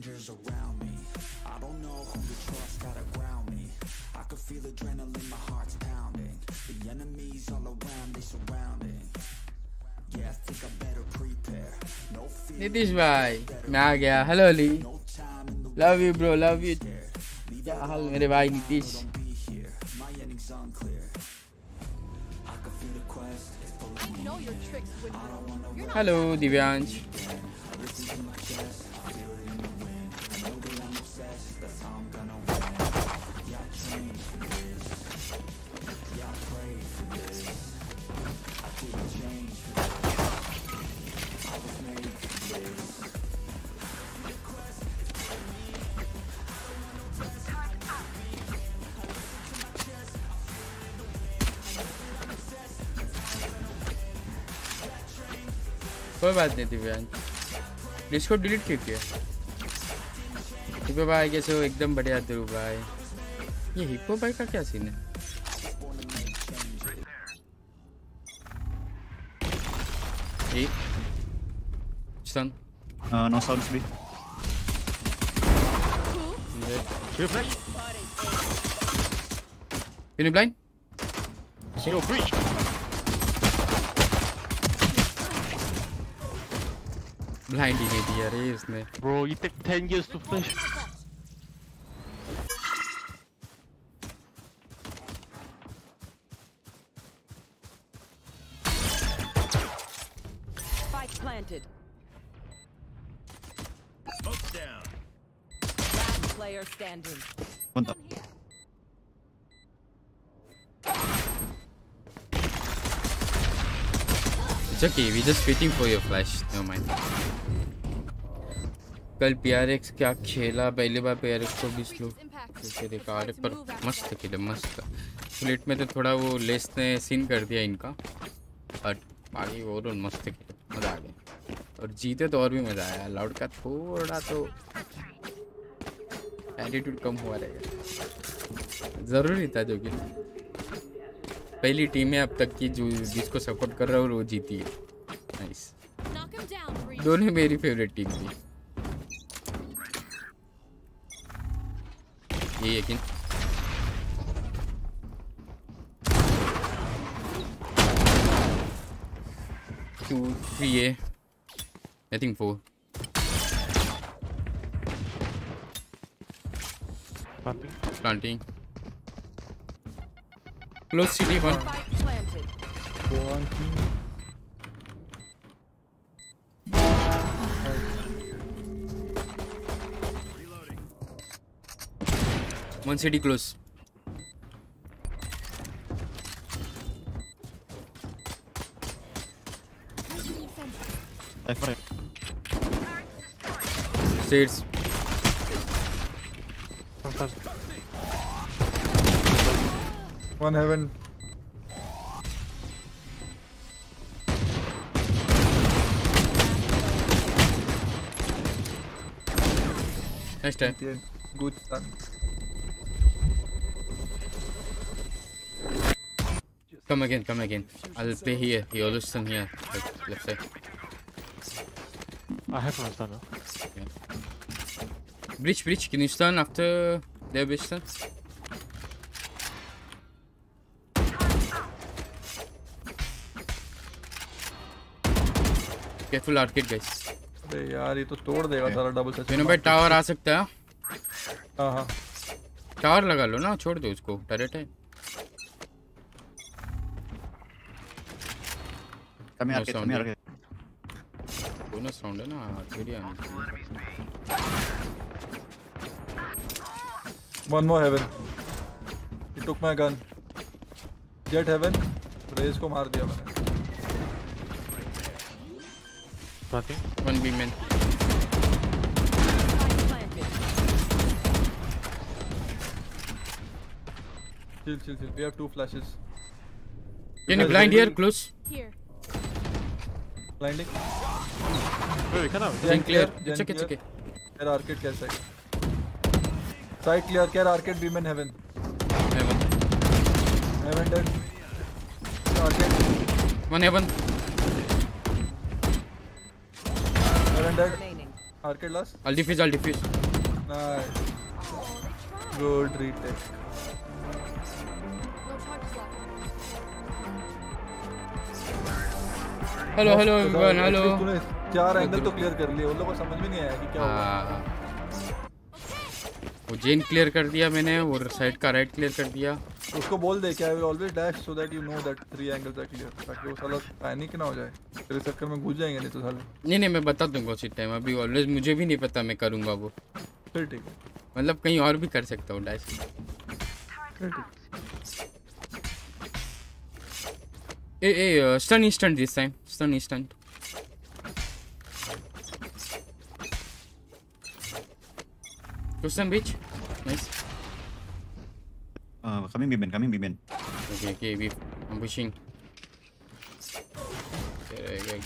strangers around me. I don't know who to trust, gotta ground me. I can feel adrenaline, my heart's pounding. The enemies all around, they surrounding. Yeah, I think I better prepare. No fear, Nitish भाई मैं आ गया hello Ali no time in the love you bro love you क्या हाल मेरे भाई Nitish be here. बात नहीं Divyansh disco delete क्यों किया हिप्पो भाई कैसे हो एकदम बढ़िया ध्रुव भाई ये हिप्पो भाई का क्या सीन है ए stun Uh, no sounds B. Refresh. can you blind Yo, breach. Blinding idea, he used. Bro, you take 10 years to finish. Okay, we just waiting for your flash. Never mind. कल पीआरएक्स क्या खेला? पहली बार पीआरएक्स को भी slow करके देखा। अरे पर मस्त खेले मस्त। स्प्लिट में तो थोड़ा वो लेस ने सीन कर दिया इनका। बट बाकी वो तो मस्त खेले मज़ा आ गया। और जीते तो और भी मज़ा आया। लाउड का थोड़ा तो एटीट्यूड कम हुआ रहेगा ज़रूरी था जो कि। पहली टीम है अब तक की जो जिसको सपोर्ट कर रहा हूँ वो जीती है। दोनों ही मेरी फेवरेट टीम थी। ये यकीन। Two three A I think four planting plus city one One city close. States. One heaven. Nice time. Good start. Come again come again I'll play here he always stun here like left side I have no stun now. Breach, breach. Can you stun after their breach stun? Careful arcade guys. अरे यार ये तो तोड़ देगा सारा double सच विनो भाई tower आ सकता है हाँ हाँ टावर लगा लो ना छोड़ दो उसको टरेट है Here, sound come here, here. arcade. Bonus round है ना आर्केड आनी One more heaven. He took my gun. Jet heaven. Raze को मार दिया मैंने Planting. One B man chill chill chill we have two flashes can you blind here close Here. Blinding Wait, wait, can? Gen clear. Gen It's okay, it's clear. care arcade care side side clear care arcade beam in heaven Heaven. heaven dead arcade One heaven. heaven dead Arcade last. I'll defuse, I'll defuse. Nice. Good retake. At hello. least तूने चार angle तो clear कर लिए उन लोगों को समझ में नहीं आया कि क्या हुआ हाँ। वो जेन क्लियर कर दिया मैंने और साइड का राइट क्लियर कर दिया। उसको बोल दे कि I will always dash so that you know that three angles are clear ताकि वो साला पैनिक ना हो जाए। तेरे चक्कर में घुस जाएँगे नहीं तो साले। नहीं नहीं मैं बता दूँगा उसी टाइम अभी ऑलवेज मुझे भी नहीं पता मैं करूँगा वो। फिर ठीक है। मतलब कहीं और भी कर सकता हूँ डैश फिर ठीक ah A stun instant this time stun, he's stunned. Go stun, bitch. Nice. Uh, coming B bin, coming B bin. Okay, okay, I'm pushing. Okay, okay.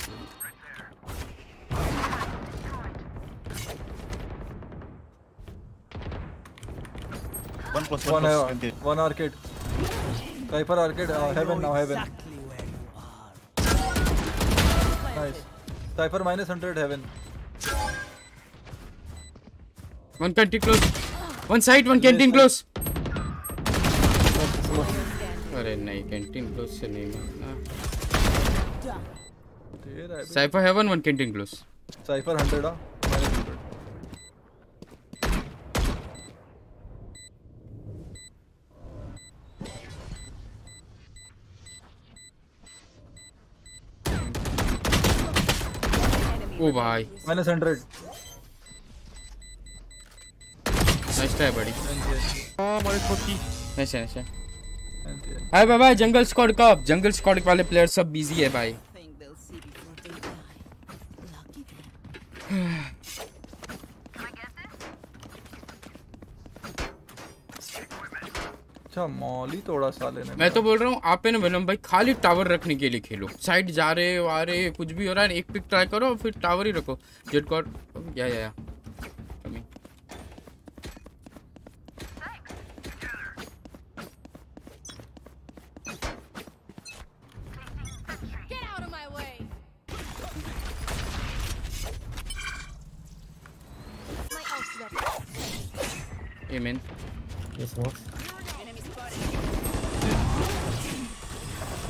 One plus one, one, plus, uh, one arcade. Hyper arcade, uh, heaven now, heaven. Exactly. Nice. Cypher minus 100 heaven. One canteen close. One side, one canteen close. अरे नहीं canteen close से नहीं मारना है। Cypher heaven one canteen close Cypher 100 ah. Minus 100. ओ भाई। Minus hundred nice try बड़ी my 40. Nice है नाइस है hi bye bye jungle squad का जंगल स्क्वाड वाले प्लेयर सब बिज़ी है भाई Think they'll see before they die. Lucky them. अच्छा मॉल ही थोड़ा सा ने मैं तो बोल रहा हूँ आप है ना वेनम भाई खाली टावर रखने के लिए खेलो। साइड जा रहे आ रहे कुछ भी हो रहा है एक पिक ट्राई करो फिर टावर ही रखो। जेट गॉड या या या। Coming. Get out of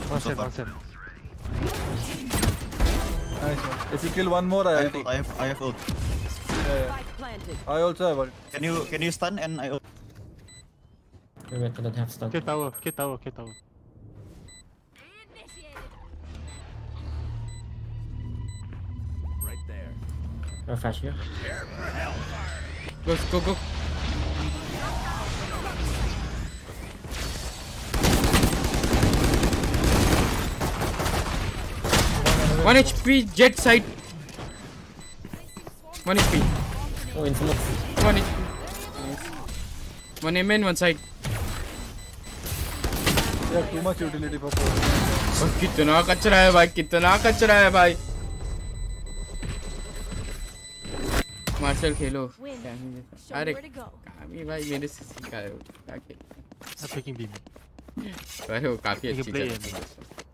One So set, one set. Nice one. If you kill one more, I I have. I have, I have ult. Yeah, yeah. I also have ult. Can you, can you stun and I ult? Wait, wait, I don't have stun. Get tower, get tower, get tower. Initiated. Right there. I'll flash you. Go go go. One HP jet side. One HP. Oh, infamous. One HP. Nice. One amen, one side. Yeah, too much utility for four. और कितना कचरा है भाई कितना कचरा है भाई martial खेलो ही है। अरे. काफ़ी भाई मेरे से सीखा है वो, क्या खेल काफ़ी अच्छी है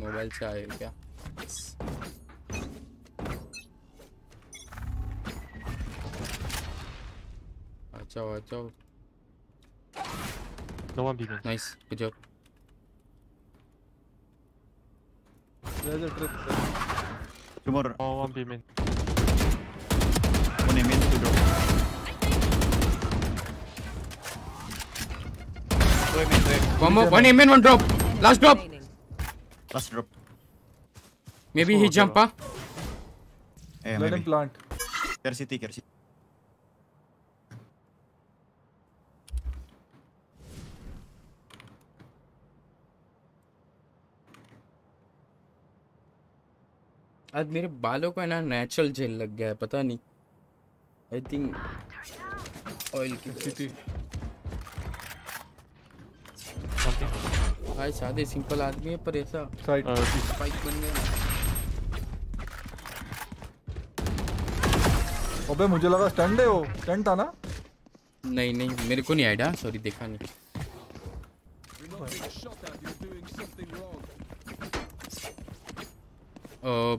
मोबाइल से आए हो क्या No one B main. Nice good job There's a trip. Two more. Oh, one B main. One main, two drop. Two main, two main. One more, one amen, one drop. Last drop. Last drop. Maybe he jump, huh? Eh, Let him plant. Care city, care city. आज मेरे बालों को है ना natural jail लग गया है पता नहीं आई थिंक ऑयल की City. Something. भाई सादे सिंपल आदमी है पर ऐसा. स्पाइक बन गया अबे मुझे लगा स्टंट है वो। स्टंट था ना? नहीं नहीं मेरे को नहीं आइडिया सॉरी देखा नहीं।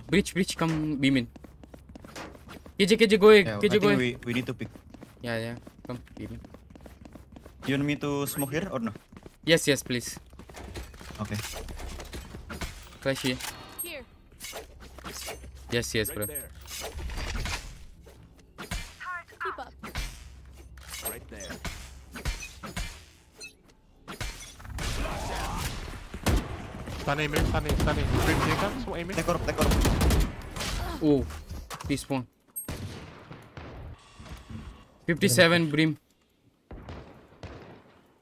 Bridge bridge come B main KJ KJ गोए Yeah, KJ गोए we, we need to pick. या या come B main You want me to smoke here or no? Yes yes please Okay. Flash ये Here. Yes yes bro Keep up. Stun aim in, stun aim, stun aim. Brim, here comes. Smoke aim in. Take orb, take orb. Oh, respawn. 57 Brim.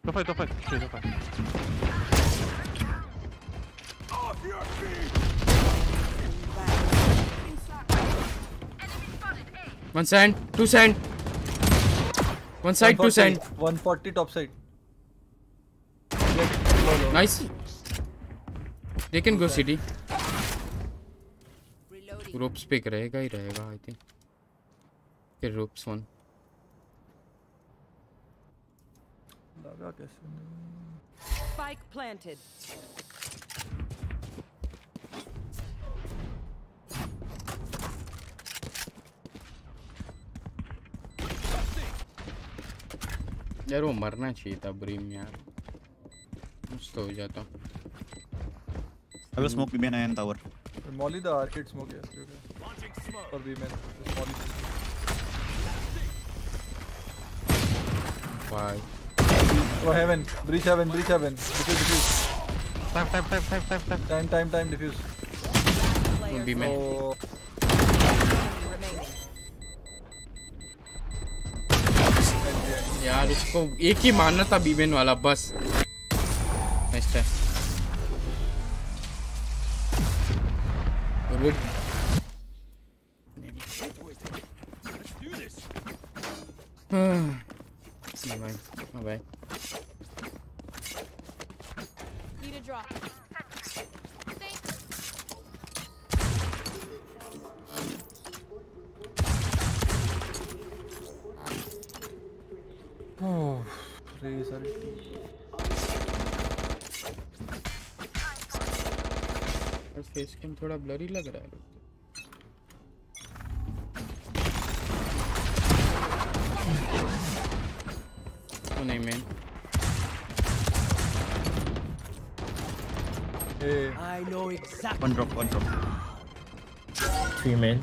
Don't fight, don't fight. Okay, don't fight. One sand, two sand. One side, two 140, sand. 140 top side. Nice. They can go city. Ropes एक रहेगा ही रहेगा I think. Okay, ropes one. लगा कैसे Spike planted. यार वो मरना चाहिए था ब्रीम यार मस्त हो जाता I will smoke behind and tower. Molly the arcade smoke yesterday. For B man. Just Molly. Why? Oh heaven. Breach heaven. Breach heaven. Diffuse. Diffuse. Time, time, time, time, time, time. Time. Time. Time. Diffuse. Player B man. Oh. यार उसको एक ही मानना था बीबेन वाला बस। Next है। Bye blurry लग रहा है ओ नहीं man Hey. One drop, one drop. Three main.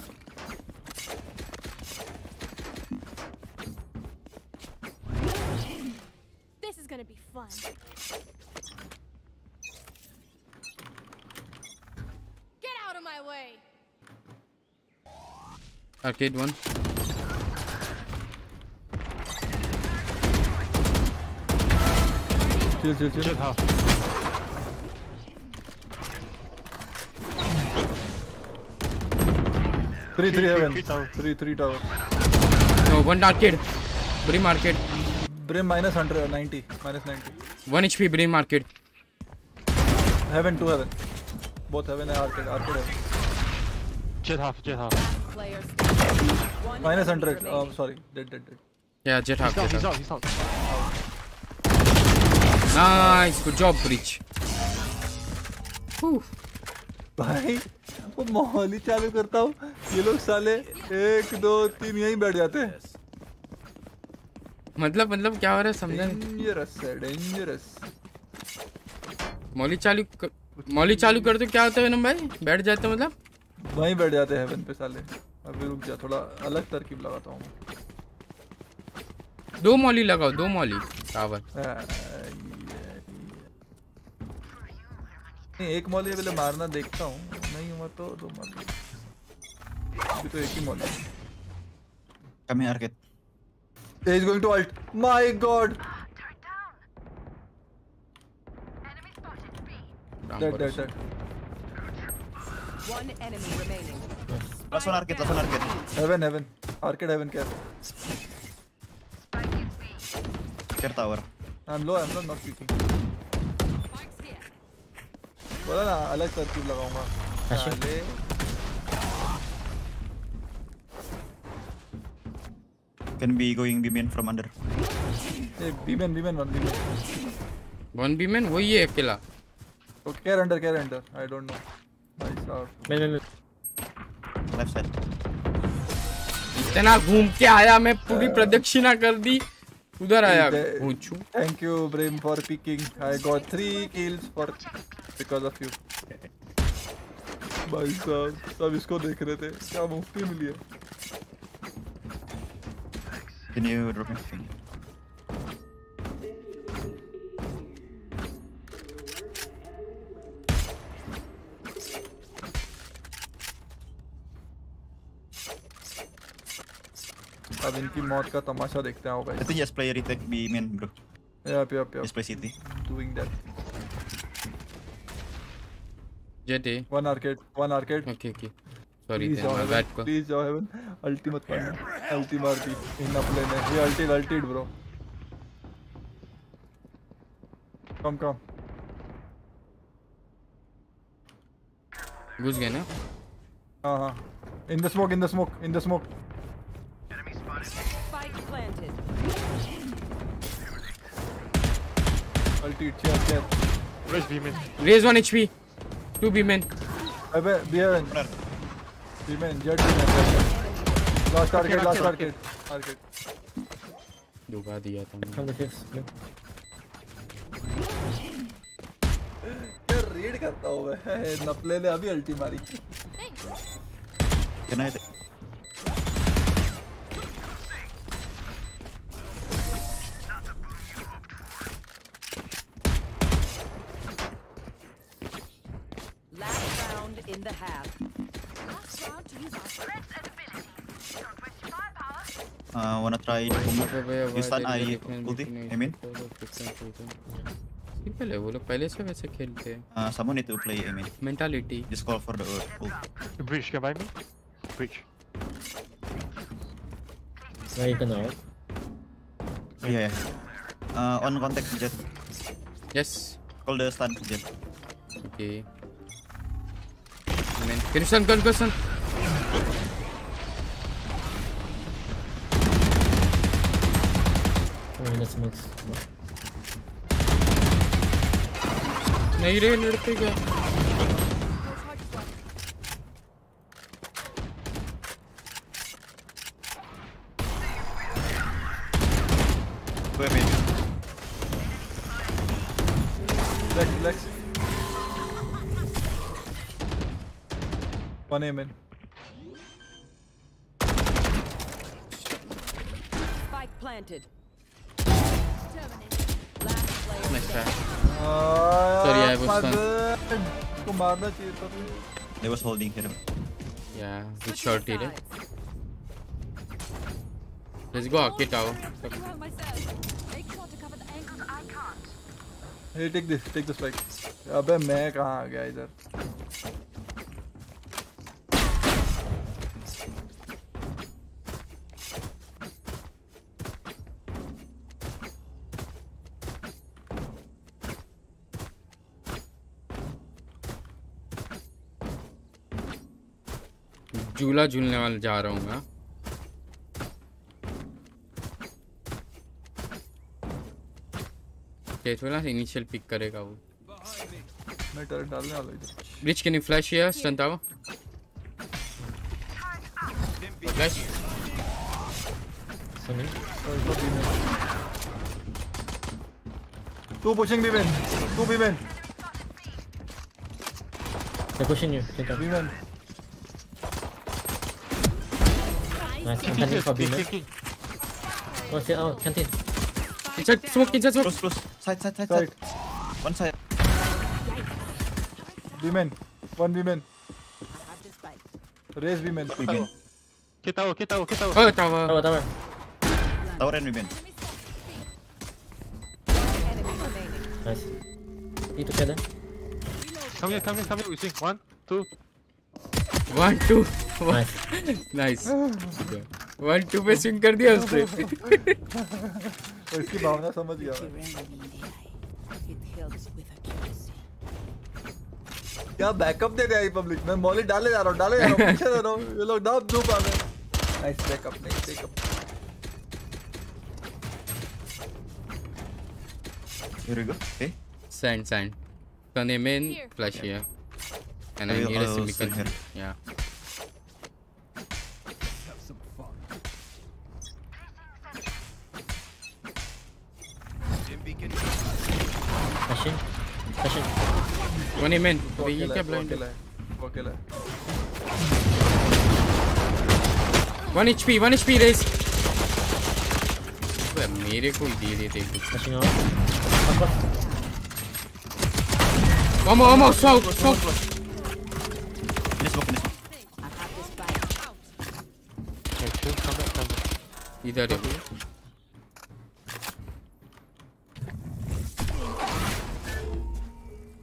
arcade one Chill. Chill. Chill. Jet. Three. Three heaven. Three. Three. Three tower. no one arcade Brim arcade Brim minus 100. 90. Minus 90. one HP Brim arcade Heaven. Two heaven. Both heaven and arcade. Arcade heaven. Jet half, jet half. Minus 100. Oh, uh, sorry. Dead, dead, dead. Yeah, jet he's he's out. He's out. Nice. Good job, Breach. Whew. भाई वो माहौल ही चालू करता हूँ ये लोग साले एक दो तीन यहीं बैठ जाते हैं मतलब मतलब क्या हो रहा है समझे डेंजरस है डेंजरस मॉली चालू कर मॉली चालू कर तो क्या होता है बन भाई बैठ जाते मतलब वहीं बैठ जाते हैं बन पे साले अभी रुक जा थोड़ा अलग तरकीब लगाता हूँ दो मॉली लगाओ दो मॉली टावर नहीं एक मॉली पहले मारना देखता हूँ नहीं हुआ तो दो मॉली अभी तो एक ही molly Kami arcade. He is going to ult. My god. Dead, dead, dead. One enemy remaining. Last one arcade, last one arcade. Heaven, heaven. Arcade heaven care. Care tower. I'm low, I'm low, not peeking. बोला ना अलग तरकीब लगाऊंगा साले Can be going B main from under. A B main B main one B main one B main वही है अकेला okay care under care under I don't know भाई साहब. इतना घूम के आया मैं पूरी प्रदक्षिणा कर दी। उधर आया पूछू। Thank you Brim for picking I got three kills for because of you भाई साहब सब इसको देख रहे थे क्या मुफ्ती मिली है Can you drop me? अब इनकी मौत का तमाशा देखते हैं I guys think just play retake B main, bro. Yup yup Just yup play city. Doing that Jett one arcade one arcade okay okay sorry जाओ बैट को। प्लीज़ जाओ हेवन अल्टी मत मारना अल्टी मार दी इन प्ले ने ये अल्टी अल्टीड ब्रो कम कम घुस गए ना? हाँ हाँ। In the smoke in the smoke in the smoke Spike planted. Ulted chair chair Where's B mid? Raze one HP to B main अबे B heaven B main Jett B main last target last target target डुबा दिया था मैंने। क्या read करता हूँ मैं नपले ने अभी अल्टी मारी Can I? in the half. Last round to use our Uh, wanna try मतलब भैया You start why I there is a difference ulti, between I mean? a different reason? Simple है वो लोग पहले से वैसे खेलते हैं Uh, someone need to play I mean. Mentality Just call for the ult. ult. Breach, can buy me? Breach. Now you can out. Yeah. yeah. Uh, on contact jet. Yes Call the stun jet. Okay man Krishna कर Krishna Two minutes max. नहीं रे लड़ते क्या One aim in. Spike planted. terminated. Last player nice standing. Sorry, I was mother. इसको मारना चाहिए था They was holding here. Yeah with Switching shorty रे sides. लेट्स गो आके tau You have myself. Make sure to cover the angles I can't. Hey, take this, take the spike. अबे मैं कहाँ आ गया इधर? झूला झूलने वाला जा रहा हूँ मैं कैसे ना इनिशियल पिक करेगा वो मैं टर्रेट डालने वाला हूँ इधर. Bridge can you flash here स्टंटावा flash Sunny. Oh, it's not B-man. Two pushing B-man. Two B-man. They're pushing you. Get up. Nice. I'm for B. Oh, shit. Oh, canteen. inside smoke inside smoke Close, close. Side, side, side. One side. B man. One B man. Raise B man. B man. Hit tower, tower, tower. oh tower Tower, tower. Tower and B man. Nice. Be together. Come here, come here, come here. We sing. One, two. one two. Nice one two पे swing कर दिया उसने तो इसकी भावना समझ गया. क्या backup दे रहा है पब्लिक मैं मॉली डाले जा रहा हूँ डाले जा रहा हूँ पीछे दे रहा हूँ ये लोग डाब धूप आ गए nice backup nice backup Here we go. Okay. sand sand turn him in flash here and I need a silicon here. yeah Flashing. Flashing. one him in वो ये क्या है, blind अकेला है वो अकेला है one HP one HP raise अबे मेरे को ही दे देते कुछ Flashing out. Up, up. Omo omo smoke smoke Finish smoke, finish smoke.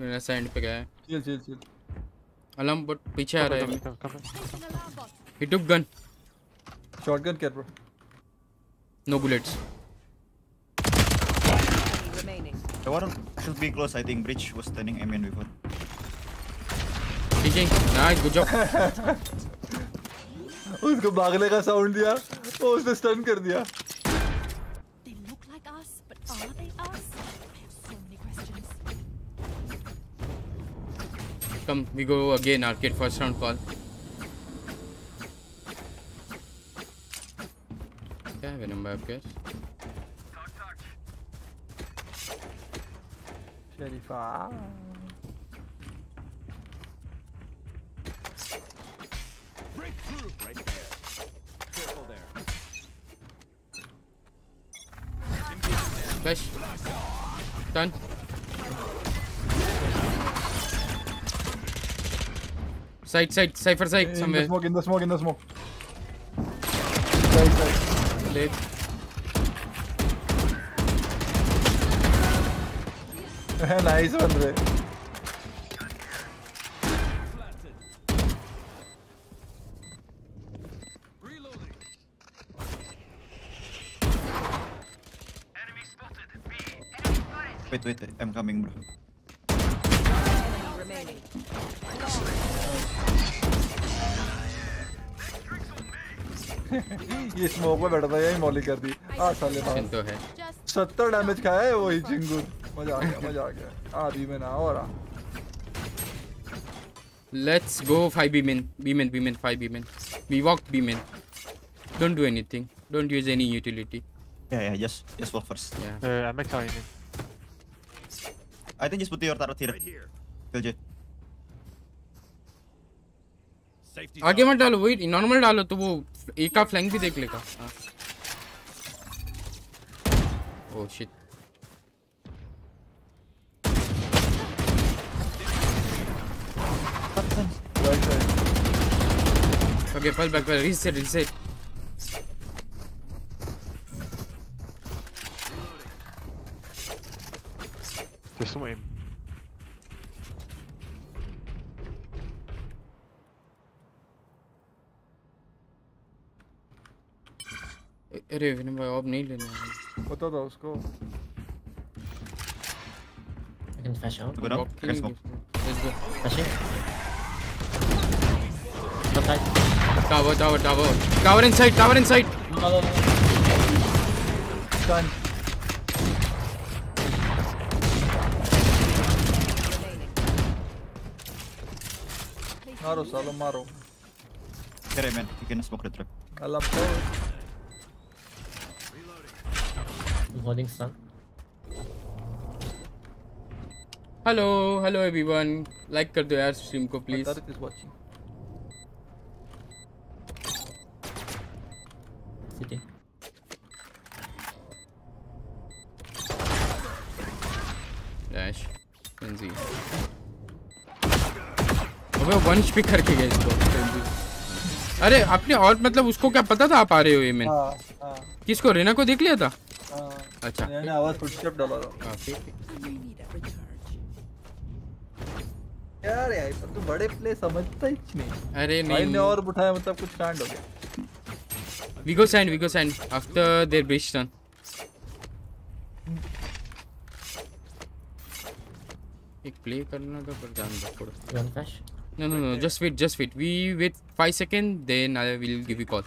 मैंने सैंड पे गया है। चल चल चल। अलम बट पीछे आ रहा है। He took gun shotgun care bro no bullets remaining one should be close I think bridge was turning I mean before GG nice good job उसको भागने का साउंड दिया वो उसने स्टन कर दिया। They look like us but are they us Come, we go again. Arcade first round call. क्या है नंबर आपके शरीफा flash Side, side, side for side, in somewhere. The smoke, in the smoke, in the smoke. Side, side. Late. nice one, bro. Wait, wait, I'm coming, bro. remaining. ये smoke में बैठा था यही Molly कर दी। आ साले तो है। सत्तर डैमेज खाया है वही जिंगू मज़ा आ गया मज़ा आ गया। आधी में ना और आ। Let's go five B main B main B main five B main we walk B main don't do anything don't use any utility yeah yeah yes yes walk first I make I think just put your target here चल आगे मत डालो वही normal डालो तो वो एक का फ्लैंक भी देख लेगा। Oh shit okay fall back पर रीसेट रीसेट किसमें अरे विनय भाई अब नहीं लेना है पता था उसको I can flash out. Go down. I Walking can smoke. Let's go. Flashing. Top side. Tower, tower, tower. Tower inside, tower inside. No, no, no, no. Done. Remaining. मारो सालो मारो Here, man. You can smoke the trap. अल्लाह तो I'm holding stun. Hello hello everyone like कर दो यार stream को please Tarik is watching. City. Dash जी अबे one speak करके गए इसको अरे आपने और मतलब उसको क्या पता था आप आ रहे हो ये में हाँ हाँ। किसको रेना को देख लिया था? अच्छा मैंने आवाज़ फुटस्टेप डाला था हाँ, है। Recharge. यार यार पर तू बड़े प्ले समझता ही नहीं अरे ने नहीं और उठाया मतलब कुछ कांड हो गया we go sand we go sand after their base turn एक प्ले करना था पर जान दो छोड़ो You want flash? No, no, no. Just wait. Just wait. We wait five seconds. Then I will give you call.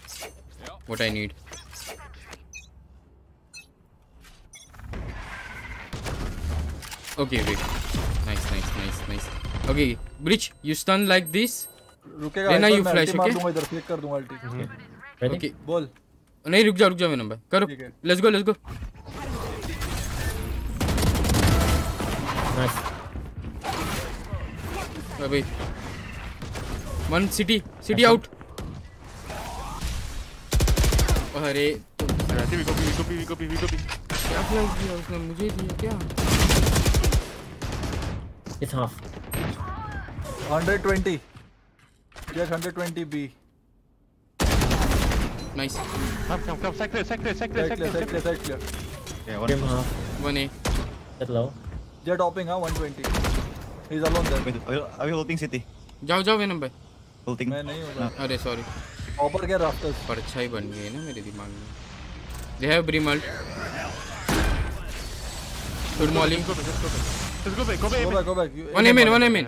Need. Okay. Nice, nice, nice, nice. Okay, bridge. You stun like this. रुकेगा Then hyper, you मैं flash, okay? इधर flick कर दूँगा अल्टी? Okay. बोल नहीं रुक जाओ रुक जाओ मेरा नंबर करो let's go let's go Nice. अबे वन सिटी सिटी आउट अरे तो B, we go B. क्या फ्लैश दिया उसने मुझे दिया क्या It's half. 120 Jet 120 B nice Come, come, come, side clear, side clear, side clear, side clear side clear side clear Yeah, one push. half. One A Get low. Jet hopping huh 120 He's alone there Wait, I will ulting city. जाओ जाओ मेरा number Ulting. मैं नहीं हूँ अरे sorry ऊपर के rafters परछाई बन गई है ना मेरे दिमाग में they have Brim ult good morning Let's go B, let's go B. Let's go B, go B. Go back go back one M one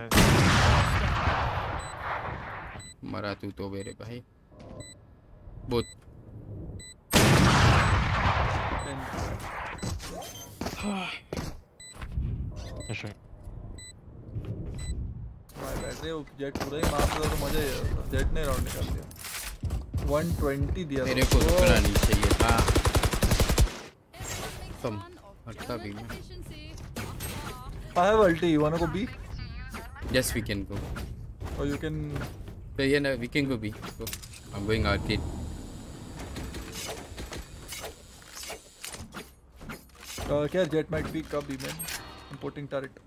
मरा तू तो मेरे भाई। बहुत हो जेट पूरा ही मार दिया तो मज़ा ही आया जेट ने राउंड निकाल दिया 120 दिया मेरे को उसको। रुकना नहीं चाहिए। था Tum. Tum. हटता भी मैं I have ulti you wanna go B yes we can go or you can तो ये ना we can go B go I am going arcade uh, क्या जेट might be का B man importing turret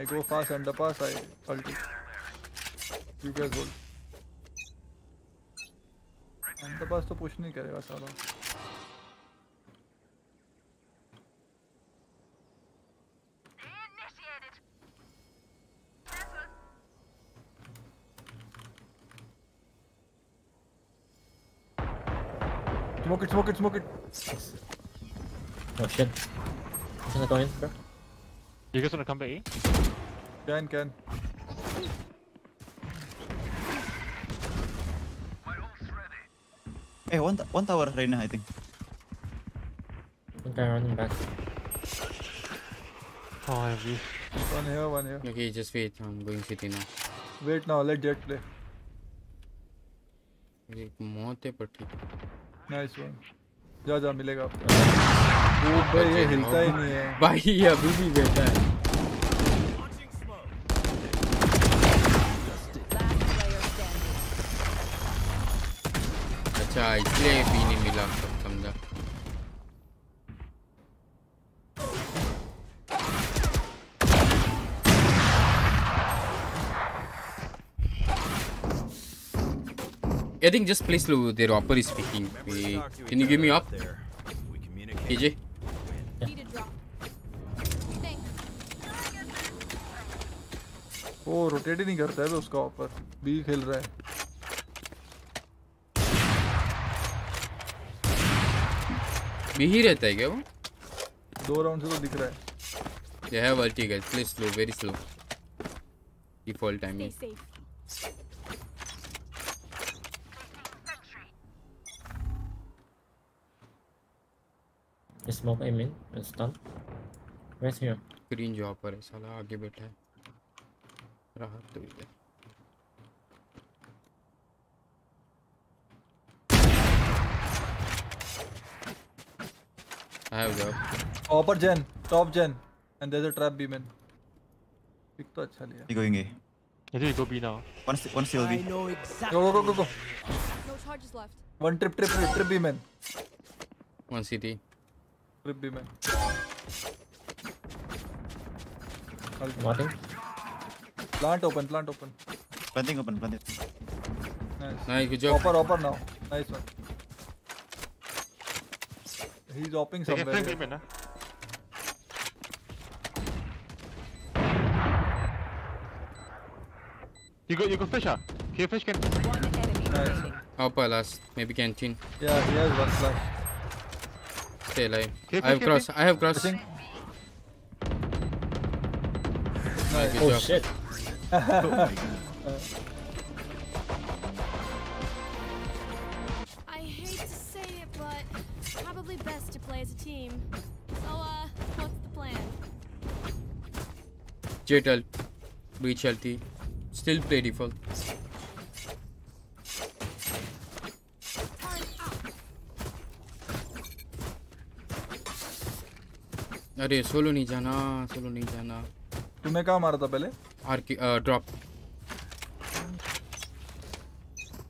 I go fast underpass I ulti you guys hold underpass तो push नहीं करेगा साला Smoke it, smoke it, smoke it. Oh shit. He's gonna go in, bro. You guys wanna come by A? Can, can. Hey, one, one tower right now, I think. One guy running back. Oh, I have you. One here, one here. Okay, just wait. I'm going city now. Wait now, let Jet play. Wait, more, but okay. ठीक one जा जा मिलेगा आपको। वो भाई ये हिलता ही नहीं है। भाई ये अभी भी बैठा है। अच्छा इसलिए भी नहीं मिला। I think just play slow. Their opper is speaking. Wait, Can you give me up? A drop. वो रोटेट ही नहीं करता है बे उसका ऑफ़र बी खेल रहा है भी ही रहता है क्या वो दो राउंड से तो दिख रहा है They have ulti guys. Play slow, very slow. Default smoke him in and stun. Where's here? Green जो पर है साला आगे बैठा है राहत तो इधर I have job. Upper gen, top gen, and there's a trap B man. Pick तो अच्छा लिया. He going A. I think we go B now. One, st- one still B. Go go go go go. No charges left. One trip trip trip trip B man. One city. Martin. Plant open, plant open. Planting open, planting. Nice. Nice, good job. Upper upper now. Nice one. He's hopping They can somewhere. flank B man, huh? You go, you go fish, ah? Can you fish, can? Nice. Upper last. Maybe canteen. Yeah, he has one flash. Stay alive. Okay, I have okay, cross. I have cross. Pushing. Nice, good Oh job. shit. I hate to say it, but probably best to play as a team. So, uh, what's the plan? Jet ult. Breach ulti. Still play default. अरे solo नहीं जाना solo नहीं जाना। तूने कहाँ मारा था पहले? आर की ड्रॉप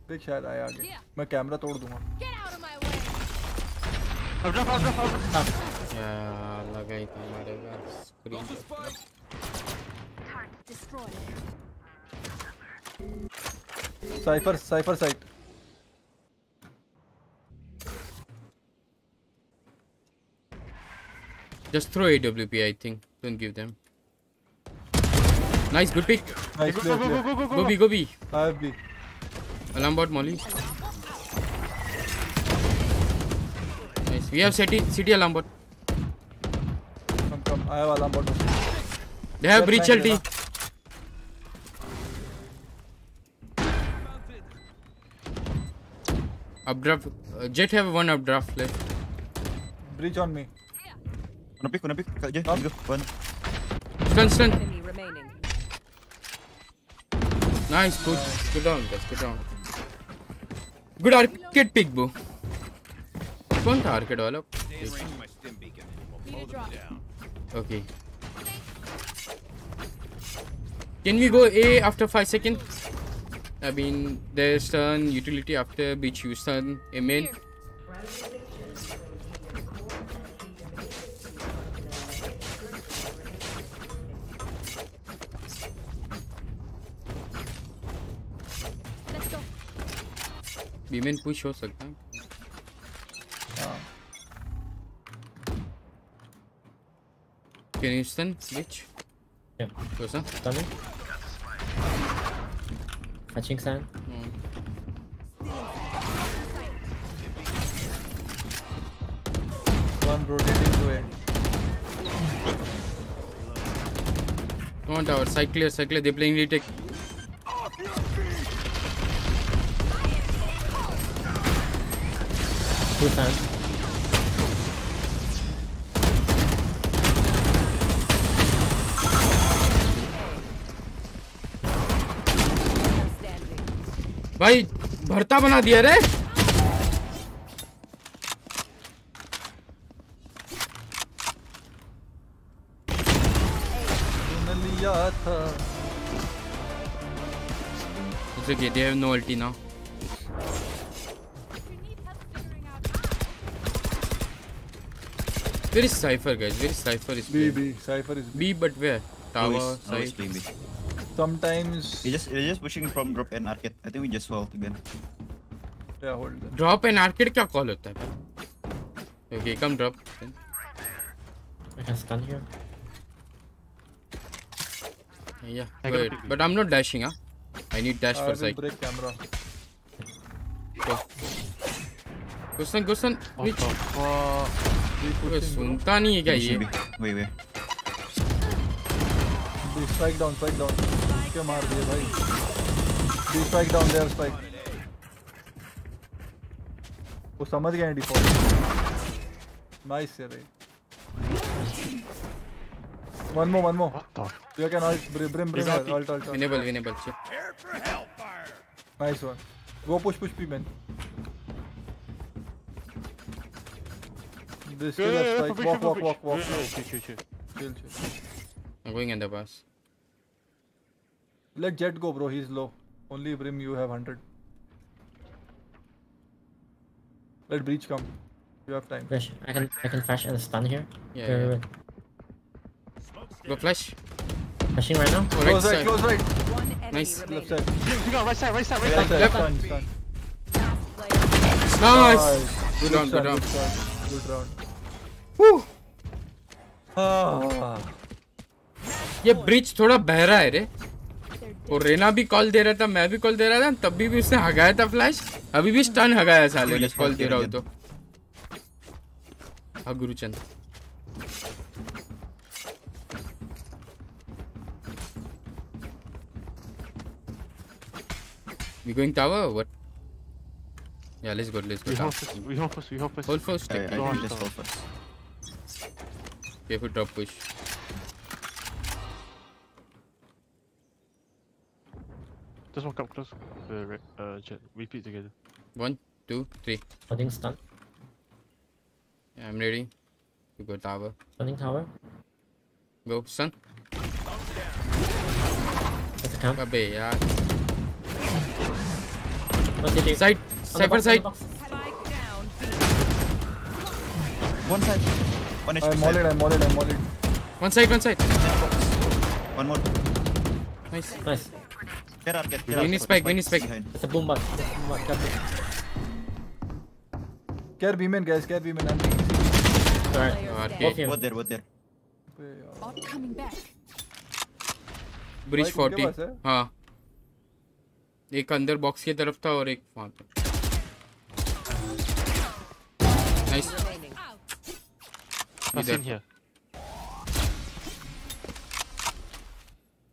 देख शायद आया आगे। मैं कैमरा तोड़ दूँगा। लगा ही था screen Cypher Cypher site Just throw AWP, I think. Don't give them. Nice, good pick. Nice Go, clear go, go, clear go, go, go, Go go. B, go B. I have B Alarm bot Molly. Nice. We have city, city alarm bot. Come come I have alarm bot They have breach ulti. Updraft. Uh, Jet have one updraft left. Breach on me Wanna pick, wanna pick. Kak je, Up. let's go. One. Stun, stun. Enemy remaining. Nice, good. Good down, guys. Good down. Good arcade pick, bro. कौन था arcade वाला? Need a drop. Okay. Can we go A after 5 seconds? I mean, there's turn utility after beach use turn a main. Here. B main push हो सकता है. Can you stun beach? Yeah. Go sir. Stunning. Catching sand. One rotating two A Come on tower. Side clear. Side clear. They're playing retake. Two times. भाई भरता बना दिया रे लिया था। नो अल्टी ना Where is Cypher, guys? Where is Cypher? Is B playing? B Cypher is B, but where? Tower, Always, always side. playing B. Sometimes He just, he's just pushing from drop and arcade. I think we just hold again. Yeah hold Drop and arcade क्या call होता है? Okay, come drop. Then. I can stun here. Yeah, I go got ahead. a But I'm not dashing, huh? I need dash I for will side. Break camera Go. Gustan, Gustan, What which? the सुनता नहीं है क्या ये? वही वही दी down strike down के मार दिए भाई the strike down there strike वो समझ गए हैं डिफ़ॉल्ट नाइस से रे one more one more you can all Brim Brim Brim ult ult winnable winnable से nice one go push push B main This yeah, yeah, walk, walk, walk, walk, Chill, chill, chill. Chill, chill. I'm going in the bus. Let Jet go, bro. He's low. Only Brim, you have 100. Let Breach come. You have time. Flash. I can I can flash and stun here. Yeah. yeah, yeah. Go flash. Flashing right now. Oh, right close side. right, close right. One nice. Left side. You got right side, right side, right, right side. Left. Stun, stun. Nice. Good nice. Good, good, good, good, good, good, good, Woo. Ah. ये bridge थोड़ा बहरा है रे और रेना भी call दे रहा था मैं भी कॉल दे रहा था तब भी भी उसने हगाया था फ्लैश अभी भी स्टन हगाया साले ने कॉल दे रहा हो तो हाँ Guruchand We going tower or what? Yeah, let's go, let's go. We hold first, we hold first, we hold first. Hold first, take yeah, yeah, hold just hold first. Careful drop push. Just one come close. Uh, uh, jet. Repeat together. One, two, three. Holding stun. Yeah, I'm ready. We go tower. Holding tower. Go, stun. That's a camp. Babe, yeah. Side. Cypher side. B. One side. One HP I'm mollied, I'm mollied, I'm mollied. one side one side One more. nice Nice. There are, there, We there are need spike, we need spike. It's a boom. Captain. Care B-man, guys, care B-man. I'm taking Alright. और Both there, both there. Bot coming back. Bridge 40 हाँ एक अंदर box की तरफ़ था और एक वहाँ पे Nice Remaining. That's in here.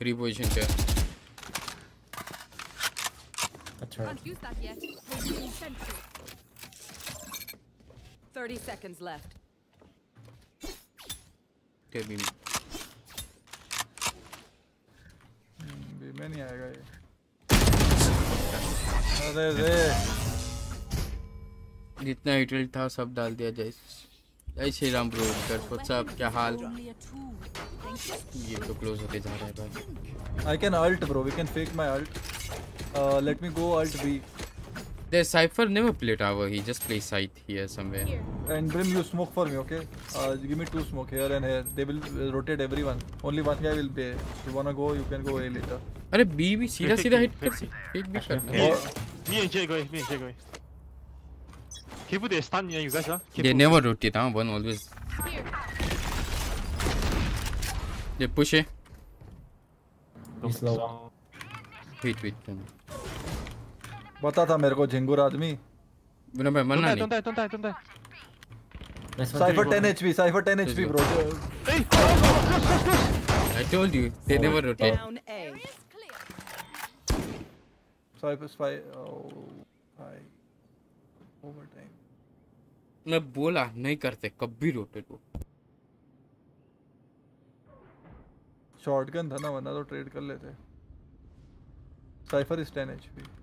Reposition पे That's right. Can't use that yet. We're using sentry. 30 seconds left. के भी B-man ही आएगा ये. अरे रे. जितना हिटल था सब डाल दिया जय जय श्री राम ब्रो कर व्हाट्सअप क्या हाल. ये तो क्लोज होते जा रहा है भाई I can ult, bro. We can fake my ult. Uh, let me go ult B. The Cypher never play tower, he just plays side here somewhere. Here. And Brim, you smoke for me, okay? Uh, give me two smoke here and here. They will uh, rotate everyone. Only one guy will be. If you wanna go, you can go A later. अरे B भी सीधा सीधा hit कर. Hit भी करना Me, Or, me and Jay go away, me and Jay go away. Can you put the stun you guys, huh? Can They never rotate, huh? One always. Here. They push it. He's low. Wait, wait. बता था मेरे को झिंगुर आदमी. बिना मरना die, नहीं. don't die, don't die, don't die. Cypher 10 HP. Cypher 10 HP, bro. I told you, they never rotate. Down A. Cypher spy. Oh, hi. Overtime. मैं बोला, नहीं करते, कभी रोटेट वो शॉटगन था ना, वरना तो ट्रेड कर लेते। साइफर इज़ 10 एचपी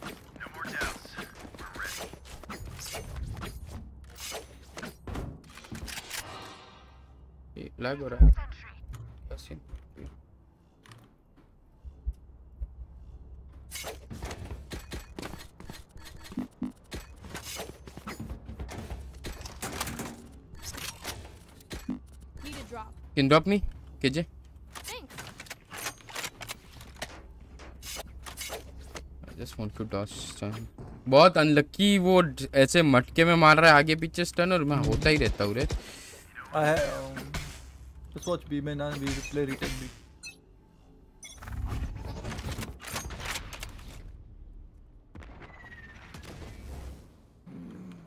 लैग हो रहा है scene Can drop me? KJ? just want to dodge stun. बहुत अनलक्की वो ऐसे मटके में मार रहा है आगे पीछे स्टन और मैं होता ही रहता हूँ रे just watch B man and we play retake B.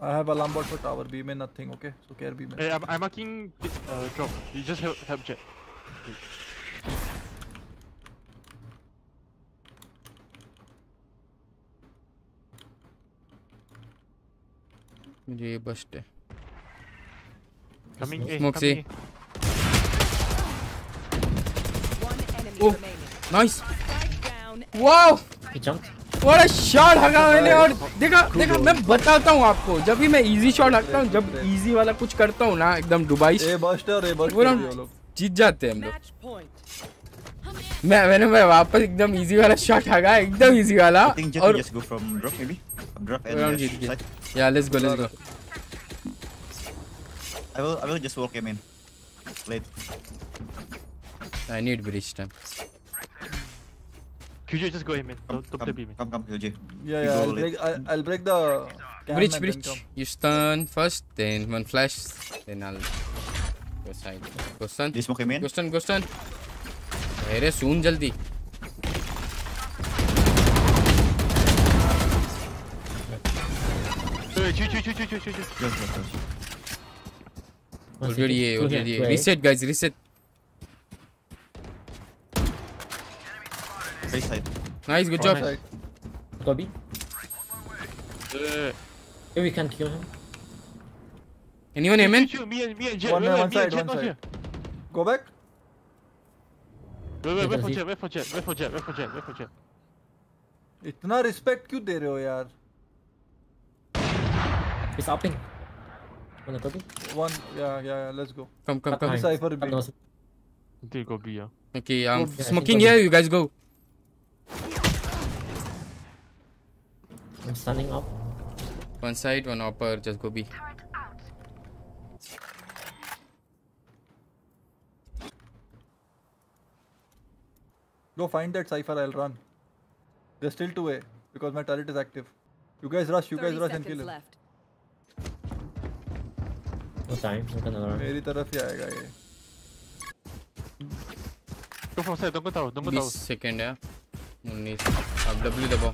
I have alarm bot for tower B man nothing okay so care B man. Hey, I'm, I'm marking uh, drop. You just help, help jet. मुझे ये बस्ट है Coming A. Smoke coming C. A. One enemy Oh, nice. Wow. He jumped. हगा मैंने और देखा देखा मैं बताता हूँ आपको जब भी मैं इजी शॉट हकता हूँ जब इजी वाला कुछ करता हूँ ना एकदम दुबई जीत जाते हैं हम लोग। मैं मैंने मैं वापस एकदम इजी वाला शॉट हगा एकदम इजी वाला और या let's go let's go I will I will just walk in late I need bridge time QJ, just go ahead, man. Come, Don't, don't come, play B, man. come, come, KJ. Yeah You yeah go I'll late. break I'll, I'll break the cam Bridge, and then bridge. come. You stun first, then one flash, then I'll go side. Go stun. They smoke him in. Go stun, go stun. अरे सुन जल्दी Hey, chew, chew, chew, chew, chew, chew, chew. Close, close, close. One already city. ये Two here, already two ये A. Reset guys reset Face side. Nice good Oh, job nice. Go B. Uh, Maybe we can kill him. Anyone chew, एमन chew, chew, me and me and Jet. One wait, man, wait, one me side, and Jet one not side. here. Go back. Wait, wait, wait for Easy. Jet, wait for Jet, wait for Jet, wait for Jet, wait for Jet. इतना respect क्यों दे रहे हो यार? He's upping. Wanna go B? One yeah yeah yeah let's go. Come come Cut come behind. Cypher Cut B. nose. Until go B, yeah. Okay I am Go- Yeah, I smoking think here I'll- I'm standing up. One side one upper just go B Go find that cipher. I'll run. There's still two A because my turret is active. You guys rush. You guys 30 rush and kill seconds him. left. No time. We're gonna run. मेरी तरफ ही आएगा ये. Go from side, don't go tower, don't go 20 tower. Second है 19 अब W दबाओ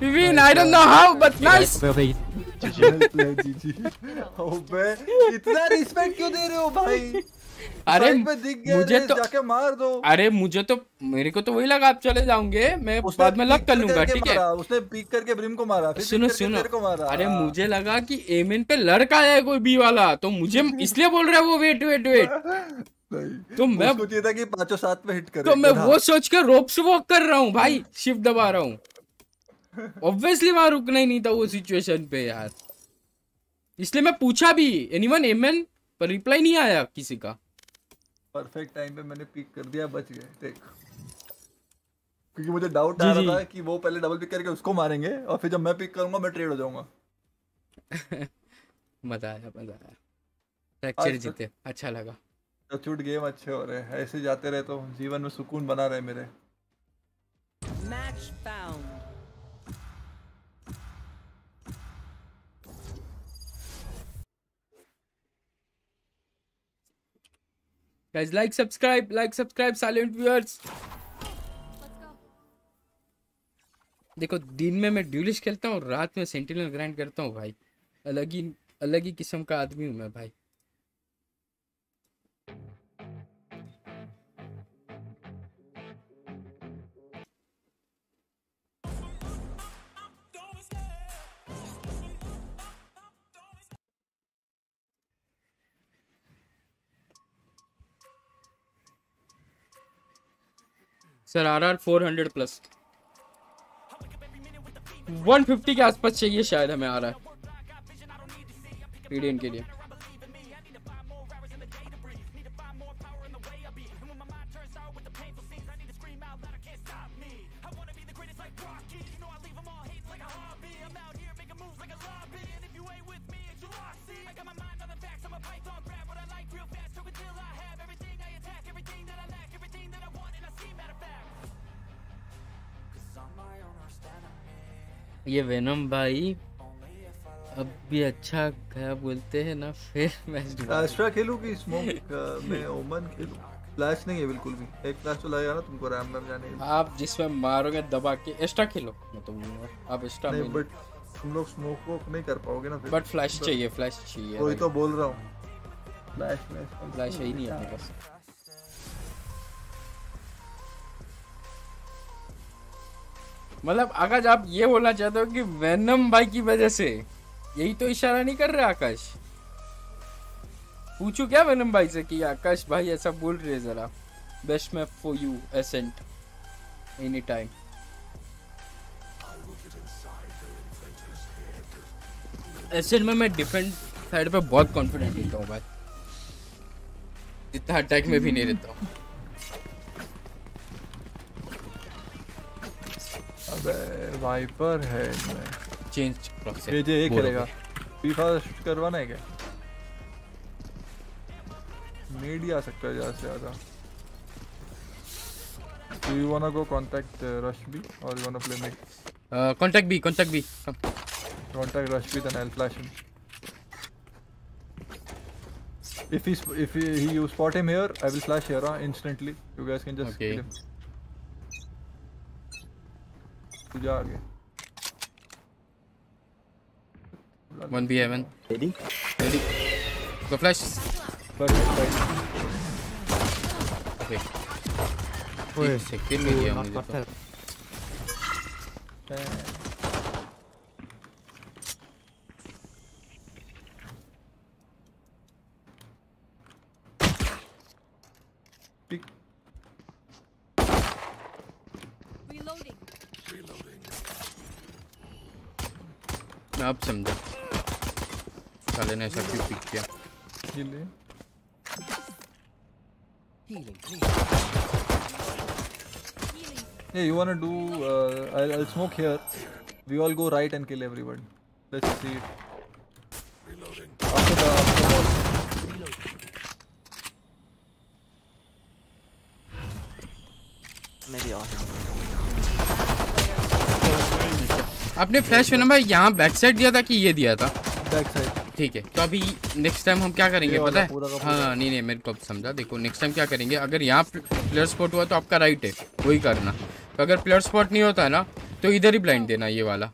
we win i don't know how but nice. इतना respect क्यों दे रहे हो भाई? अरे मुझे तो जाके मार दो. अरे मुझे तो मेरे को तो वही लगा आप चले जाओगे। मैं बाद में लॉक peek कर लूँगा ठीक है? उसने पीक करके ब्रिम को मारा फिर सुनो सुनो। तेरे को मारा। अरे मुझे लगा कि एमएन पे लड़का है कोई बी वाला तो मुझे इसलिए बोल रहा है वो वेट वेट वेट तो मैं था कि पाँचों सात में हिट करे। तो मैं वो सोच के रोप से वॉक कर रहा हूँ भाई शिफ्ट दबा रहा हूँ। ऑब्वियसली वहाँ रुकना ही नहीं था वो सिचुएशन पे यार। इसलिए मैं पूछा भी एनीवन एमएन पर रिप्लाई नहीं आया किसी का। परफेक्ट टाइम पे मैंने पिक कर दिया बच गए देख। क्योंकि मुझे डाउट आ रहा था कि वो पहले डबल पिक करके उसको मारेंगे और फिर जब मैं पिक करूँगा मैं ट्रेड हो जाऊँगा। मज़ा आया मज़ा आया। फ्रैक्चर जीते अच्छा लगा। तो छूट गेम अच्छे हो रहे हैं। ऐसे जाते रहे तो जीवन में सुकून बना रहे मेरे। Match guys, like, subscribe like, subscribe, silent viewers. देखो, दिन में मैं ड्यूलिश खेलता हूँ, रात में सेंटिनल ग्राइंड करता हूँ, भाई। अलग ही अलग ही किस्म का आदमी हूँ मैं, भाई। Sir are are four hundred plus one fifty के आसपास चाहिए शायद हमें आ रहा है के लिए। ये वेनम भाई अब भी अच्छा क्या बोलते हैं ना फिर मैच एस्ट्रा खेलूं कि स्मोक में ओमन खेलूं? फ्लैश नहीं है बिल्कुल भी। एक फ्लैश तो लगेगा ना तुमको रैम में जाने के लिए। आप जिसमें मारोगे दबा के एक्स्ट्रा खेलो। मैं तो बोलूँगा आप एक्स्ट्रा नहीं बट तुम लोग स्मोक वोक नहीं कर पाओगे ना बट फ्लैश चाहिए फ्लैश चाहिए वही तो बोल रहा हूँ। फ्लैश फ्लैश फ्लैश ही नहीं अपने पास। मतलब आकाश, आप ये बोलना चाहते हो कि वेनम भाई की वजह से? यही तो इशारा नहीं कर रहे आकाश। पूछू क्या वेनम भाई से कि आकाश भाई ऐसा बोल रहे जरा। Best map for you Ascent any time Ascent में मैं डिफेंड साइड पे बहुत कॉन्फिडेंट रहता हूँ भाई। इतना अटैक में भी नहीं रहता हूँ। वाइपर है इसमें चेंज ये जे एक करेगा फीफा करवाना है क्या मीड आ सकता है ज़्यादा से ज़्यादा Do you wanna go contact uh, Rush B or you wanna play mid? Contact B contact B Contact Rush B, then I'll flash him. If he if he you spot him here, I will flash here huh, instantly. You guys can just Okay. kill him. तू जा आगे. One B heaven Ready? Ready go flash Perfect, right. Okay एक second में गया मुझे तो Pick. Reloading. मैं अब समझा साले ने ऐसा क्यों पिक किया है. Yeah, you wanna do? Uh, I'll, I'll smoke here. We all go right and kill everyone. Let's see it. After the, after the wall. Maybe all. आपने फ्लैश में नंबर यहाँ बैक साइड दिया था कि ये दिया था? Back side. ठीक है तो अभी नेक्स्ट टाइम हम क्या करेंगे पता है। हाँ नहीं नहीं मेरे को अब समझा। देखो नेक्स्ट टाइम क्या करेंगे? अगर यहाँ प्लेयर स्पॉट हुआ तो आपका राइट है वही करना। तो अगर प्लेयर स्पॉट नहीं होता है ना तो इधर ही ब्लाइंड देना ये वाला।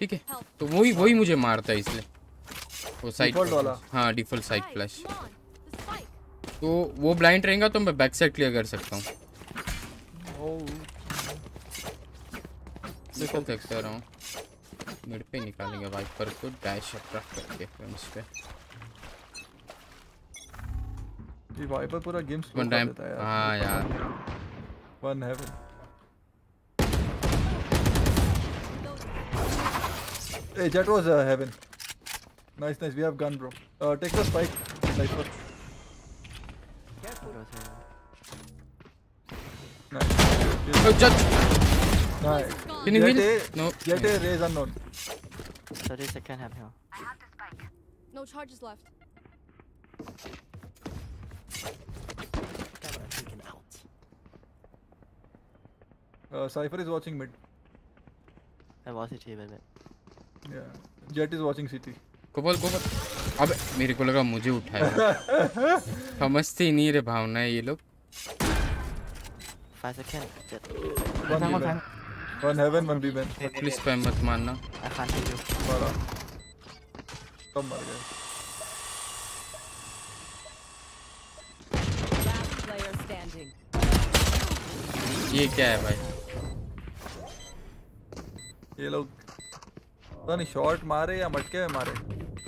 ठीक है? तो वही वही मुझे मारता है इसलिए। वो साइड वाला? हाँ डिफ़ॉल्ट साइड फ्लैश. तो वो ब्लाइंड रहेगा तो मैं बैक साइड क्लियर कर सकता हूँ। Oh. देखो देखता रहा हूँ मिड पे निकालेंगे वाइपर को डैश अट्रैक्ट करके फ्रेंड्स पे ये वाइपर पूरा गेम स्लो वन कर देता है यार. हाँ यार One heaven. Hey, that was uh, heaven. Nice, nice. We have gun, bro. Uh, take the spike. Sniper. Nice. Oh, judge. Nice. Can you Get heal? a, No. Get a raise unknown. 30 second have here. No charges left. Camera taken out. Uh, Cypher is watching mid. I was it here, baby. Yeah. Jet is watching city. Gopal Gopal अबे मेरे को लगा मुझे उठाया समझते ही नहीं रे भावना है ये लोग 5 second. Man. One heaven, one B man. Please पे मत मारना I can't heal you. मारा. सब मर गए. Last player standing. ये क्या है भाई ये लोग पता नहीं शॉट मारे या मटके में मारे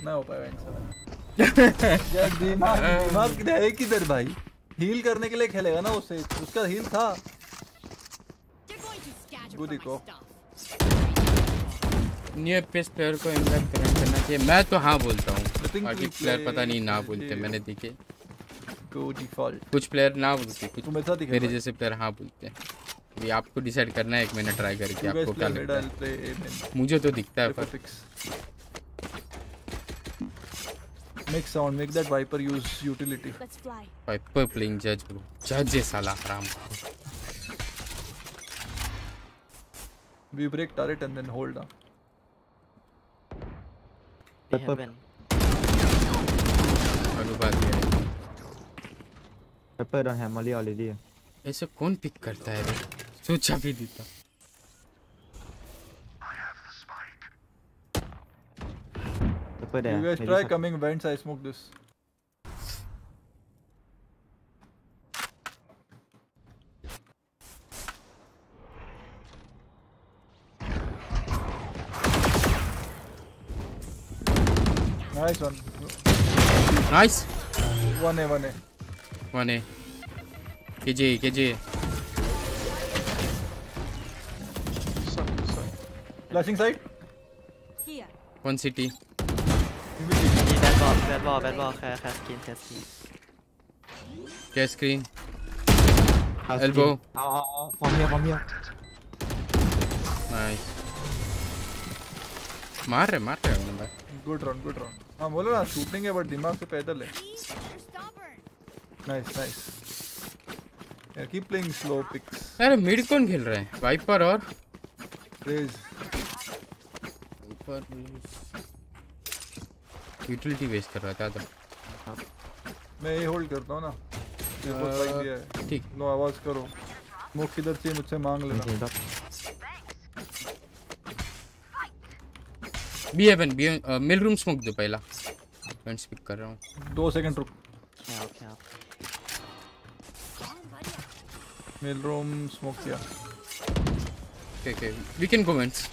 ना हो पाएगा इनसे यार दिमाग दिमाग है किधर भाई हील करने के लिए खेलेगा ना उससे उसका हील था Good eco. New FPS player को इम्पैक्ट करना चाहिए मैं तो हाँ बोलता हूँ बाकी प्लेयर पता नहीं ना बोलते मैंने देखे Go default. कुछ प्लेयर ना बोलते कुछ तू मेरे। जैसे प्लेयर हाँ बोलते हैं अभी आपको डिसाइड करना है एक महीना ट्राई करके आपको क्या लगता है. मुझे तो दिखता है Play पर for fix. Make sound. Make that Viper use utility. Let's fly. Piper playing जज ब्रो जज है साला हराम We break turret and then hold है। Pepper don't have molly already. ऐसे कौन पिक करता है रे सोचा भी देता Pepper there. You guys try coming vents. I smoke this. Nice one. Nice. One A, one A. One A. KJ, KJ. Suck, suck. Flashing side. Here. One city. Bad ball, bad ball, bad ball. Have, have skin, have skin. Get screen. Has Elbow. Skin. Oh, oh, oh, oh, from here, from here. Nice. मार रहे मार रहे भाई Good round, good round. हाँ बोलो ना shooting है but दिमाग से पैदल है। नाइस नाइस यार कीप प्लेइंग स्लो पिक्स अरे मिड कौन खेल रहे हैं? वाइपर और? रेज ऊपर यूटिलिटी वेस्ट कर रहा था तो। मैं ये होल्ड करता हूँ ना। मेरे को अह, दिया है। ठीक। नो आवाज़ करो। स्मोक किधर चाहिए मुझसे मांग लेना। B heaven B mail room smoke दो पहला। मैं स्पिक कर रहा हूँ। दो सेकंड रुक। Okay, okay, okay. Mail room smoke किया। Okay okay we can go vents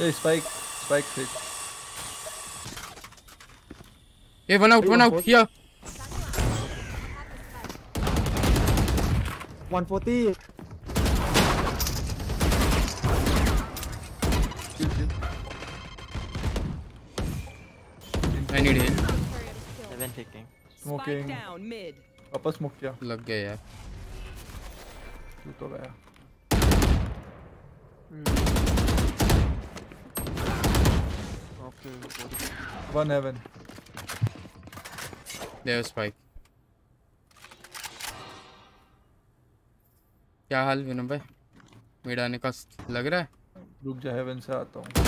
ये spike spike hit A one out one out here 140. Down mid. वापस स्मोक किया लग गया यार। तू तो गया। Okay, one heaven there spike क्या हाल विनम भाई? मिड आने का लग रहा है? रुक जा हेवन से आता हूँ।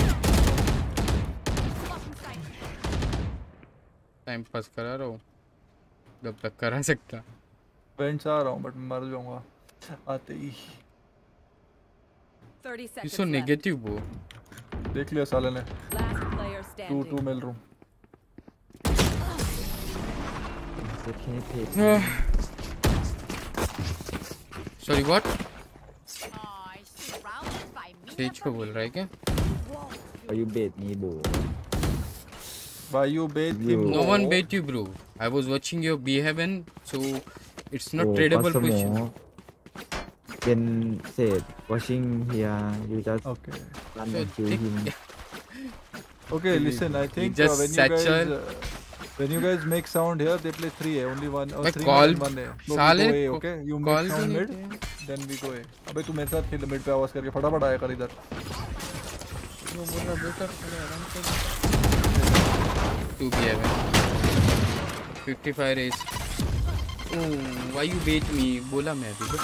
टाइम पास करा रहा हूँ। जब तक करा सकता। वेंट आ रहा हूँ बट मर जाऊँगा। आते ही। 30 यू सो नेगेटिव वो देख लिया साले ने। Two two mail room? Sorry what. Sage को बोल रहा है क्या? You bait me, bro? Why you bait him? No one bait you, bro. I was watching your B heaven, so it's not Oh, tradable position. Then said, watching here, you just Okay. run So and kill him. Okay, listen. I think just uh, when you guys uh, when you guys make sound here, they play three A, only one or three call- mid one A. So we go A, okay? You make sound mid, then we go A. अबे तू मेरे साथ खेल mid पे आवाज़ करके फटाफट आया कर इधर. वो बोल रहा बेटा थोड़ा आराम से two B heaven fifty five Raze why you bait me बोला मैं अभी तो।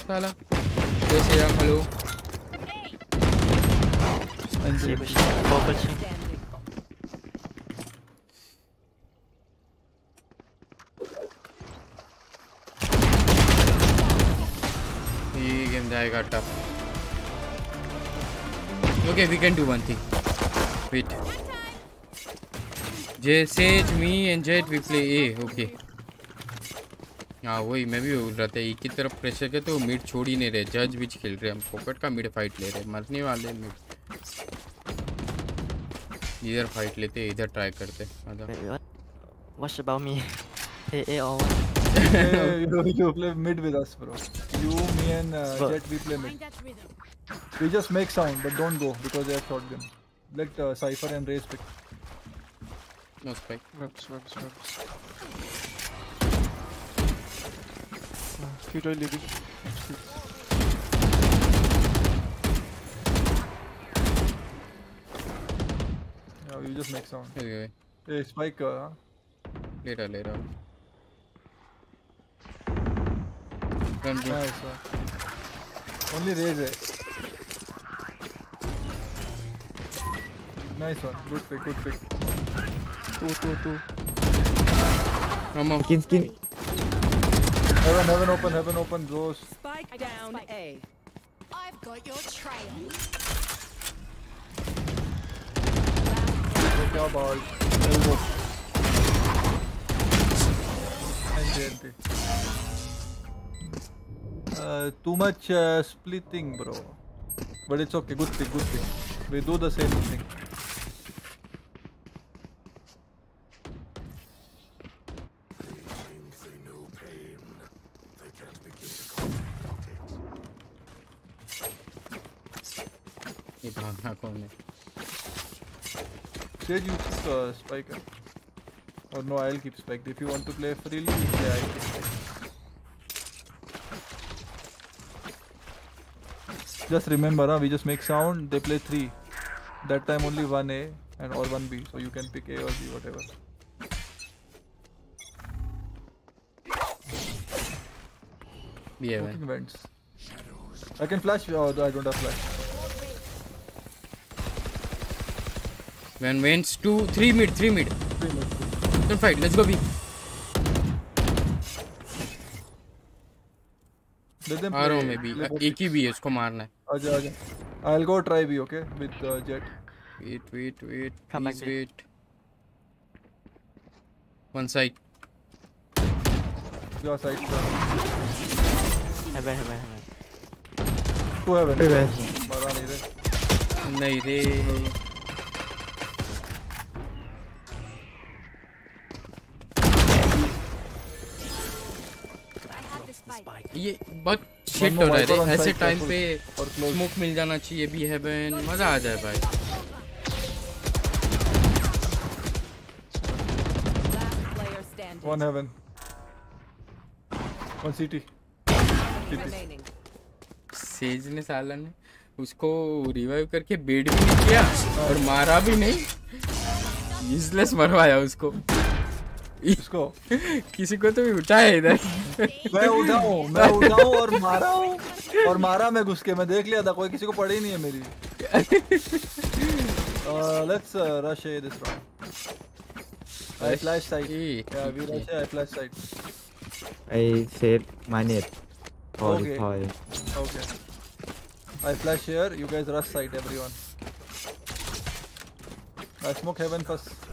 साला कैसे यार हेलो ये गेम जाएगा okay we can do one thing wait Jay, Sage, me and Jet we play A. Okay. हाँ वही मैं भी बोल रहा था एक की तरफ़ प्रेशर के तो मिड छोड़ ही नहीं रहे जज भी खेल रहे हम फोकट का मिड फाइट ले रहे मरने वाले मिड इधर फाइट लेते इधर ट्राई करते मतलब about me. Hey. Hey, you, you play mid with us, bro. You, me, and uh, But- Jet, we play Find mid. that rhythm. We just make sound, but don't go because they have shotgun. Let uh, Cypher and Raze pick. No spike. Webs, webs, webs. Feudal living. No, you just make sound. Okay. Hey, spike. Uh, later, later. Run, bro. Nice, uh, only raise it. Nice one. Good pick, good pick two, two, two. I'm. Skin, skin. Heaven, heaven open, heaven open, those. Spike down A. I've got your trail. Take your. Elbow. And JNT. Uh, too much uh, splitting, bro. But it's okay, good thing, good thing. We do the same thing. Jade, you keep uh, spike. Or no, I'll keep spike. If you want to play freely, you play I'll keep. Just remember, huh, we just make sound, they play 3. That time only 1A and or 1B. So you can pick A or B, whatever. Yeah, man. Vents. I can flash. Oh, I don't have flash. When wins two, three mid, three mid. Three minutes. Don't fight. Let's go B. Let them आ रहा हूँ play- मैं भी एक ही भी है उसको मारना है आजा आजा. I'll go try B, okay? With uh, Jet. Wait, wait, wait. Come back Please B. wait. One side. Your side. sir. Heaven, heaven, heaven. Two heaven. Heaven. मारा नहीं रे. ये बहुत शिट हो रहा है ऐसे टाइम पे और स्मोक मिल जाना चाहिए भी हेवन मज़ा आ जाए भाई. One heaven. One CT. Sage ने साला ने उसको रिवाइव करके बेड भी नहीं किया और मारा भी नहीं यूजलेस मरवाया उसको इसको. किसी को तो भी उठाया इधर मैं उठा हूँ मैं उठा हूँ और मारा हूँ। और मारा मैं घुस के मैं देख लिया था कोई किसी को पड़ी नहीं है मेरी। Let's rush A this round I flash site या we rush I flash site I save manage okay okay I flash here you guys rush site everyone I smoke heaven first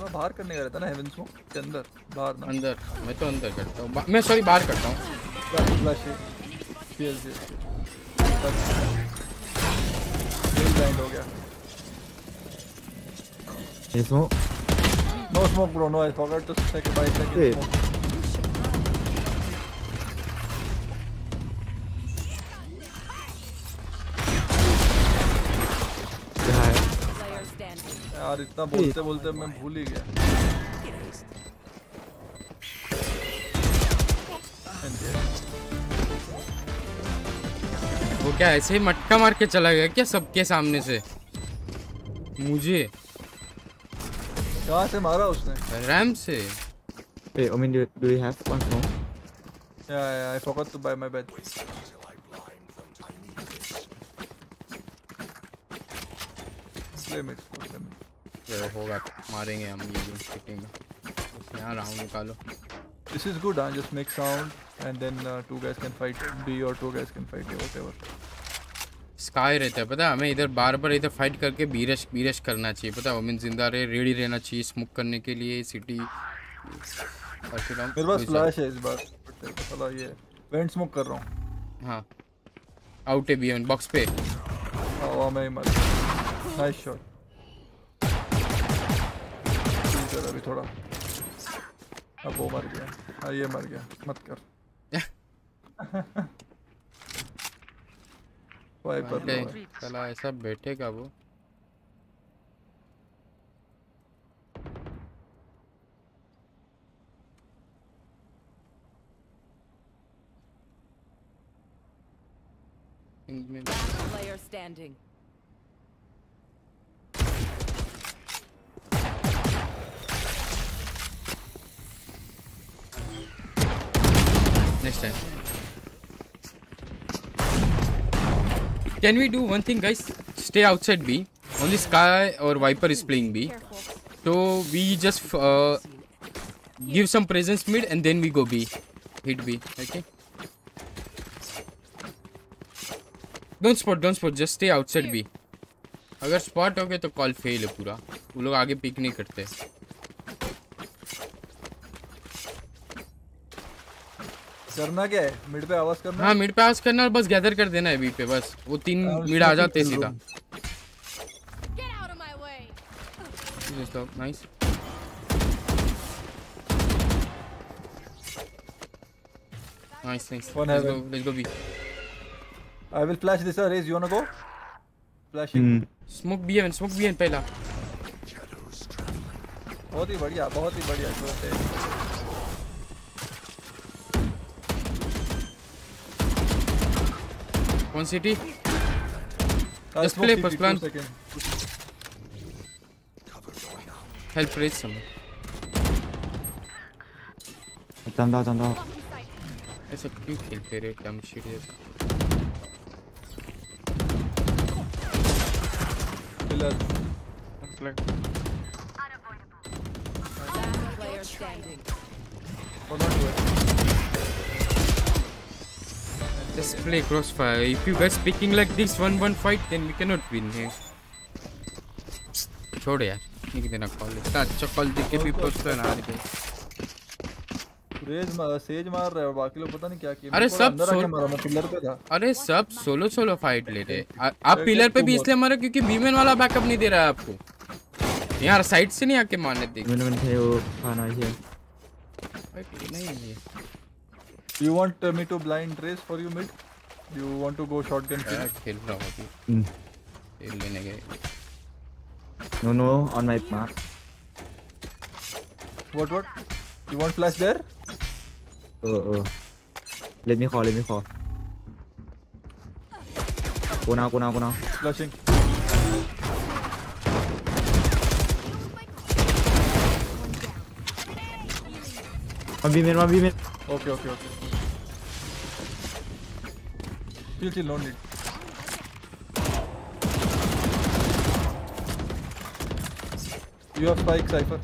थोड़ा बाहर करने का रहता ना हेवन स्मोक के अंदर बाहर ना अंदर मैं तो अंदर करता हूँ मैं सॉरी बाहर करता हूँ फ्लैश सीएस जी ये ब्लाइंड हो गया ये smoke no smoke bro no I forgot to take buy Wait. यार इतना बोलते बोलते मैं भूल ही गया वो क्या ऐसे ही मटका मार के चला गया क्या सबके सामने से मुझे कहाँ से मारा उसने रैम से Hey, Omin, do, do you have one smoke? Yeah, yeah, I forgot to buy my bed. Play mid, play mid. ये होगा मारेंगे हम ये गेम सिटी में यहाँ राउंड निकालो। This is good, huh? Just make sound and then uh, two guys can fight B or two guys can fight A, whatever. Skye रहता है पता है? हमें इधर बार बार इधर फाइट करके बीरश बीरश करना चाहिए पता है? ओमिन ज़िंदा रहे रेडी रहना चाहिए स्मोक करने के लिए सिटी और फिर हम मेरे पास फ्लैश है इस बार साला ये वेंट स्मोक कर रहा हूँ। हाँ। आउट है बी बॉक्स पे। हवा में ही मर नाइस शॉट अभी थोड़ा। अब वो मर गया। हाँ ये मर गया। मत कर। वाइपर चला ऐसा बैठेगा वो। Player standing. Next time can we do one thing guys stay outside b only sky or viper is playing b so we just uh, give some presence mid and then we go b hit b okay don't spot don't spot just stay outside b अगर spot हो गए तो call fail है पूरा वो लोग आगे pick नहीं करते करना क्या है मिड पे आवाज़ करना हाँ मिड पे आवाज़ करना और बस गैदर कर देना है बी पे बस वो तीन हाँ, मिड आ जाते सीधा. Nice Nice, nice. One let's heaven. go, let's go B. I will flash this raise you wanna go flashing hmm Smoke B and smoke B and पहला. बहुत ही बढ़िया बहुत ही बढ़िया One city. I Just play, push plan. Help raise someone. Там да. It's a quick kill period, I'm serious. Pillar. One flank. Unavoidable. Last player standing. One more Just play crossfire. If you guys picking like this one one fight, then we cannot win here. छोड़ यार नहीं देना call इतना अच्छा call देख के भी post पछता ना आने रेज मार सेज मार रहे हैं बाकी लोग पता नहीं क्या किया। अरे सब सोलो मारा मैं पिलर पे था। अरे सब सोलो सोलो फाइट ले रहे। आप पिलर पे भी इसलिए मारे क्योंकि बीमेन वाला बैकअप नहीं दे रहा है आपको। यार साइड से नहीं आके मारने दे मैंने मैंने वो खाना ही है। नहीं है You want uh, me to blind race for you mid? You want to go shotgun? Yeah, kill probably. Kill लेने hmm. No no on my mark. What what? You want flash there? Oh oh. Let me call. Let me call. Go now. Go now. Go now. Flashing. One B one B. Okay, okay, okay. Chill, chill, no need. You have spike, Cypher.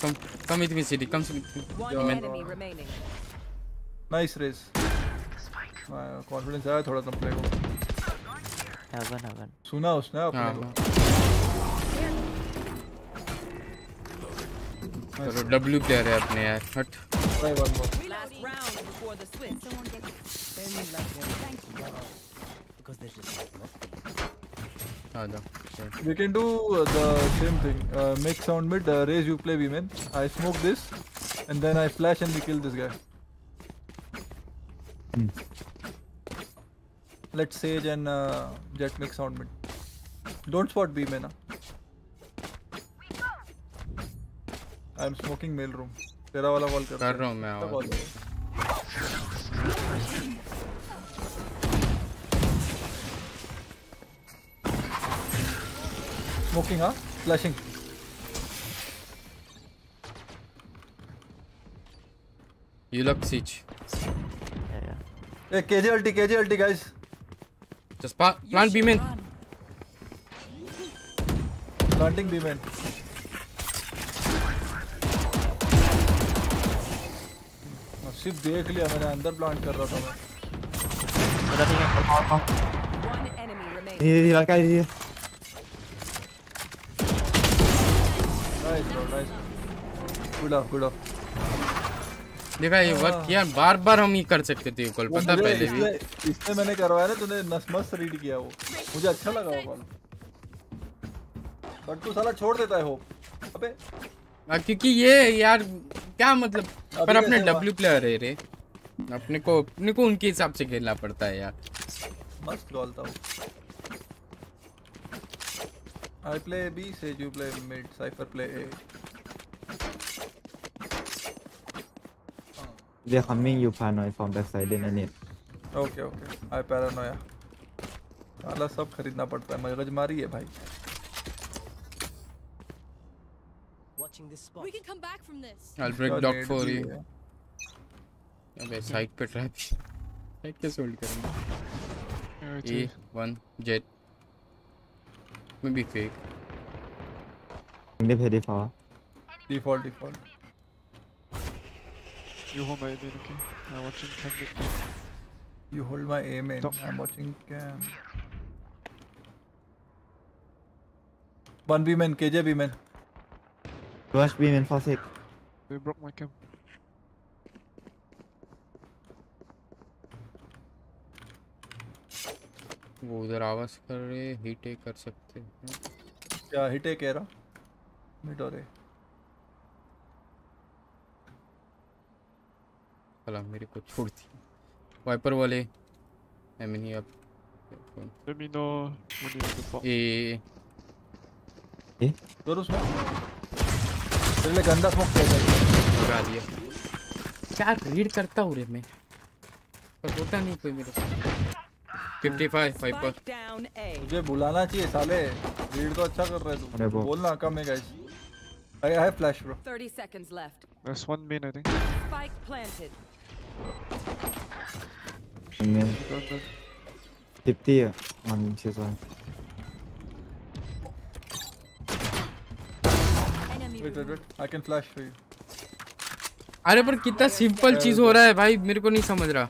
Come, come with me, city. Come with me. One Yeah. enemy remaining. Nice race. Confidence आया थोड़ा सा play को heaven heaven सुना उसने अपने हाँ को हाँ डब्ल्यू प्लेयर है अपने यार हट Try one more. Last round before the switch. आ जाओ We can do uh, the same thing. Uh, make sound mid, uh, raise you play women. I smoke this, and then I flash and we kill this guy. Let Sage and uh, Jet make sound mid. Don't spot B man. I am smoking mail room. तेरा वाला call कर कर रहा हूँ मैं आवाज Smoking, huh? Flashing. You look siege. yeah yeah Hey, KJ ulti, KJ ulti, guys. Just plant B main. Planting B man. सिर्फ़ देख लिया मैंने अंदर प्लांट कर रहा था मैं। पता ठीक है धीरे धीरे लड़का धीरे nice bro nice good off good off देखा ये वर्क हाँ। किया बार बार हम ये कर सकते थे कॉल पता पहले भी। इसने मैंने करवाया ना तूने नसमस रीड किया वो। मुझे अच्छा लगा वो कॉल बट तू साला छोड़ देता है होप अबे। क्योंकि ये यार क्या मतलब पर अपने डब्ल्यू प्लेयर है रे। अपने को अपने को उनके हिसाब से खेलना पड़ता है यार। मस्त बोलता हूँ। आई प्ले बी से you play mid Cypher play A they humming you paranoid from back side in any okay okay I paranoia वाला सब खरीदना पड़ता है मगज मारी है भाई। We can come back from this. I'll break इसका dock need for भी you है। अबे साइड पे ट्रैप साइड कैसे होल्ड करेंगे Yeah, ए वन जेट में भी fake They play the far. Default, default. You hold my mid, okay? I'm watching cam. You hold my A main. Stop. I'm watching cam. One B main, KJ B main. Rush beam in for six. They broke my cam. वो उधर आवाज़ कर रहे hit ए कर सकते हैं क्या hit है कह रहा मिड और A. भला मेरे को छोड़ दी वाइपर वाले आई मीन ये अब Let me know when you the bot. ए ज़ोर उसमें तेरे लिए गंदा स्मोक किया लगा दिया क्या रीड करता हूँ रे मैं पर होता नहीं कोई मेरे को 55 वाइपर Spike down A. तुझे बुलाना चाहिए साले रीड तो अच्छा कर रहे तू बोलना कम है guys I have flash bro 30 seconds left. There's one main, I think. Spike planted. And then Done, done. 50 uh, on season. Enemy wait wait wait I can flash for you अरे पर कितना सिंपल चीज़ हो रहा है भाई मेरे को नहीं समझ रहा।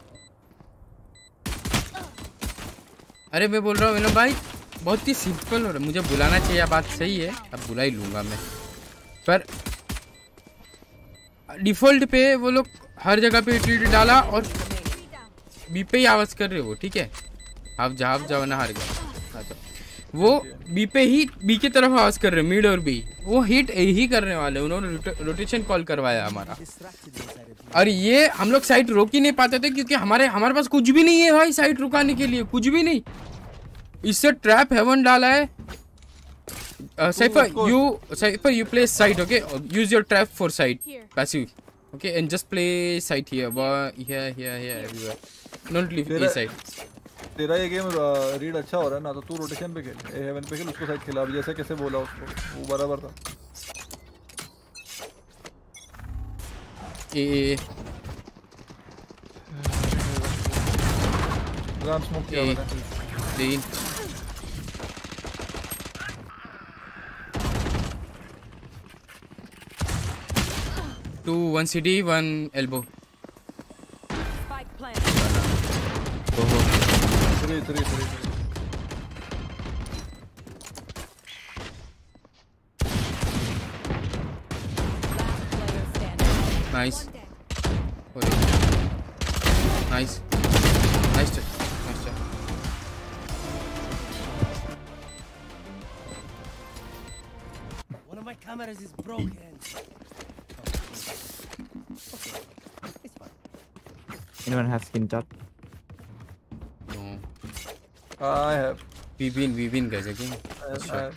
अरे मैं बोल रहा हूँ विनोद भाई बहुत ही सिंपल हो रहा है। मुझे बुलाना चाहिए बात सही है। अब बुला ही लूँगा मैं। पर डिफ़ॉल्ट पे वो लोग हर जगह पे टिल्ट डाला और बी पे ही आवाज़ कर रहे हो ठीक है? आप जा आप जाओ ना हार गया वो बी पे ही बी की तरफ़ आवाज़ कर रहे मिड और बी वो हिट ए ही करने वाले उन्होंने रोटेशन कॉल करवाया हमारा। और ये हम लोग साइट रोक ही नहीं पाते थे क्योंकि हमारे हमारे पास कुछ भी नहीं है भाई साइट रुकाने के लिए कुछ भी नहीं। इससे ट्रैप हेवन डाला है। Cypher you Cypher you play site okay use your trap for site okay? And just play site here Wa- here here here everywhere. Don't leave a तेरा- ये गेम रीड अच्छा हो रहा है ना तो तू रोटेशन पे खेल। ए हेवन पे खेल उसको साइड खेला अभी जैसे कैसे बोला उसको। वो बराबर था। ए ए राम स्मोक किया मैंने। तीन two one cd one elbow Spike three, three, three. Nice. Nice. Nice check. Nice check. One of my cameras is broken. Anyone have skin dot? I have we win we win guys again I have, I Sure. have.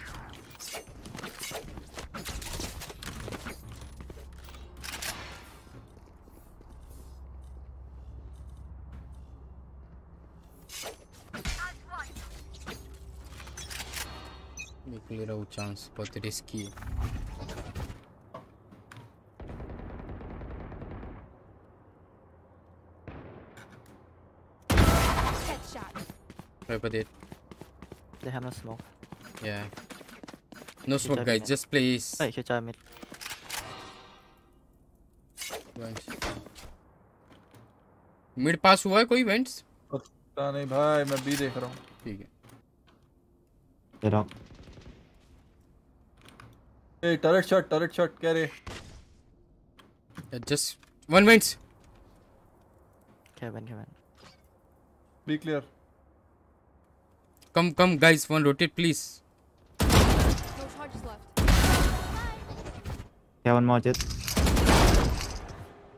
देख ले रहा हूँ chance बहुत risky है Headshot. Viper dead. They have no smoke. Yeah. No smoke, job, guys. mate. Just please. Hey, good job, mid. Mid pass हुआ है कोई events पता नहीं भाई मैं बी देख रहा हूँ ठीक है They don't. A turret shot turret shot कह रहे just one events Kevin, Kevin. B clear come come guys one rotate please No charges left. Yeah, one more jet.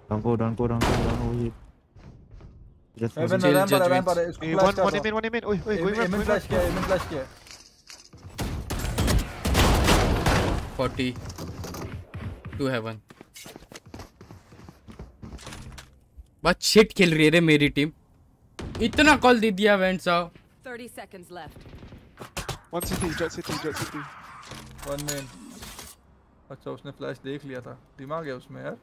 Don't go, don't go, don't go, don't overheat. Just Heaven, Chill, है, है, flash one, one aim in, one aim in. Oi, oi, हूँ। going Aim- ramp, flash. किया है, aim flash किया 40 to heaven बस shit खेल रही है रे मेरी टीम इतना कॉल दे दिया वेंट साहब 30 seconds left. One city, jet city, jet city. One main. अच्छा उसने फ्लैश देख लिया था। दिमाग है उसमें यार।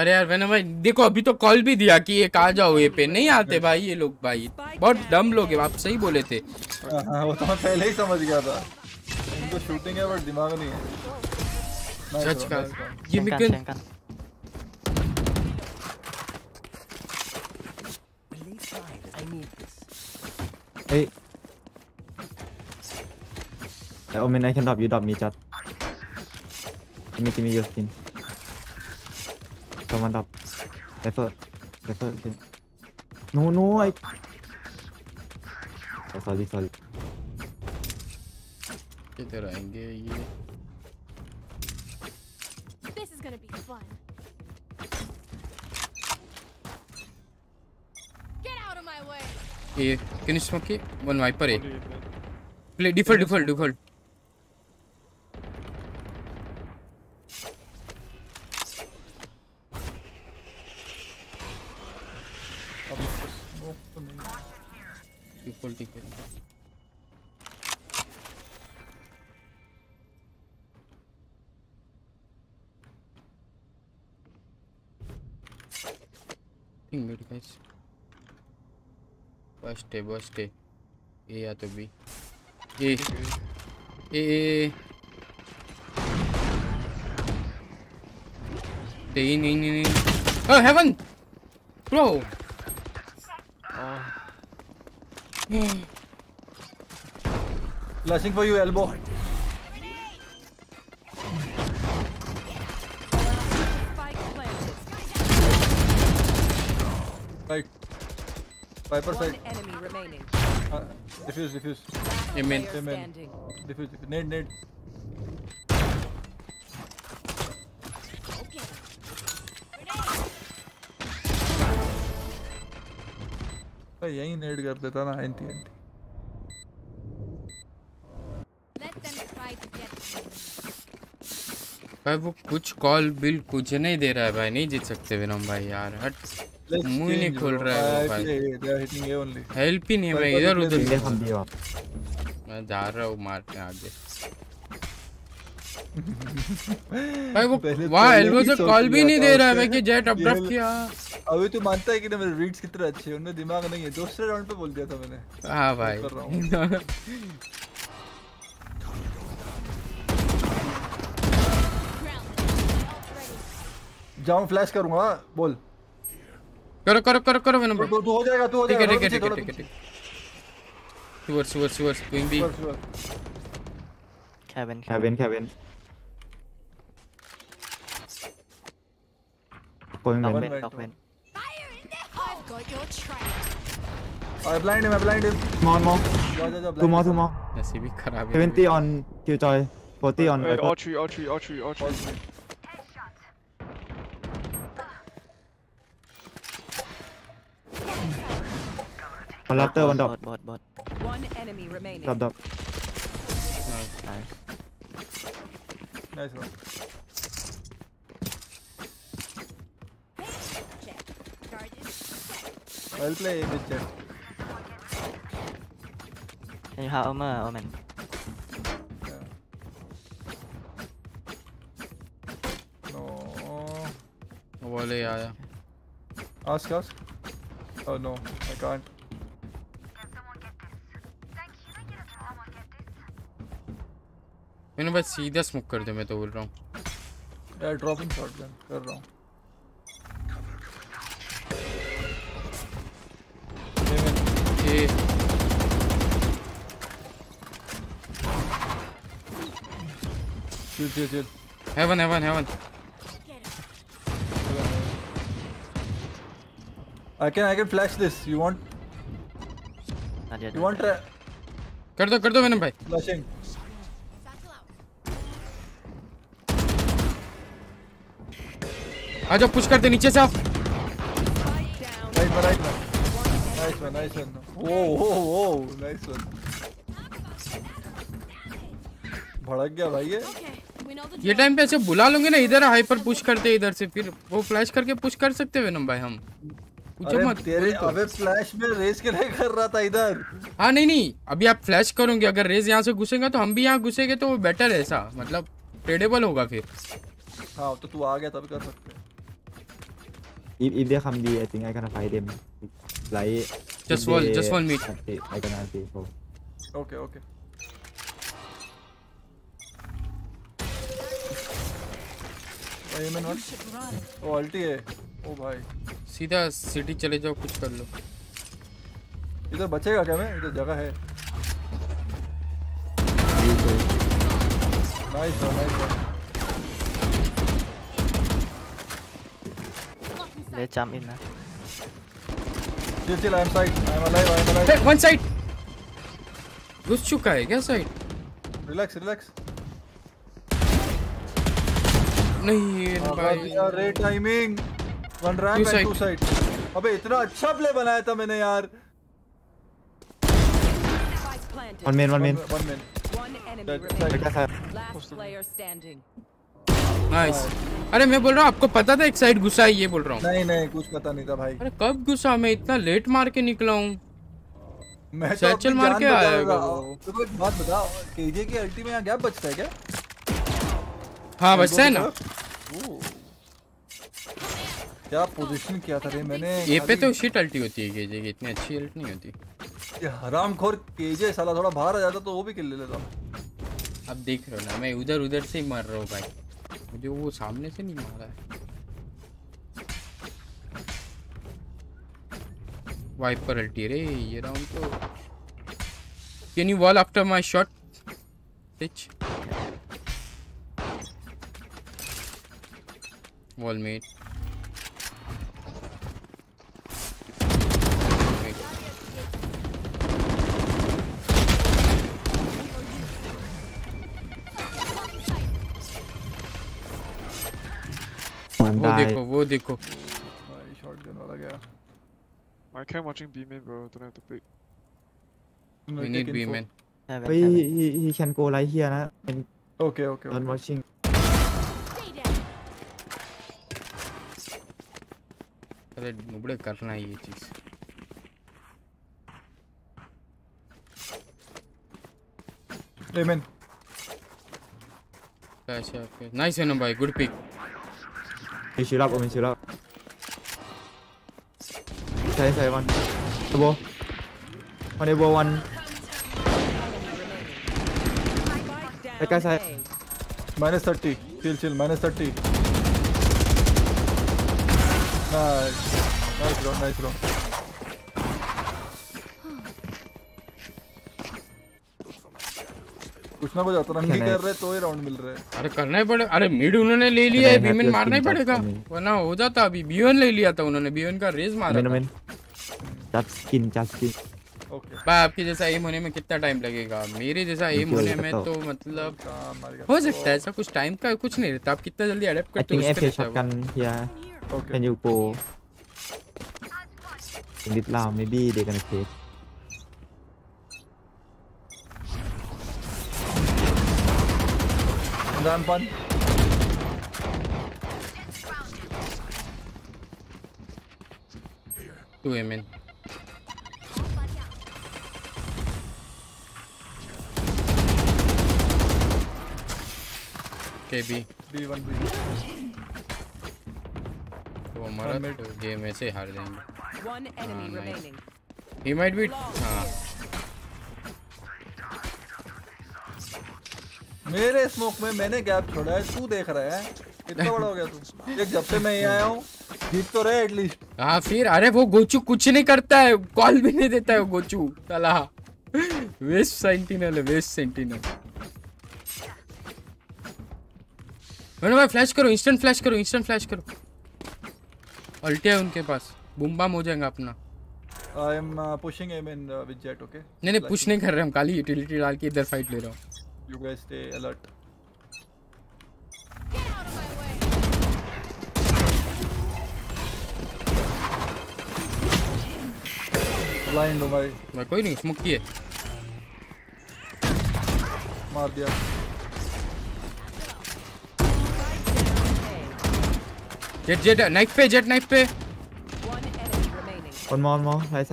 अरे यार मैंने भाई देखो अभी तो कॉल भी दिया कि एक आ जाओ ये पे। नहीं आते भाई ये लोग भाई। बहुत डम लोग हैं आप सही बोले थे। हाँ, हाँ, वो तो मैं पहले ही समझ गया था। इनको शूटिंग है बट दिमाग नहीं है। Nice सच का. ये भी Hey. Oh man, I can drop you, drop me, chat. Give me, give me your skin. Someone drop. Level. Level, okay. No, no, I... Sorry, sorry. Get that angle, you. This is gonna be fun. ये can you smoke it? One Viper है। Only in mid. Play default default default अब Băște, băște. E, ia tu bi. E. E, e. In, in, in, in. Oh, heaven! Bro! Oh. Flashing for you, elbow. Right. Viper One side enemy remaining. uh, diffuse diffuse Amen. Amen. diffuse diffuse. nade nade भाई यही नेड कर देता ना anti anti. भाई वो कुछ call bill कुछ नहीं दे रहा है भाई नहीं जीत सकते विनम भाई यार हट मुँह नहीं खोल रहा है भाई. हेल्प ही नहीं है इधर उधर. मैं जा रहा हूँ मारने आगे। भाई वो वहाँ एल्बो से कॉल भी नहीं दे रहा है भाई कि जेट ये किया। अभी तू मानता है कि ना मेरे रीड्स कितने अच्छे हैं? उनमें दिमाग नहीं है। दूसरे राउंड पे बोल दिया था मैंने। हाँ भाई। कर रहा हूँ। जाऊँ फ्लैश करूँगा बोल। करो करो करो करो विनम तू तू हो जाएगा तू हो ठीक है जाएगा ठीक है ठीक है ठीक है ठीक है सुवर सुवर सुवर गोइंग बी पीछे। Sure, sure. Cabin, Cabin, cabin. Going One in. Cabin, went, top one. win. I've got your trail. I blind him I blind him More, more. जा जा जा Two more, blind two him. more. नसीब ही खराब है 70 on Killjoy. 40 on Wait, Viper. all three, all three, all three, all three. One laughter, one drop. Bot, bot, bot. One enemy remaining. Drop, drop. Nice. Nice one. I'll play with Jet. Can you have armor, Omen? No. वाले आया Ask, ask. Oh no, I can't. मैंने बस सीधा smoke कर दे मैं तो बोल रहा हूँ Yeah, dropping shotgun. कर रहा हूँ. ये Chill, chill, chill. Heaven heaven heaven I can, I can flash this. You want? Not yet. You want try कर दो कर दो मैंने भाई flashing? आ जाओ पुश करते नीचे से आओ Right one, right one. Nice one, one. Whoa, whoa, whoa, nice one. भड़क गया भाई ये ये टाइम पे ऐसे बुला लोगे ना इधर हाइपर पुश करते इधर से फिर वो फ्लैश करके पुश कर सकते हैं वेनम भाई हम अरे मत तेरे तो। अबे फ्लैश में रेस के लिए कर रहा था इधर हाँ नहीं नहीं अभी आप फ्लैश करोगे अगर रेज यहाँ से घुसेगा तो हम भी यहाँ घुसेंगे तो वो बेटर है ऐसा मतलब ट्रेडेबल होगा फिर हाँ तो तू आ गया तब कर सकते हैं If if they come B, I think I gonna fight them. Like Just wall- they just wall mid. anti, I gonna anti. So okay okay भाई मैं नॉट ओ अल्टी है ओ भाई सीधा सिटी चले जाओ कुछ कर लो इधर बचेगा क्या मैं इधर जगह है nice one nice They jump in ना chill chill I am side I am alive I am alive घुस चुका है क्या साइड रिलैक्स रिलैक्स नहीं भाई। यार timing one Two and two side अबे इतना अच्छा प्ले बनाया था मैंने यार। One man, one man. One minute One enemy Dead. remaining. Like that. Nice अरे मैं बोल रहा हूँ आपको पता था एक साइड घुसा है ये बोल रहा हूँ। नहीं नहीं कुछ पता नहीं था भाई। अरे कब घुसा मैं इतना लेट मार के निकला हूँ। मैं तो अपनी मार के आया। तो एक बात बता केजे की अल्टी में यहाँ गैप बचता है क्या? हाँ बचता है ना। क्या पोजीशन किया था रे मैंने? ये पे तो शिट अल्टी होती है केजे की इतनी अच्छी अल्ट नहीं होती। ये हरामखोर केजे साला थोड़ा बाहर आ जाता तो वो भी किल ले लेता। अब देख रहे हो ना मैं उधर उधर से ही मार रहा हूँ भाई। मुझे वो सामने से नहीं मारा है। वाइपर अल्टी रे ये राउंड तो can you wall after my shot pitch wall mate वो. देखो वो देखो भाई शॉटगन वाला गया I cam watching B main, bro. Don't have to pick. we need B man But he, he, he can go right here na. And okay okay don't watching. अरे नुबड़े करना है ये चीज़ एमन अच्छा नाइस है ना भाई good pick He shoot up, Omen shoot up. Side, side, one. Double. One double, one. That guy side. Minus thirty chill chill minus thirty nice nice row nice, रो कुछ ना कुछ अतरंगी कर रहे तो ही राउंड मिल रहे। अरे करना ही पड़ेगा अरे मिड उन्होंने ले लिया है बीमेन मारना ही पड़ेगा। चार। वरना हो जाता अभी बीवन ले लिया था उन्होंने बीवन का रेस मारा था। Omen. Just skin, just okay भाई आपके जैसा एम होने में कितना टाइम लगेगा? मेरे जैसा एम होने में तो मतलब गया। हो सकता है ऐसा कुछ टाइम का कुछ नहीं रहता। आप कितना जल्दी अडेप्ट करते हो think उस पे FA रहता है वो। shotgun here. Okay. Can you go? In this round, maybe they're gonna take. रामपान two M N K B B one B तो हमारा तो गेम ऐसे ही हार जाएंगे One enemy nice. remaining. He might be हाँ मेरे स्मोक में मैंने गैप छोड़ा है तू देख रहा है। कितना बड़ा हो गया तू? देख जब से मैं यहाँ आया हूँ जीत तो रहे एटलीस्ट हाँ फिर अरे वो गोचू कुछ नहीं करता है कॉल भी नहीं देता है वो गोचू। साला। वेस्ट सेंटिनल है वेस्ट सेंटिनल मैंने भाई फ्लैश करो इंस्टेंट फ्लैश करो इंस्टेंट फ्लैश करो। अल्टी है उनके पास। बूम बाम हो जाएगा अपना। I am pushing am in with Jett okay नहीं नहीं पुश नहीं कर रहे हम खाली यूटिलिटी डाल के इधर फाइट ले रहा हूँ। You guys stay alert. Blind my भाई मैं कोई नहीं स्मोक किए। मार दिया। जेट Jet, नाइफ पे one more one more nice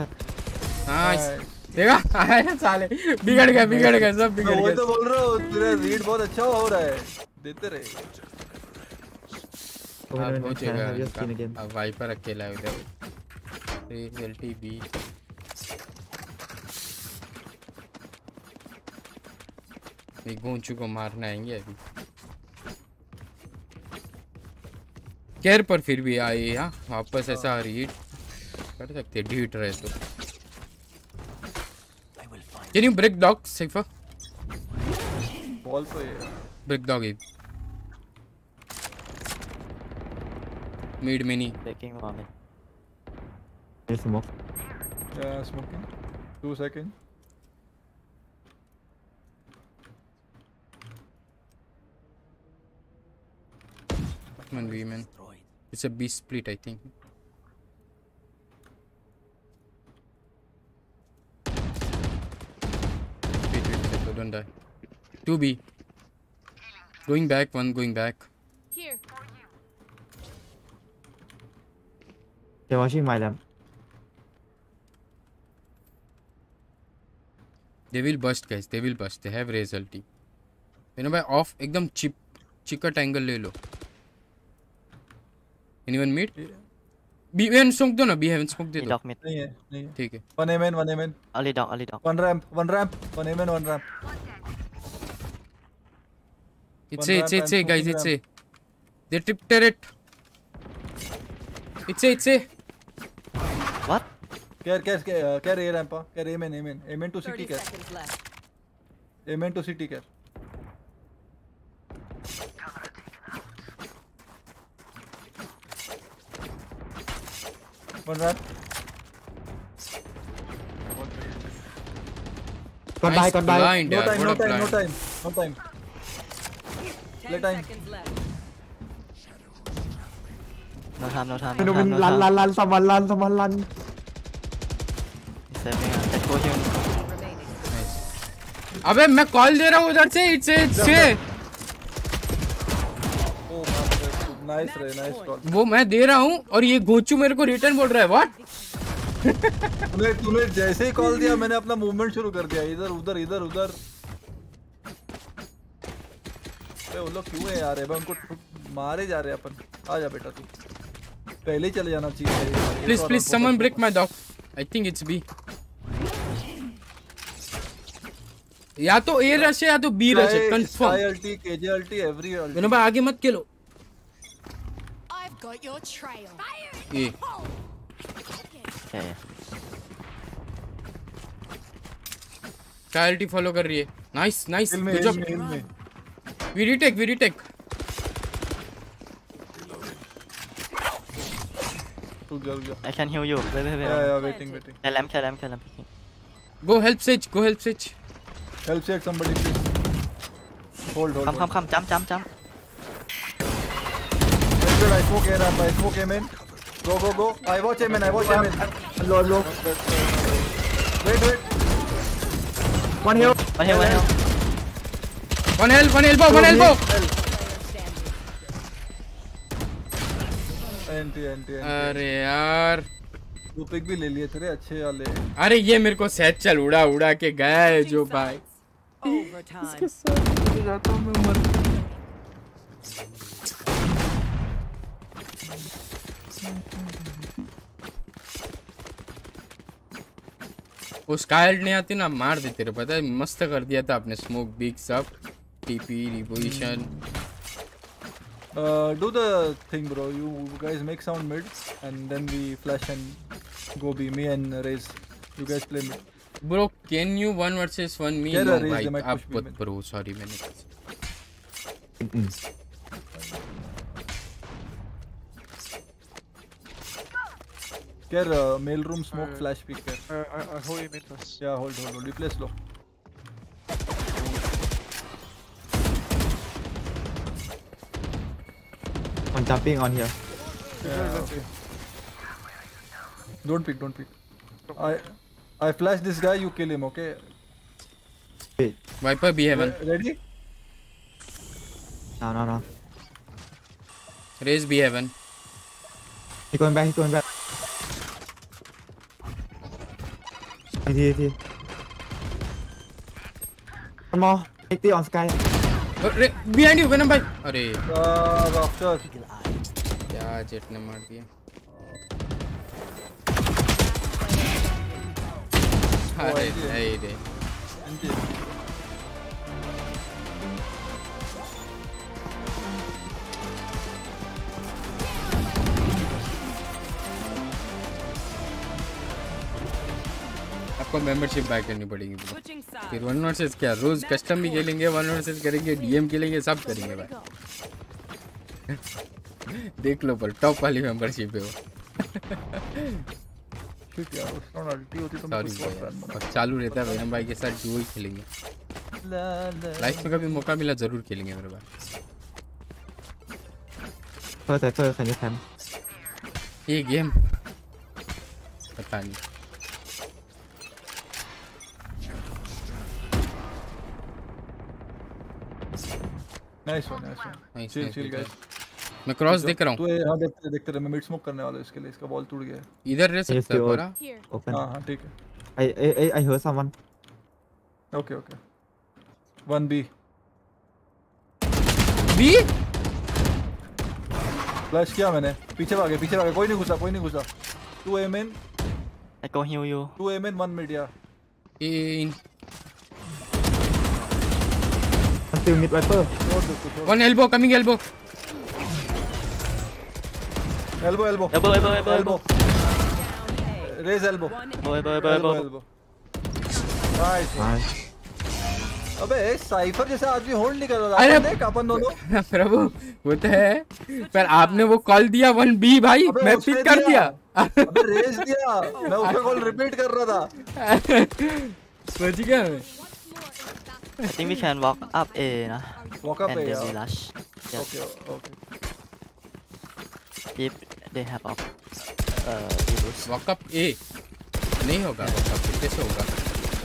nice. देखा? आया ना साले। बिगड़ गया बिगड़ गया सब बिगड़ वो तो गया बोल रहा हूँ तेरा रीड बहुत अच्छा हो रहा है। देते रहे। अब हो I have your जाएगा अब वाइपर अकेला है उधर। एलटी बी ये गोंचू को मारना आएँगे अभी। केयर पर फिर भी आए हाँ? वापस ऐसा रीड कर सकते ढीट रहे तो। Can you break dog, Cypher? Ball for you. Break dog, Abe. Mid mini. Taking mommy. Here's smoke. Yeah, smoking. Two seconds. Man, on, man. It's a B split, I think. don't die. Two B. Going back, one going back. Here. They're watching my lamp. They will burst, guys. They will burst. They have raise ulti. You know, by off, एकदम chip, चिकट angle ले लो. Anyone mid? B heaven smoke दो ना. B heaven smoke दे दो. dog mid. नहीं है नहीं है ठीक है. One MN one MN Early dog, early dog. One ramp one ramp one MN one ramp it's A. They trip turret. It's A, it's A. What? Care care care care A ramp care MN MN MN to CT 30 care seconds left. MN to CT care one ramp Got got यार. Time no What a time no blind. Time no time 10 time. seconds left. No time, no time, No, no time, no run, time. run, run, someone run, someone run. He's saving us. Let's go here. Remaining. अबे मैं call दे रहा हूँ उधर से it's it's A ओ nice रे nice call वो मैं दे रहा हूँ और ये गोचू मेरे को रिटर्न बोल रहा है व्हाट तूने तूने जैसे ही कॉल दिया मैंने अपना मूवमेंट शुरू कर दिया। इधर उधर इधर उधर। अरे वो लोग क्यों है यार? अब उनको मारे जा रहे हैं अपन। आ जा बेटा तू। पहले चले जाना चाहिए please please someone break my dog I think it's B या तो ए रश है या तो बी रश है. Confirm ulti KJ ulti every भाई आगे मत खेलो। Got your trail. Yeah, yeah. Priority follow कर रही है nice nice good job we retake we retake रुक जा रुक जा I can heal you. Wait, wait, wait. या या waiting waiting Kill him, kill him, kill him. Go help Sage go help Sage help check somebody please hold hold Come, come, come. Jump, jump, jump. I smoke air ramp I smoke aim in go go go I watch aim in I watch aim in Low, low. wait wait One here. One here, one here. One help one elbow one elbow anti anti अरे यार तू pick भी ले लिए तेरे अच्छे वाले अरे ये मेरे को सहज चल उड़ा उड़ा के गया है जो भाई Overtime. वो स्काइल्ड नहीं आती ना मार देते रे पता है मस्त कर दिया था आपने स्मोक बिग सब TP reposition Uh, do the thing, bro. You guys make sound mid, and then we flash and go B. Me and Raze. You guys play mid. Bro can you one versus one me no भाई आप मत man. Bro sorry मैंने Care uh, mail room smoke Uh, flash pick. Care. Uh, I, I hold him in first. Yeah, hold hold hold. We play slow. One jumping on here. Yeah, okay. Don't pick, don't pick. I I flash this guy, you kill him, okay? Wait. Viper B heaven. Re- Ready? No, no, no. Raise B heaven. He going back, he going back. Here, here, here. One more. Take the on sky. Oh, रे- behind you venom भाई अरे Uh, Raptor. क्या jet ने मार दिया अरे नहीं आपको मेंबरशिप बैक करनी पड़ेगी। फिर वन वर्सेस क्या रोज कस्टम भी खेलेंगे वन वर्सेस करेंगे डीएम खेलेंगे सब करेंगे भाई। देख लो पर टॉप वाली मेंबरशिप है वो। तो चालू रहता है वेनम भाई के साथ डुओ ही खेलेंगे। लाइफ में कभी मौका मिला ज़रूर खेलेंगे मेरे भाई। ये गेम पता नहीं। मैं क्रॉस देख रहा हूँ तू ये हाँ देखते देखते रहे मैं मिड स्मोक करने वाला हूँ इसके लिए इसका बॉल टूट गया है इधर रह सकता है पूरा. Open. हाँ हाँ ठीक है I, I, I, I heard someone. Okay okay one B B flash किया मैंने पीछे भागे पीछे भागे कोई नहीं घुसा कोई नहीं घुसा two M in I go heal you. Two M in one mid या इन One still mid viper. Elbow coming elbow elbow elbow Elbow, elbow, elbow, elbow. Raze elbow Elbow, elbow, elbow, elbow elbow. Elbow nice Nice. अबे Cypher जैसा आदमी hold नहीं कर रहा अरे- अपन देख अपन दोनों। प्रभु वो तो है। पर आपने वो कॉल दिया वन बी भाई मैं पिक कर दिया। अबे रेज दिया। मैं उसका कॉल रिपीट कर रहा था। बच गया मैं? I think we can walk up A na. Walk up and A, then yeah. we rush. Yeah. Okay okay If they have up. Uh, we lose. Walk up A नहीं होगा walk up कैसे होगा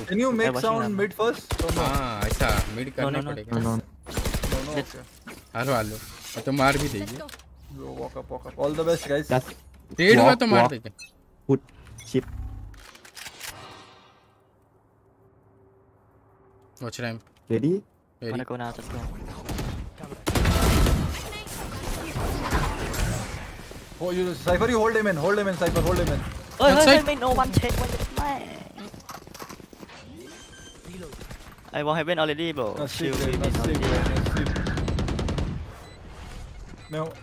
can you make watching sound them. Mid first और no हाँ ऐसा mid करना no, no. पड़ेगा No, no. No no okay हरो हालो मैं तो मार भी देगी walk up, walk up. All the best, guys. हुआ walk, तो मार walk. देगा Put chip. Watch RAM Ready? Wanna go now? Just go. Oh, you Cypher, you hold him in. Hold him in, Cypher. Hold him in. Oh, hey, Outside. hey, wait, no one check. What the man? I won't have been already, bro. Nasib, Shield bhai, will be nasib, already. bhai, nasib. मैं हूँ-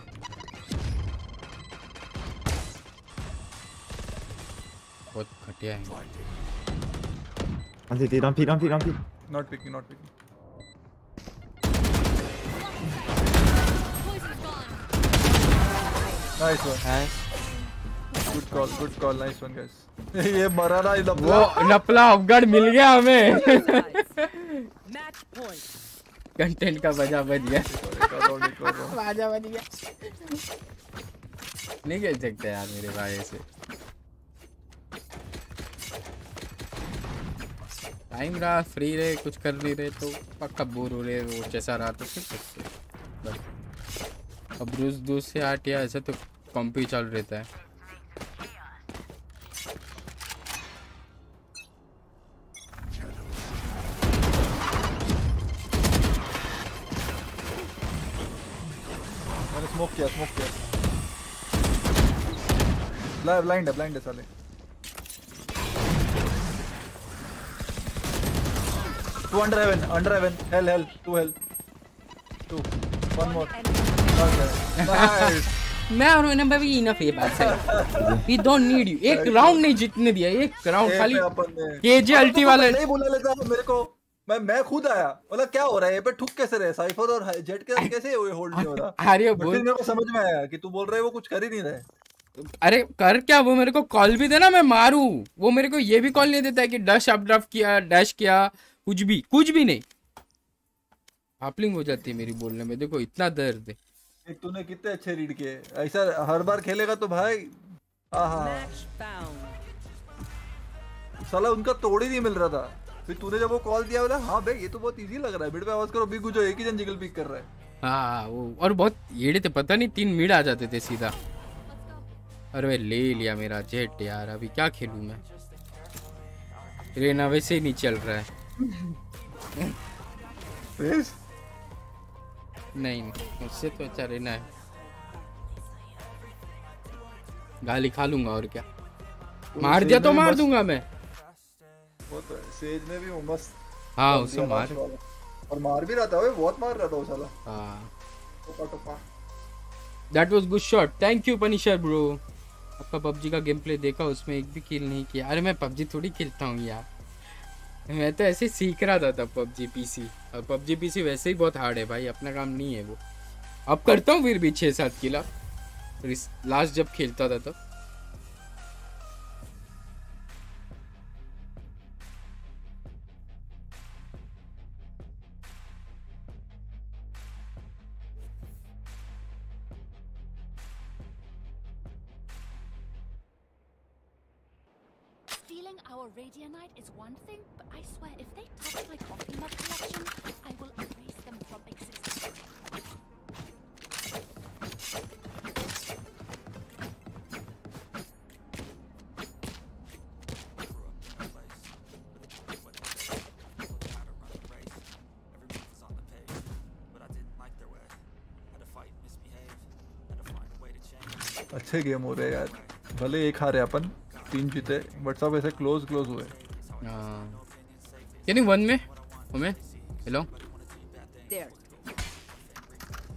बहुत घटिया है One city, don't Not picking, not picking. Nice one. Nice. Good call, good call. Nice one, guys. ये मरा ना वो लपला नपला ऑफगार्ड मिल गया हमें Match point. कंटेंट का बजा बज गया. बाजा बज गया नहीं खेल सकते यार मेरे भाई ऐसे टाइम रहा फ्री रहे कुछ कर नहीं रहे तो पक्का बोर हो रहे वो जैसा रहा तो सकते बस अब रोज दो से आठ या ऐसा तो कॉम्प ही चालू रहता है smoke किया, smoke किया. Blind है, blind है साले. Two under heaven, under heaven. Hell, hell, two hell. Two. One more. Okay. Nice. मैं और नंबर भी इनफ है बात है वी डोंट नीड यू एक राउंड नहीं जीतने दिया एक राउंड खाली केजे अल्टी को वाला। पहले ही बुला लेता मेरे को मैं मैं खुद आया। बोला क्या हो रहा है? ये पे ठुक कैसे रहे? साइफर और जेट के कैसे हुए होल्ड नहीं हो रहा? अरे बोल फिर मेरे को समझ में आया कि तू बोल रहा है वो कुछ कर ही नहीं रहे। अरे कर क्या? वो मेरे को कॉल भी देना मैं मारू। वो मेरे को ये भी कॉल नहीं देता है कि डैश अप किया डैश किया। कुछ भी कुछ भी नहीं। हापलिंग हो जाती है मेरी बोलने में। देखो इतना दर्द है। तूने कितने अच्छे रीड किए। ऐसा हर बार खेलेगा तो भाई. साला उनका तोड़ ही नहीं मिल रहा था। फिर तूने जब वो कॉल दिया बोला हाँ भाई ये तो बहुत इजी लग रहा है। मिड पे आवाज़ करो बिगू जो एक ही जन जिगल पिक कर रहा है। हाँ वो और बहुत येड़े थे पता नहीं तीन मिड आ जाते थे सीधा। अरे भाई ले लिया मेरा जेट यार अभी क्या खेलूं मैं? रेना वैसे ही नहीं चल रहा है। फेस नहीं मुझसे तो अच्छा रहना है गाली खा लूँगा और क्या मार दिया तो मार दूँगा मैं वो तो सेज में भी वो मस्त हाँ उसे मार और मार भी रहा था वो बहुत मार रहा था वो साला हाँ टोपा टोपा that was good shot thank you punisher bro आपका पबजी का गेम प्ले देखा उसमें एक भी किल नहीं किया। अरे मैं पबजी थोड़ी खेलता हूँ यार। मैं तो ऐसे सीख रहा था तब पबजी पीसी। और पबजी पीसी वैसे ही बहुत हार्ड है भाई अपना काम नहीं है वो। अब करता हूँ फिर भी छः सात किला। लास्ट जब खेलता था तब। Stealing our Radianite is one thing, अच्छे गेम हो रहे यार। भले एक हारे अपन तीन जीते बट सब ऐसे क्लोज क्लोज हुए। हाँ। यानी वन में? हमें हेलो? There.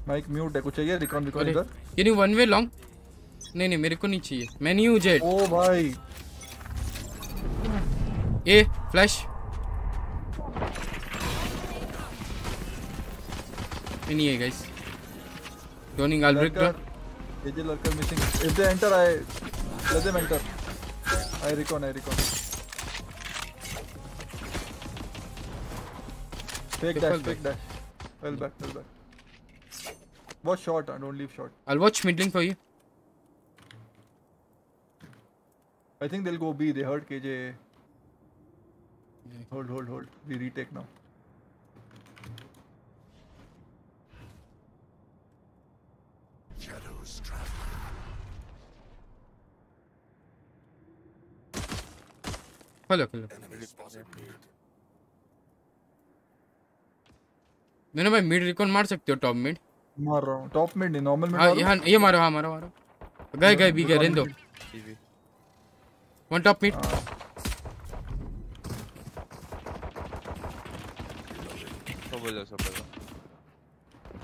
माइक म्यूट है कुछ चाहिए रिकॉन रिकॉन इधर। यानी वन वे लॉन्ग नहीं नहीं मेरे को नहीं चाहिए। मैं नहीं हूँ जेट ओ भाई। A flash. नहीं है गाइस डोनिंग अल्ब्रिक लड़कर एजे लड़कर missing if they enter I let them enter I recon I recon Take dash, take back. dash. Well back, well back. Watch short and don't leave short. I'll watch mid lane for you. I think they'll go B. They heard KJ. Hold, hold, hold. We retake now. Shadows traveling. Hello, hello. मैंने भाई mid recon मार सकते हो top mid मार रहा हूँ। Top mid नहीं normal mid हाँ यहाँ ये मारो हाँ मारो मारो। गए गए बी गए रहने दो one top mid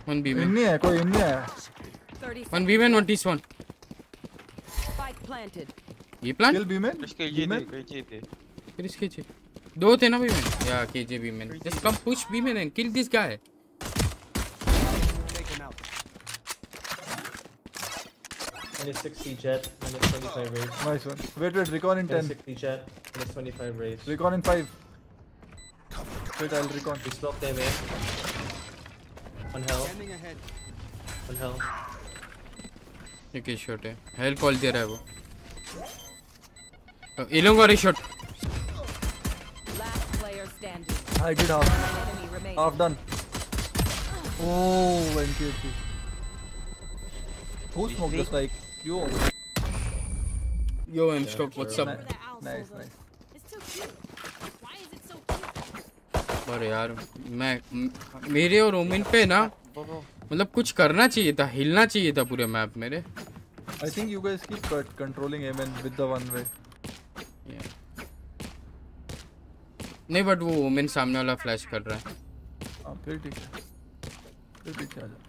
one B में इन्नी है कोई इन्नी है? वन बी में वन टीस वन ये प्लान किल बी में KJ में थे KJ थे फिर इसके चे दो थे ना बी में या केजे बी में जस्ट कम पुश बी में kill this guy Minus 60 jet, minus 25 raise. Nice one. Wait, wait. Recon in Minus 10. 60 jet, minus 25 raise. Recon in 5. Wait, I'll recon. We smoke them in. One hell, Standing ahead. one hell. एक ही shot है hell call दे रहा है वो ये लोग और shot Last player standing. I did half. Enemy remaining. Half done. Oh, NT, NT. Who smoked the strike? You. Yo am stock what's up Nice, nice. It's so cute. Why is it so cute? और यार मैं मेरे और ओमिन पे ना मतलब कुछ करना चाहिए था हिलना चाहिए था पूरे मैप मेरे I think you guys keep cut- controlling him and with the one way. नहीं बट वो ओमिन सामने वाला फ्लैश कर रहा है हाँ फिर ठीक है फिर पीछे आ जा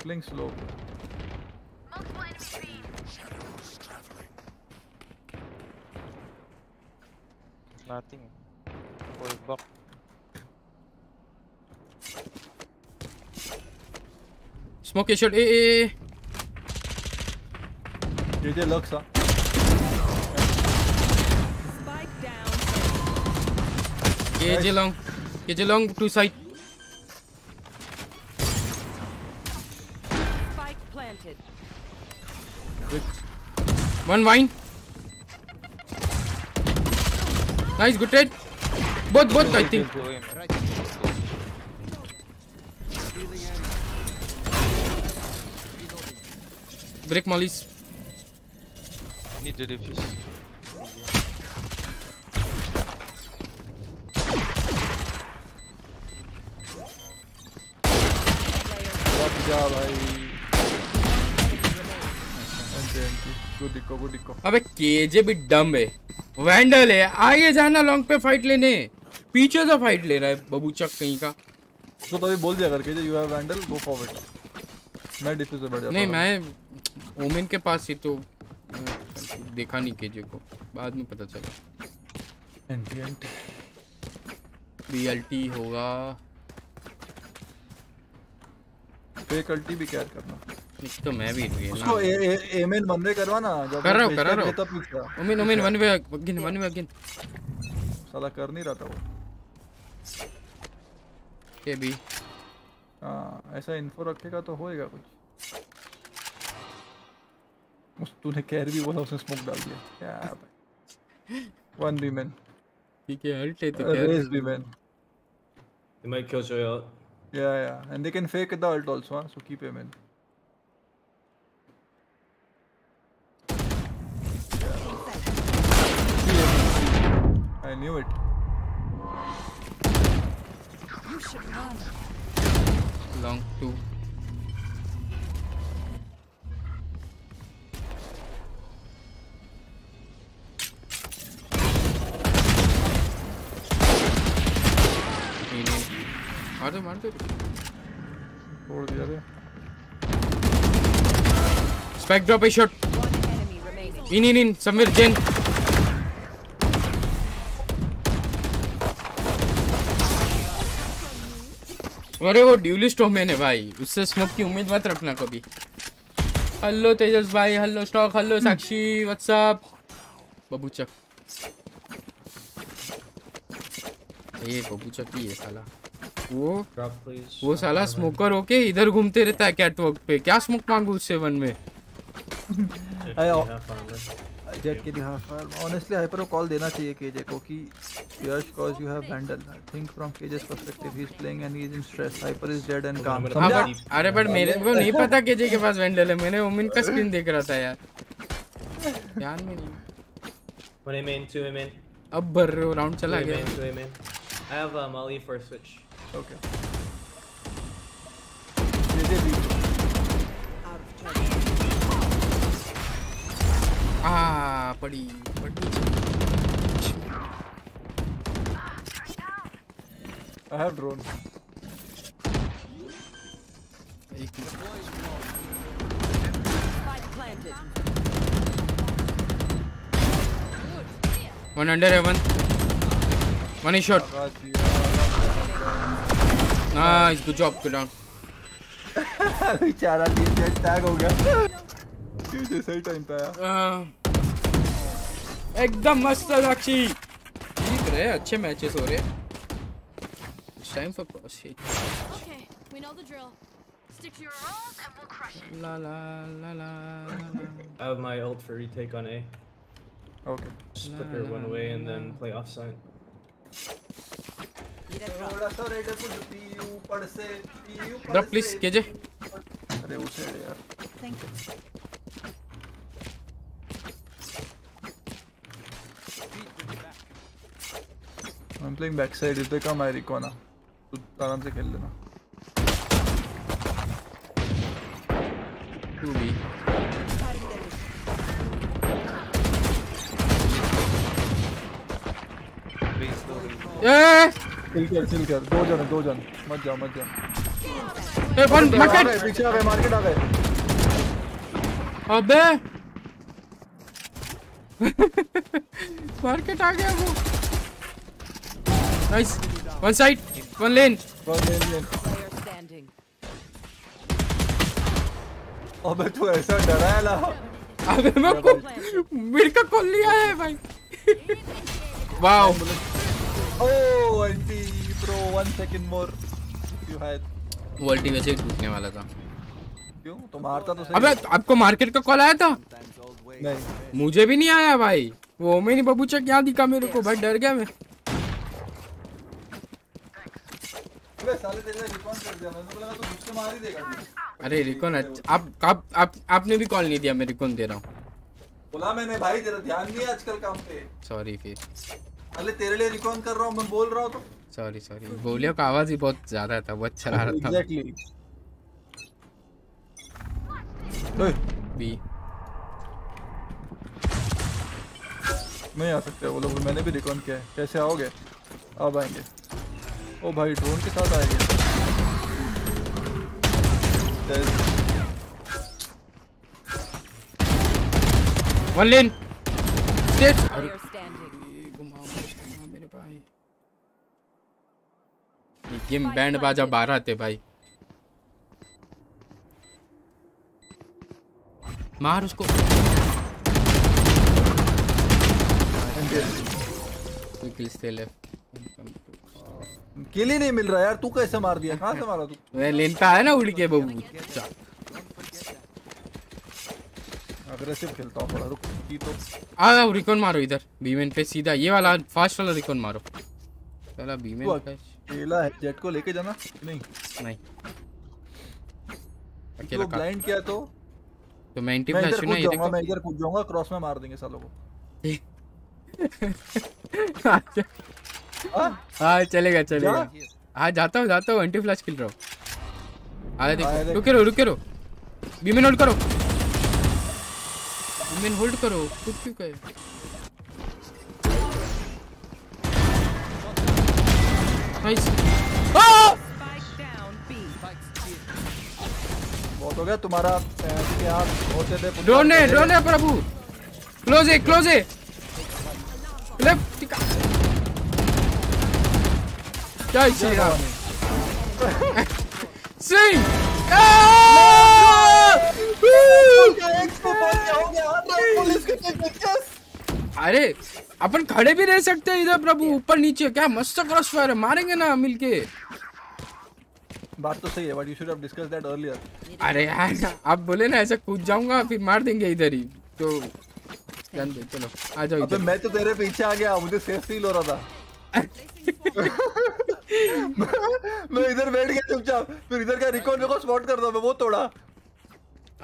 Playing slow. Nothing. Full buck. Smoke your shot. Eh, eh, eh. JJ lurks, huh? KJ long. KJ long to side. Spike planted. Good. One vine. Nice, good trade. Both, both, I think. Break mollies. Need to defuse. Job, भाई। Good eco good eco अबे KJ भी डम है। Vandal है आगे जाना long पे fight लेने। पीछे से फाइट ले रहा है बबूचक कहीं का। तो तभी बोल दिया करके you have Vandal go forward मैं डिफ्यूज से बैठ जाता नहीं मैं ओमेन के पास ही तो देखा नहीं केजे को। बाद में पता चला। एंटी एंटी बीएलटी होगा। फेक अल्टी भी क्या करना। तो मैं भी उसको ए ए एमेन बनवे करवा ना जब कर रहा वो हूँ कर रहा हूँ तब पूछता Omen Omen one way again one way again साला कर नहीं रहा था वो। के भी हाँ ऐसा इन्फो रखेगा तो होएगा कुछ। उस तूने कैर भी बोला उसने स्मोक डाल दिया। क्या भाई वन बी मैन ठीक है अल्ट है तो क्या Raze B man They might kill. Yeah, yeah. And they can fake the ult also, huh? so keep him in. I knew it. You should run. Long two. मार दो मार दो। छोड़ दिया रे। Spec drop a shot in in in somewhere जेन अरे वो dualist है भाई। उससे स्मोक की उम्मीद मत रखना कभी। हेलो तेजस भाई hello stock hello Sakshi what's up बबूचक। ये बबूचक ही है साला। वो? Drop, वो साला स्मोकर होके इधर घूमते रहता है कैटवॉक पे। क्या स्मोक मांगू उससे वन में जेट के ऑनेस्टली हाइपर को कॉल देना चाहिए केजे को कि Yash cause you have handle think from KJ's perspective he is playing and he is in stress hyper is dead and काम अरे बट मेरे को नहीं पता केजे के पास वेंडल है। मैंने ओमिन का स्क्रीन देख रहा था यार। ध्यान में नहीं One two. अब भर रहे हो राउंड चला गया। main, two A main. I have Molly for a switch. Okay. आ पड़ी पड़ी I have drone. एक Spike planted. वन अंडर है one वन ही shot nice good job good down बेचारा टीम जेट टैग हो गया केजे सही टाइम पे आया एकदम मस्त साक्षी जीत रहे हैं, अच्छे मैचेस हो रहे हैं It's time for cross hit. Okay, we know the drill. Stick to your roles and we'll crush it. La la la la la. I have my ult for retake on A. Okay. Just flicker one way and then play offside. Drop please KJ अरे उसे यार। Thank you I am playing back side इधर का मैं रिकोना तू आराम से खेल लेना। To B Yes! yeah. चिल कर चिल कर। दो जन दो जन। मत जाओ मत जाओ। A one market. पीछे आ गए मार्केट आ गए। अबे। मार्केट आ गया वो। Nice one side one lane one lane lane अबे तू ऐसा डरा है ला अबे मैं मिड का कॉल लिया है भाई? Wow. Oh anti bro one second more you had VoLTE वैसे ही टूटने वाला था। क्यों? तो मारता तो सही। अबे आपको मार्केट का कॉल आया था? नहीं। मुझे भी नहीं आया भाई। वो ओमेनी बबूचा क्या दिखा मेरे को भाई डर गया मैं। अबे साले तेरे रिकॉर्ड कर दिया मैंने तो लगा तू मुझसे मार ही देगा। अरे रिकॉन अच्छा आप आप आप आपने भी कॉल नहीं दिया मैं रिकॉन दे रहा हूँ। बोला मैंने भाई तेरा ध्यान नहीं है आजकल काम पे। सॉरी फिर। अरे तेरे लिए रिकॉर्ड कर रहा हूँ मैं बोल रहा हूँ तो। सॉरी सॉरी गोलियों का आवाज़ ही बहुत ज़्यादा था बहुत चला रहा था। एग्जैक्टली ओए। बी नहीं आ सकते वो लोग मैंने भी रिकॉर्ड किया है। कैसे आओगे? अब आएँगे। ओ भाई ड्रोन के साथ आएँगे। One lane state Player standing. मेरे भाई ये बैंड बाजा बारह थे भाई। मार उसको। किल ही नहीं मिल रहा यार तू कैसे मार दिया? कहाँ से मारा तू? मैं लेन पे आया ना उड़ के बबू अग्रेसिव खेलता हूँ थोड़ा रुक की तो। आ रिकॉन मारो इधर बीमेन पे सीधा ये वाला फास्ट वाला रिकॉन मारो। चला बीमेन का अकेला है जेट को लेके जाना? नहीं। नहीं। तो अकेला का ब्लाइंड किया तो? तो मैं एंटी फ्लैश इधर हूँ ना कूद ये देखो। मैं इधर कूद जाऊँगा क्रॉस में मार देंगे सालों को। हाँ? हाँ चलेगा चलेगा। जा। हाँ जाता हूँ जाता हूँ एंटी फ्लैश खेल रहा। हूँ आया देखो। रुके रहो रुके रहो। बीमेन होल्ड करो। बीमेन होल्ड करो। खुद क्यों कहे नाइस बहुत हो गया तुम्हारा होते थे ड्रोन है ड्रोन है प्रभु। क्लोज है क्लोज है। लेफ़्ट श्री राम सिंह अरे अपन खड़े भी रह सकते हैं इधर प्रभु। ऊपर नीचे क्या मस्त क्रॉस फायर मारेंगे ना मिलके बात तो सही है but you should have discuss that earlier अरे यार आप बोले ना ऐसा कूद जाऊँगा फिर मार देंगे इधर ही। तो जान दे चलो आ जाओ अबे इधर। मैं तो तेरे पीछे आ गया मुझे सेफ़ फील हो रहा था। मैं इधर बैठ गया चुपचाप। फिर इधर का रिकॉर्ड को स्पॉट कर दो मैं वो तोड़ा।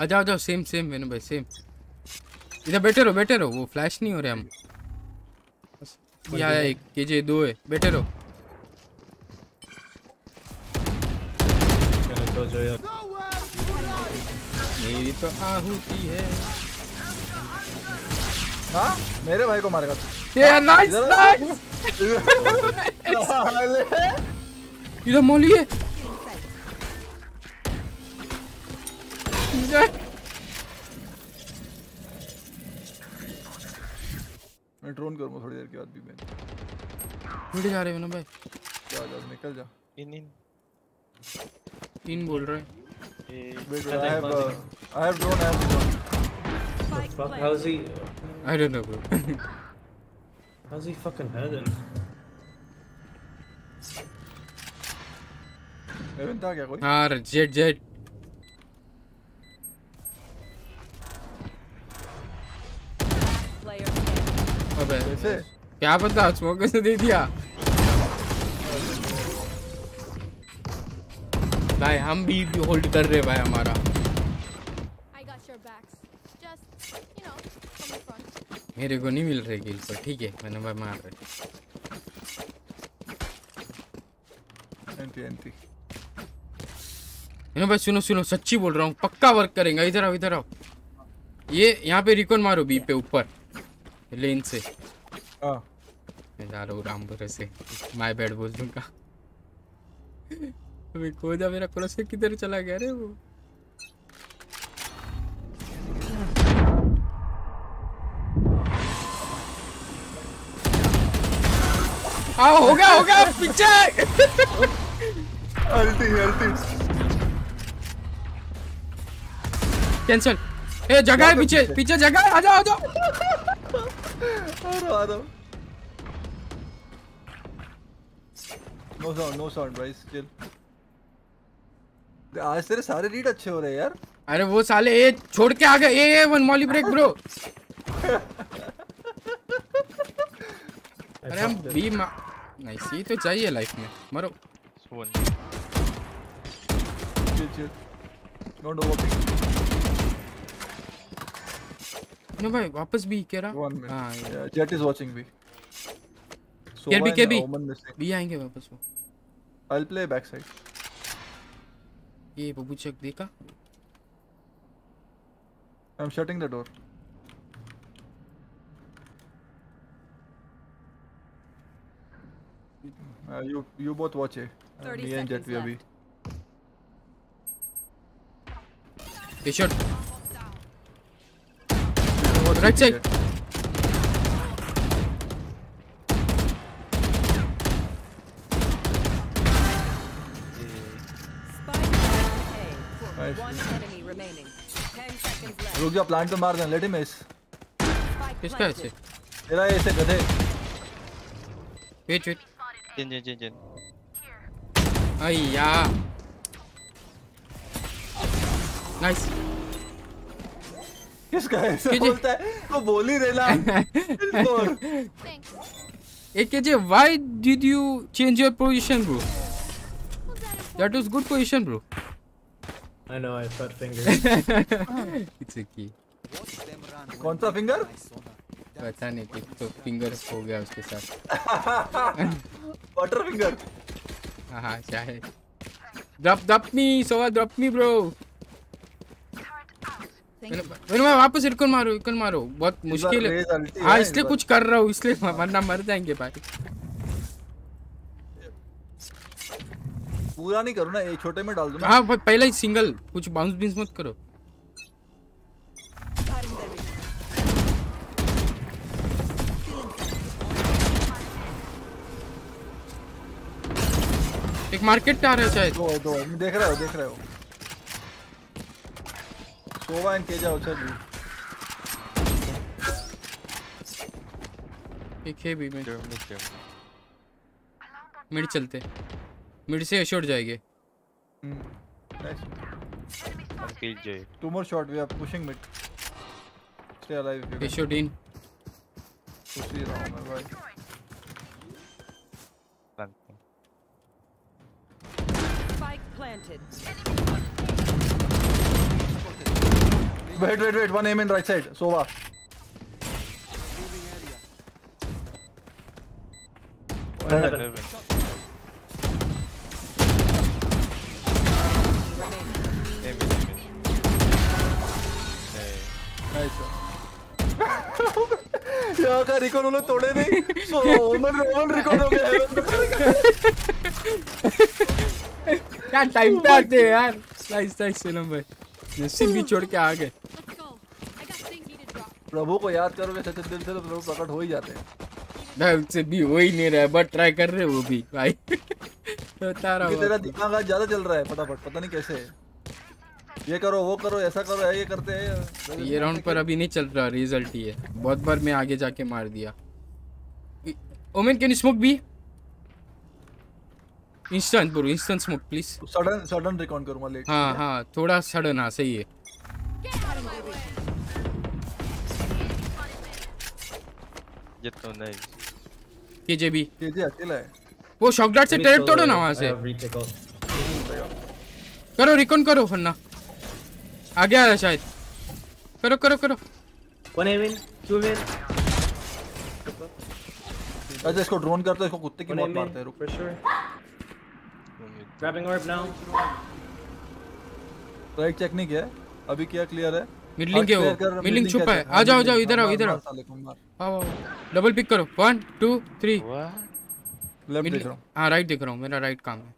आ जाओ जाओ सेम सेम मैंने भाई सेम इधर बैठे रहो बैठे रहो वो फ्लैश नहीं हो रहे हम। बस, ये आया एक केजे दो है बैठे रहो। तो जो यार मेरी तो आहुति है। हाँ? मेरे भाई को मारेगा तू। ये नाइस नाइस। इधर मौली है इधर मैं ड्रोन करूँगा थोड़ी देर के बाद भी मैं उड़ जा रहे हो ना भाई जा जा निकल जा In in. तीन बोल रहे हैं Eh, I have uh, I have drone I have drone fuck how's he I don't know bro how's he fucking had it एवन था क्या कोई हाँ जेट जेट अबे कैसे? क्या पता स्मोक से दे दिया? भाई हम भी होल्ड कर रहे हैं भाई हमारा. Just, you know. मेरे को नहीं मिल रही किल पर ठीक है मैंने भाई मार रहे। एंटी एंटी। मैंने भाई सुनो सुनो सच्ची बोल रहा हूँ पक्का वर्क करेंगे इधर आओ इधर आओ। ये यहाँ पे रिकॉन मारो बी पे ऊपर। लेन से हाँ मैं जा रहा हूँ रामपुर से माय बैड बोल दूँगा अबे खोजा मेरा क्रॉस किधर चला गया रे वो आओ हो गया हो गया पीछे अल्टी अल्टी कैंसिल ए जगह है पीछे पीछे जगह है आ जाओ आ रहा आ रहा no sound no sound guys chill आज तेरे सारे रीड अच्छे हो रहे हैं यार। अरे वो साले ए छोड़ के आ गए। A A one molly break bro अरे हम बी मा नाइस ये तो चाहिए लाइफ में। मरो। One. chill chill. Don't overthink. नो भाई वापस बी कह रहा हाँ ये- yeah, jet is watching me care B care B. B आएँगे वापस वो I'll play backside ये बबू चक देखा I'm shutting the door uh, you you both watch it uh, 30 me and jet we are B ये शॉट Ten seconds left. रुक जा plant पे मार दे लेट हिम मिस Spike किसका planted. ऐसे तेरा ऐसे गधे wait wait Jin, Jin, Jin, Jin. अय्या नाइस किसका ऐसे। बोलता है तो बोल ही रहना Score. AKJ, why did you change your position, bro? That was good position, bro. I know, I fat fingers. it's okay. कौन सा फिंगर पता नहीं कुछ तो फिंगर हो गया उसके साथ वाटर फिंगर हाँ हाँ शायद drop drop me Sova drop me bro मैंने मैं वापस इरकन मारो इरकन मारो। बहुत मुश्किल है। हाँ इसलिए कुछ कर रहा हूँ इसलिए वरना मर जाएँगे भाई। पूरा नहीं करो ना एक छोटे में डाल दो हाँ भाई पहले ही सिंगल कुछ बाउंस बींस मत करो। एक मार्केट आ रहा है शायद। दो दो देख रहे हो देख रहे हो। Sova and KJ outside B एक है भी में Germany. मिड चलते मिड से एश्योर जाएँगे kill Jay. Two more shot. We are pushing mid. Stay alive if you can. A short in Push it around, my boy. Planting. Spike planted. Wait, wait, wait. One aim in right side. Sova. Heaven. यहाँ का recon उन्होंने तोड़े नहीं सो ओमन recon हो गया क्या time पे आते हैं यार नाइस नाइस सलाम भाई नसीब भी छोड़ के आ गए प्रभु को याद करोगे सच्चे दिल से तो प्रभु प्रकट हो ही जाते हैं। भाई उनसे भी हो ही नहीं रहा है बट ट्राई कर रहे वो भी भाई। बता तेरा दिमाग आज ज़्यादा चल रहा है फटाफट पता नहीं कैसे। ये करो वो करो ऐसा करो ये करते हैं ये राउंड पर अभी नहीं चल रहा रिज़ल्ट ही है। बहुत बार मैं आगे जाके मार दिया। Omen can smoke B instant bro instant smoke please sudden sudden recon करूँगा लेट हाँ हाँ. थोड़ा सडन हाँ सही है. Jet no nice. केजे भी केजे अकेला है. वो शॉक डार्ट से टेरेट तोड़ो ना वहाँ से. करो. रिकॉन करो वरना आ रहा है शायद. करो करो करो. One aim in, two in. अच्छा इसको ड्रोन करते हैं इसको कुत्ते की मौत मारते हैं रुक. Sure. Grabbing orb now. Right check नहीं किया है। अभी किया क्लियर है? मिडलिंग के Clear कर, मिडलिंग छुपा है है, आ जाओ जाओ इधर आओ इधर मार आओ मार। आओ डबल पिक करो। वन टू थ्री लेफ़्ट देख रहा हूँ। हाँ राइट देख रहा हूँ। मेरा राइट काम है।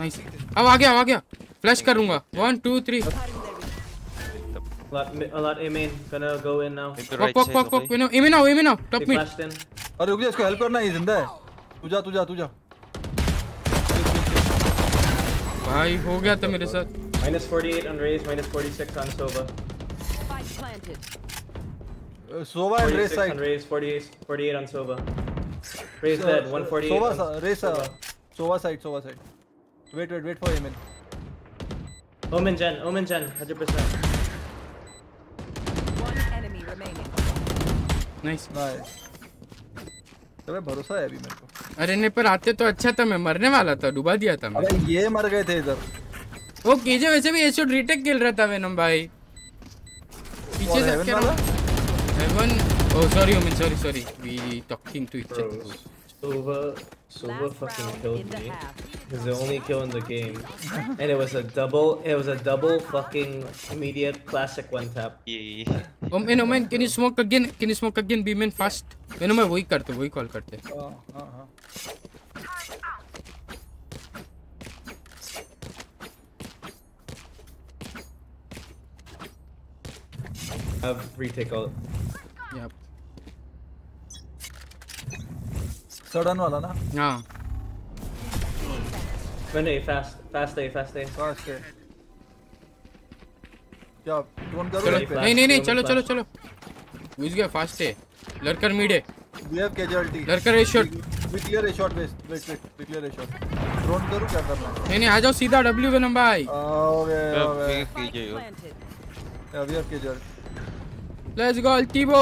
नाइस अब आ गया आ गया फ्लैश करूँगा। One two three A lot, a lot aim in. Gonna go in now. Right in आओ एम इन आओ top They mid flashed in. अरे रुक जा इसको हेल्प करना ये ज़िंदा है। तू जा तू जा तू जा। भाई हो गया था मेरे साथ Minus 48 on Raze, minus 46 on Sova. Spike planted. Sova and Raze 46 on side Raze, 48, 48 on Sova. Raze dead, 148. Sova on Raze Sova. Sova side Sova side wait wait wait for Omen Gen, Omen Gen, 100%. One enemy remaining. Nice nice अबे भरोसा है अभी मेरे को अरे नहीं पर आते तो अच्छा था मैं मरने वाला था डुबा दिया था मैं। ये मर गए थे इधर। वो केजे वैसे भी एशोट रीटेक खेल रहा था वेनम भाई। पीछे से क्या? Heaven oh sorry Omen sorry sorry we talking to each other Sova, Sova fucking killed me. It was the only kill in the game, and it was a double. It was a double fucking immediate classic one tap. Yeah. Omen Omen can you smoke again can you smoke again B main fast Venom मैं वही करते वही call करते हाँ हाँ हाँ I have retake out. या sudden वाला ना? हाँ। A fast, fast A, fast A. Fast है क्या ड्रोन करो नहीं नहीं नहीं चलो चलो चलो। घुस गया फास्ट है लड़कर मिड है वी हैव कैजुअलिटी लड़कर A short we clear A short waste wait wait we clear A short drone करूँ क्या करना है? नहीं नहीं आ जाओ सीधा डब्ल्यू वेनम भाई okay okay. Planted. We have casualty let's go अल्टीबो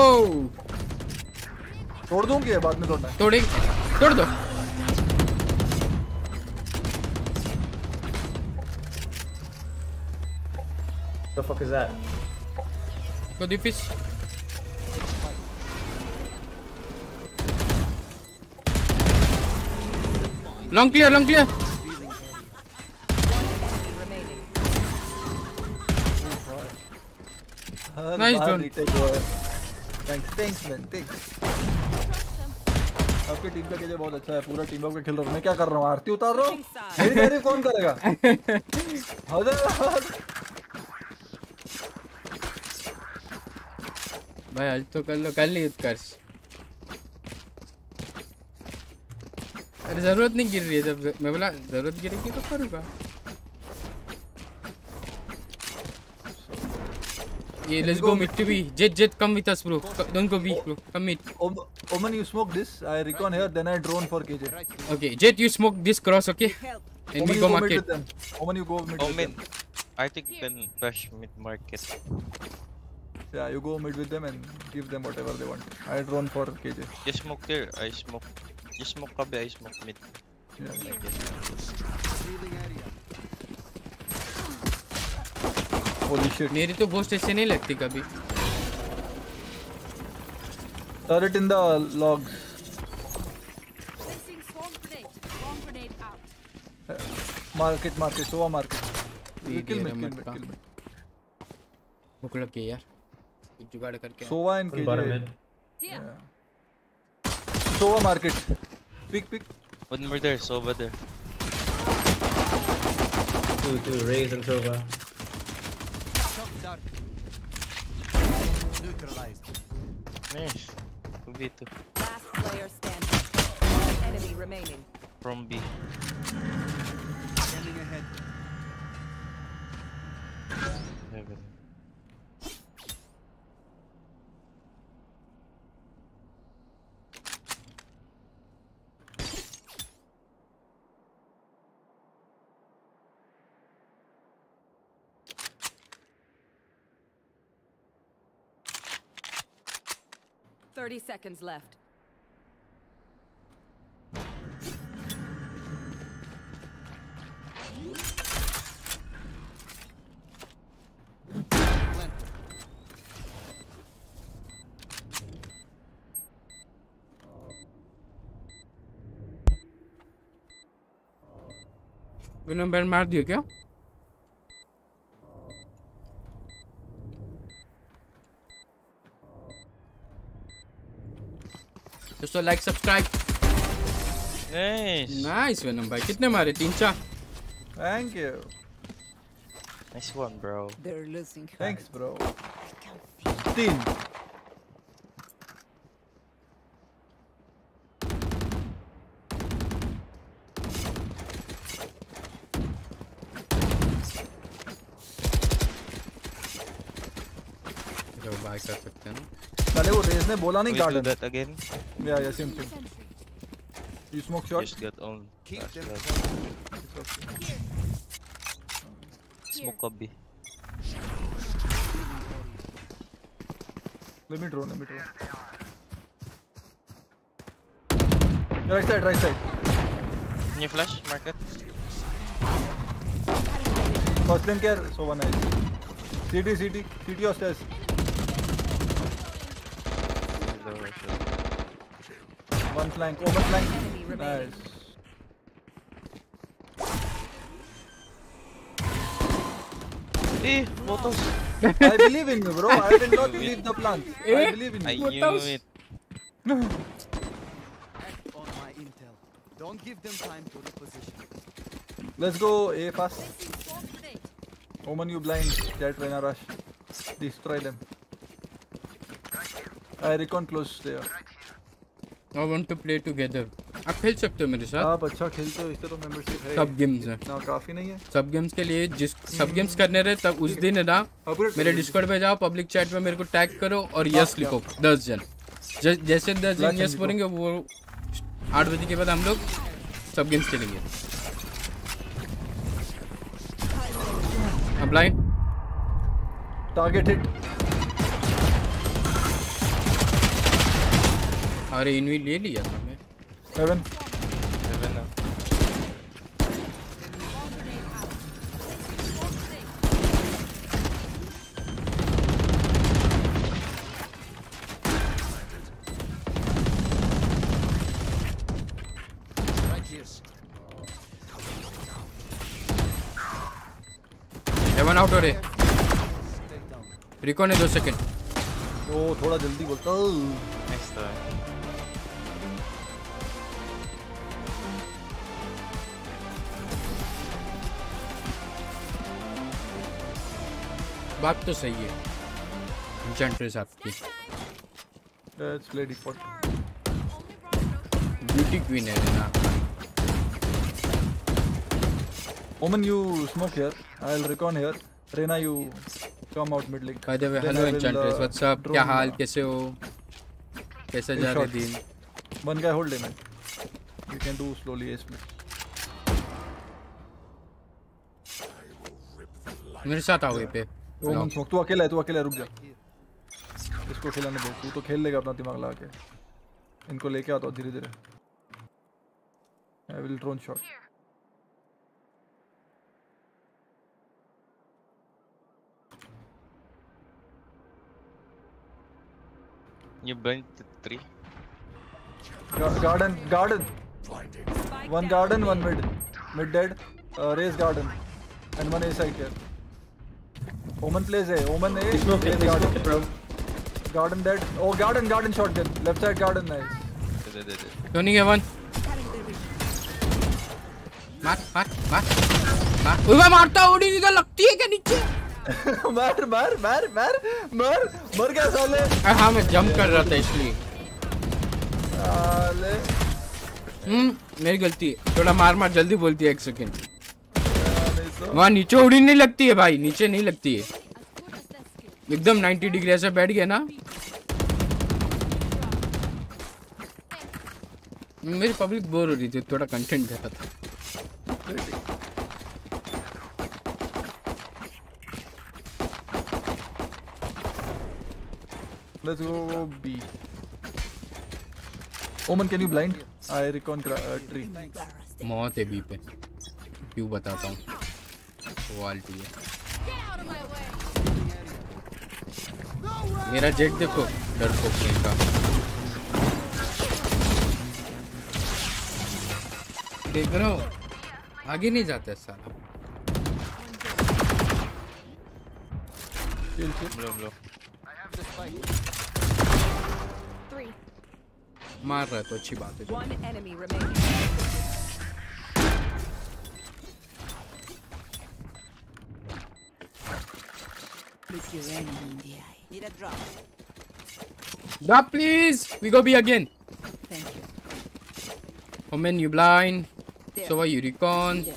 तोड़ दूँ कि बाद में तोड़ना है तोड़े तोड़ दो The fuck is that? go the fish long clear long clear Nice bar drone. retake हुआ है थैंक्स थैंक्स मैन थैंक्स आपकी टीम का केजे बहुत अच्छा है पूरा टीम खेल रहा हूँ। मैं क्या कर रहा हूँ? आरती उतार रहा हूँ? मेरी मेरी कौन करेगा? भाई आज तो कर लो कल ली उत्कर्ष। अरे ज़रूरत नहीं गिर रही है जब मैं बोला ज़रूरत गिरेगी तो करूँगा। Yeah, let's go, go mid to B. Jet, Jet, come with us, bro. Don't go B, bro. Come mid. Oman, you smoke this. I recon here, then I drone for KJ. Okay, Jet, you smoke this cross, okay? And we go, go market. Oman, you go mid. Oman, I think you can rush mid market. Yeah, you go mid with them and give them whatever they want. I drone for KJ. You smoke there, I smoke. You smoke up, I smoke mid. Yeah. yeah. मेरी तो ghost ऐसे नहीं लगती कभी। Turret in the logs market market Sova market kill mill kill मिल मुकुल के यार। जुगाड़ करके। सोवा इनके बारे में Sova market pick pick one more Sova there two two Raze and Sova Nice. 2v2 Last player standing. One enemy remaining. from B. Heaven. Thirty seconds left. Venom ban मार दियो क्या दोस्तों लाइक सब्सक्राइब नाइस वेनम भाई। कितने मारे? तीन चार? Thank you one bro दे थैंक्स ब्रो तीन सकते हैं। वो रेस ने बोला नहीं garden. Yeah yeah same same you smoke short Just got on. Smoke up B. Let me draw, let me draw. Right side, right side. Can you flash? Market. First lane care, so one nice. CT, CT, CT or stairs. One flank, over flank. Nice. Eh, photos. I believe in you, bro. I will not leave the plant. I Eh? believe in I you. knew it. Act on my intel. Don't give them time to reposition. Let's go A fast. Omen, you blind. Jet Rena rush. Destroy them. I recon close there. I want to play together. आप खेल सकते हो मेरे साथ? आप अच्छा खेलते हो इससे तो मेंबरशिप है। सब गेम्स हैं। ना काफ़ी नहीं है। सब गेम्स के लिए जिस सब गेम्स करने रहे तब उस दिन है ना मेरे डिस्कॉर्ड पे जाओ पब्लिक चैट में मेरे को टैग करो और यस लिखो दस जन। जैसे दस जन यस। बोलेंगे वो आठ बजे के बाद हम लोग सब गेम्स खेलेंगे। अब लाइन टारगेट हिट अरे इनवी ले लिया था मैं सेवन Right here. आउट हो रहे। रिकॉन है दो सेकंड ओ थोड़ा जल्दी बोलता। बात तो सही है। इंचेंट्रेस आपकी that's lady for beauty queen है ना? Omen you smoke here I will recon here Reyna you come out mid leg कायदे में हेलो इंचेंट्रेस व्हाट्सअप क्या हाल? कैसे हो? कैसे जा रहे दिन? बन गए होल्ड लेना यू कैन डू स्लोली इसमें मेरे साथ आओ ये पे. Smoke. तू अकेला है तू अकेला है रुक जा. इसको खिलाने दे. तू तो खेल लेगा अपना दिमाग लगा के. इनको लेके आता हूँ धीरे धीरे. Shot. You blind to three. Ga- garden, garden. One garden, one mid. Mid dead. Uh, raise garden. And one A side here. Omen plays A. Omen A. It, raise they garden. smoke bro. Garden dead. Oh, garden, garden shotgun. Left side garden, nice. Tony है one मार मार मार मार ओए भाई मारता उड़ी इधर लगती है क्या नीचे मार मार मार मार मार मर गया साले अरे हाँ मैं जंप कर रहा था इसलिए साले हम्म मेरी गलती है थोड़ा मार मार जल्दी बोलती है एक सेकंड नहीं तो वहाँ नीचे उड़ी नहीं लगती है भाई नीचे नहीं लगती है एकदम 90 डिग्री ऐसे बैठ गया ना मेरी पब्लिक बोर हो रही थी थोड़ा कंटेंट दे रहा था Let's go B. Omen, can you blind? I recon uh, tree. मौत है बी पे क्यों बताता हूँ क्वालिटी है। मेरा जेट देखो डर पोकने का। देख रहा हूँ? आगे नहीं जाता है. Three. मार रहा है तो अच्छी बात है। Look your enemy in the eye. Need a drop. Da please we go B again Thank you. Omen you blind so what you recon ये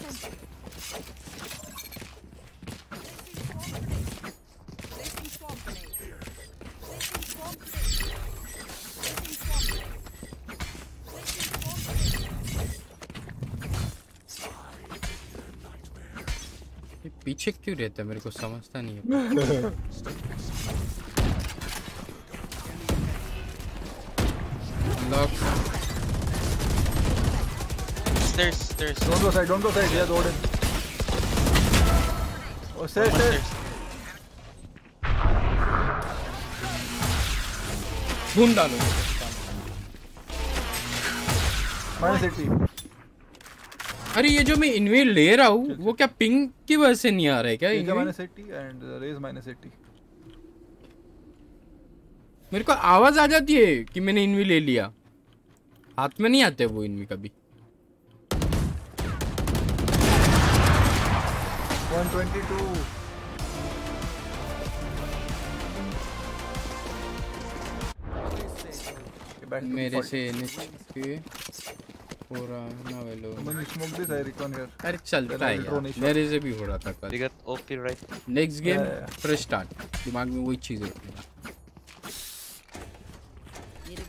पीछे क्यों रहता है मेरे को समझता नहीं है lock Stairs, stairs. Don't go side, don't go side. Yeah, Odin. Oh, stairs, stairs. ढूंढ डालो Minus 80. अरे ये जो मैं इनवेल ले रहा हूँ वो क्या पिंग की वजह से नहीं आ रहा है क्या Ninja इनवेल minus 80 and raise 80. मेरे को आवाज़ आ जाती है कि मैंने इनवी ले लिया हाथ में नहीं आते वो इनवी कभी 122. Okay, back to मेरे. से पूरा ना वेलो When you smoke this, I recon here. अरे चलता Then I है will throw यार niche मेरे से भी हो रहा था You कल got OP right? Next game Yeah, yeah, yeah. Fresh start दिमाग में वही चीज़ होती है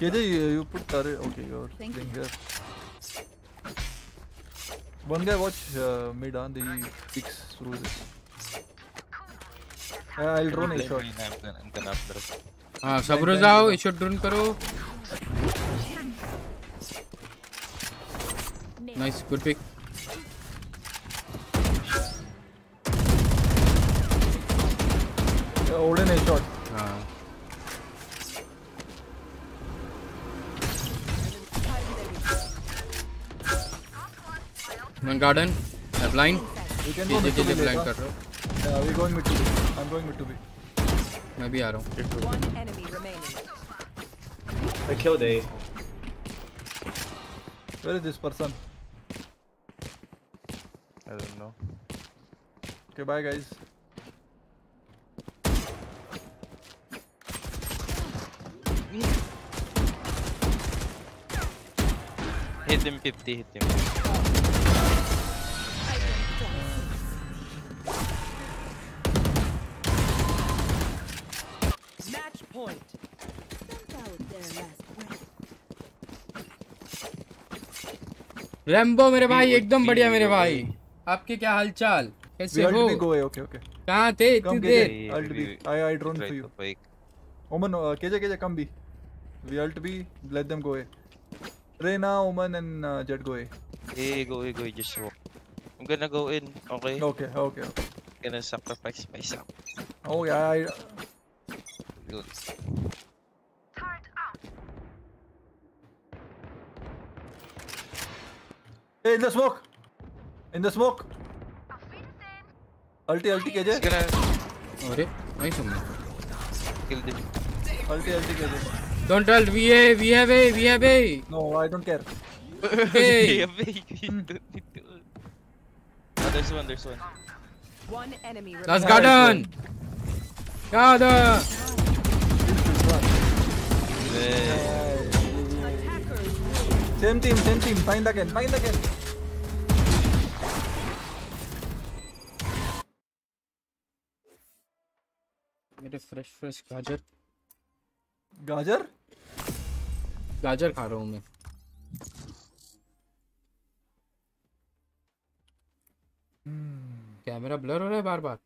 KJ, you, you put turret. Okay, you're Thank playing here. One guy watch uh, mid on the peeks through this. Uh, I'll drone a Blame shot. me, I'm gonna, I'm gonna updraw. हाँ सब रोज आओ ये short drone करो Nice good pick Uh, Odin a shot. हाँ one garden blind We can go ये mid to ये B blind later. कर रहा हूँ Yeah, we're going mid to B. I'm going mid to B. मैं भी आ रहा हूँ One enemy remaining. I killed A. Where is this person? I don't know. Okay, bye guys. Hit him 50, hit him. Match point. Rambo मेरे भाई एकदम बढ़िया मेरे भाई. आपके क्या हालचाल? कैसे हो? ओके ओके कहाँ थे? इतनी देर? I drone Omen KJ KJ come B we ult B let them go A Reyna Omen and Jet go A A go A go just वो I gonna go in okay okay okay gonna sacrifice myself oh yeah I good Hey, the smoke. In the smoke! Ulti, ulti, He's KJ. gonna अरे नहीं सुनना kill them. Ulti, ulti, KJ. Don't tell we a we have a we have a No, I don't care. Hey. yeah, baby. Don't need to. Oh, there's one, there's one. One enemy Last remaining. garden garden Same team, same team. Find again, find again. मेरे fresh fresh गाजर। गाजर? गाजर खा रहा हूँ मैं। Camera blur हो रहा है बार बार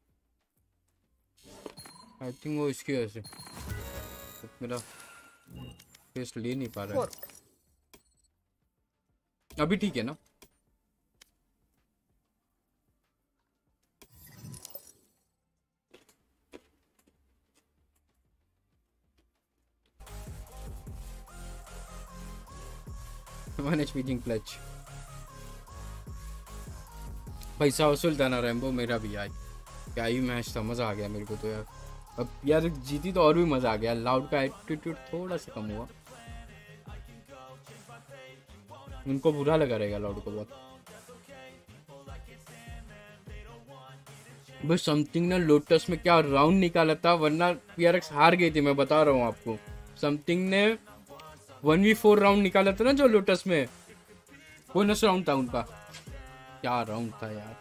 आई थिंक वो इसकी वजह से। तो मेरा फेस ले नहीं पा रहा है। अभी ठीक है ना? वन एच जिंक क्लच पैसा वसूल था ना रैम्बो मेरा भी यार क्या ही मैच था, मज़ा आ गया मेरे को तो यार। अब यार, जीती तो और भी मज़ा आ गया। लाउड का एटीट्यूड थोड़ा सा कम हुआ। उनको बुरा लगा रहेगा लाउड को बहुत। बस समथिंग ने लोटस में क्या राउंड निकाला था, वरना पीआरएक्स हार गई थी, मैं बता रहा हूँ आपको। समथिंग ने वन वी फोर राउंड निकाला था ना जो लोटस में? बोनस राउंड था उनका। क्या राउंड था यार?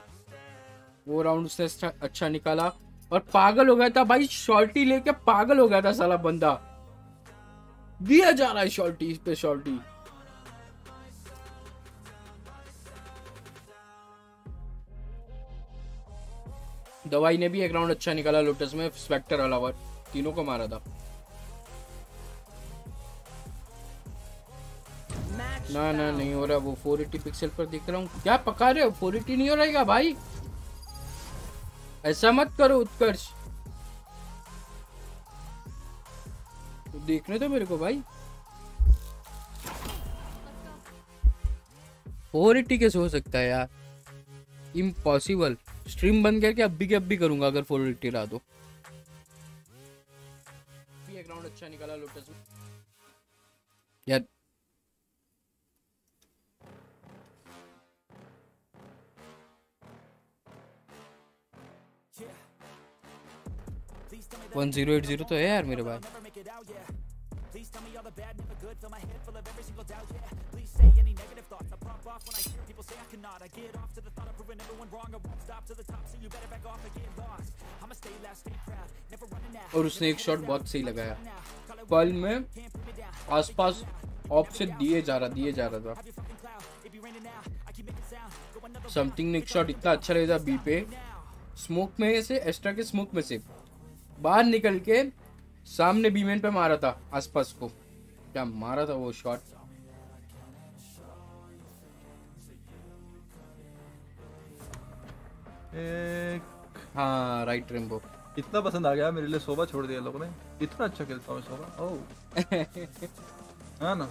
वो राउंड उसने अच्छा, अच्छा निकाला। और पागल हो गया था भाई शॉर्टी लेके पागल हो गया था साला बंदा। दिया जा रहा है शॉर्टी इस पे शॉर्टी दवाई ने भी एक राउंड अच्छा निकाला लोटस में स्पेक्टर अलावा तीनों को मारा था। ना ना नहीं हो रहा वो 480 पिक्सल पर दिख रहा हूँ। क्या पका रहे हो? 480 नहीं हो रहेगा भाई? ऐसा मत करो उत्कर्ष। तो देखने तो मेरे को भाई। 480 कैसे हो सकता है यार? इम्पॉसिबल स्ट्रीम बंद करके अब भी के अब भी करूँगा अगर 480 रहा तो। अच्छा निकाला लोटस यार वन ज़ीरो एट ज़ीरो तो है यार मेरे. Please say any negative thoughts. I pop off when I hear people say I cannot. I get off to the thought of proving everyone wrong. I won't stop to the top, so you better back off and get lost. I'ma stay loud, stay proud, never running out. और उसने एक shot बहुत सही लगाया पल में आसपास of से दिए जा रहा दिए जा रहा था समथिंग ने एक शॉट इतना अच्छा लगा था बी पे स्मोक में से एक्स्ट्रा के स्मोक में से बाहर निकल के सामने बीमेन पे मारा था आसपास को। क्या मारा था वो शॉट एक। हाँ राइट रेम्बो इतना पसंद आ गया मेरे लिए सोबा छोड़ दिया लोगों ने। इतना अच्छा खेलता हूँ सोबा ओह। हाँ ना।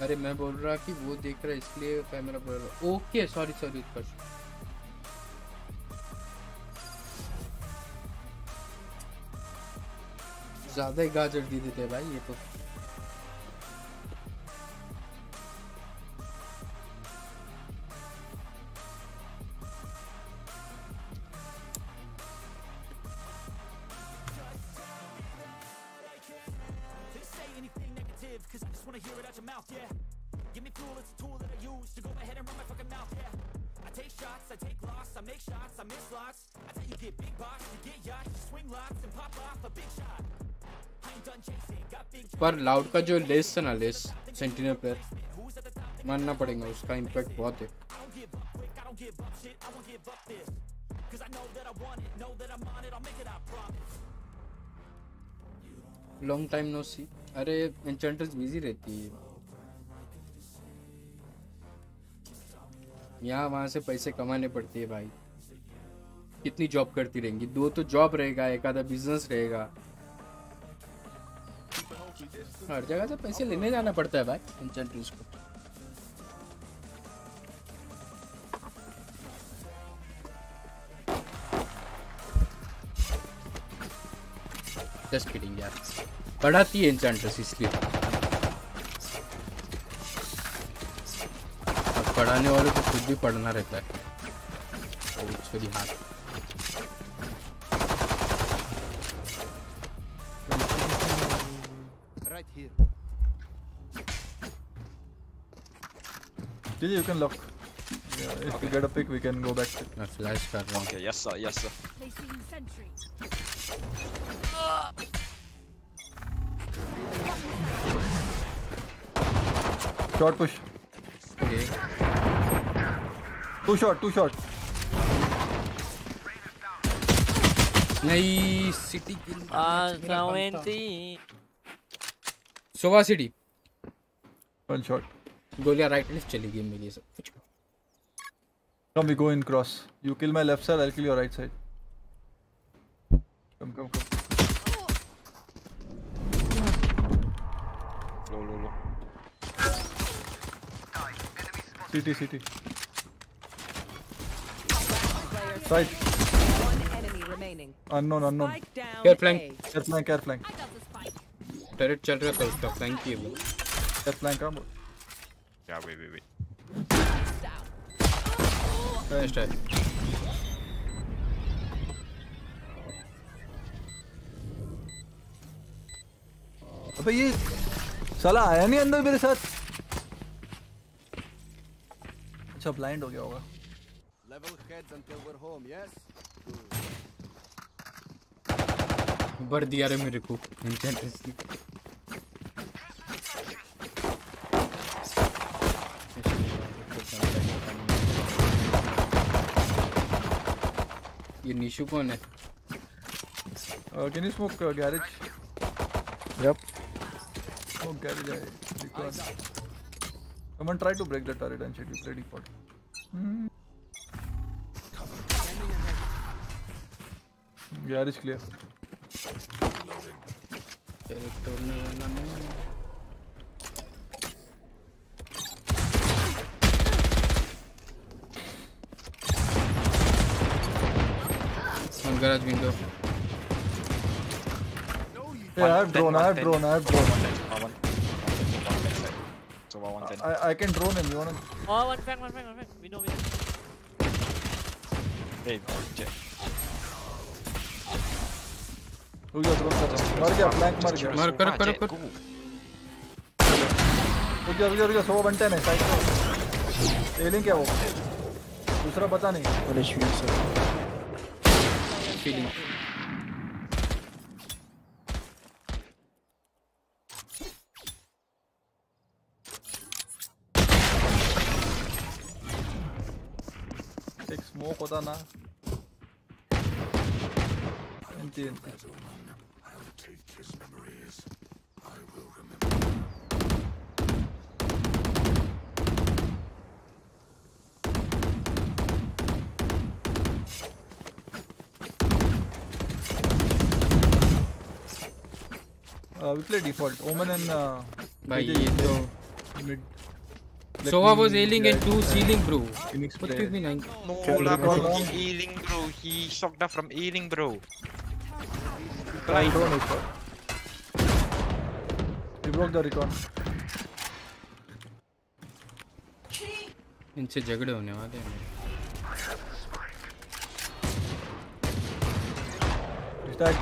अरे मैं बोल रहा कि वो देख रहा है इसलिए कैमरा बोल रहा। Okay sorry sorry mouth, yeah. Give me fool, it's a tool that I use to go ahead and run my fucking mouth, yeah. I take shots, I take loss, I make shots, I miss lots. I tell you get big box, you get yacht, you swing lots and pop off a big shot. पर loud का जो less था ना, less sentinel player मानना पड़ेगा, उसका impact बहुत है. लॉन्ग टाइम नो सी अरे एंचेंटर्स बिज़ी रहती है। यहाँ वहाँ से पैसे कमाने पड़ते हैं भाई। कितनी जॉब करती रहेंगी। दो तो जॉब रहेगा, एक आधा बिज़नेस रहेगा। हर जगह से पैसे लेने जाना पड़ता है भाई एंचेंटर्स को। जस्ट किडिंग यार। पढ़ाती है एंचेंटर्स इसलिए। पढ़ाने वालों को खुद भी पढ़ना रहता है। तो it's here. You can lock. Yeah, if okay. we get a pick, we can go back. A flash card. Okay, yes sir, yes sir. Short push. Okay. Too short, too short. Nice city kill. Ah, twenty. Sova city One shot. गोलियाँ right left चली गई मेरी सब Come, we go in cross. You kill my left side, I'll kill your right side. Come, come, come. Low, low, low. CT, CT. Side. One enemy remaining. Unknown, unknown. Spike down. Care flank. A. Care flank, care flank. Turret चल रहा था उसका flank किए वो Care flank, come. Yeah, wait, wait, wait. Next है अबे ये साला आया नहीं अंदर मेरे साथ अच्छा ब्लाइंड हो गया होगा Level heads until we're home, yes? भर दिया रे मेरे को एंचेंटर्स ने ये निशु कौन है Uh, can you smoke uh, garage? Yep. Smoke garage. I recon. Someone try to break the turret and shit. You play default. Hmm. Garage clear. तेरे तोड़ने वाला नहीं One garage window. Yeah, I have drone. I have drone. I have drone. So uh, one ten. I I can drone him. You wanna? Oh, one flank, one flank, one flank. We know, we know. Hey, jet. रुक जा drone कर रहा हूँ. मर गया flank मर गया. मार करो करो करो रुक जा रुक जा रुक जा. सौ बनते हैं साइड पे. एलिंग क्या वो? दूसरा पता नहीं. One HP, sir. Feeling. एक स्मोक होता ना. Uh, we play default. Omen and uh, भाई KJ ये तो mid. Let Sova me was ailing and guide two the ceiling, bro. Phoenix What do play. you mean? I- No, Can lah, we bro. recon? He healing, bro. He shocked up from healing, bro. Try drone it. We broke the recon. इनसे झगड़े होने वाले हैं Stack.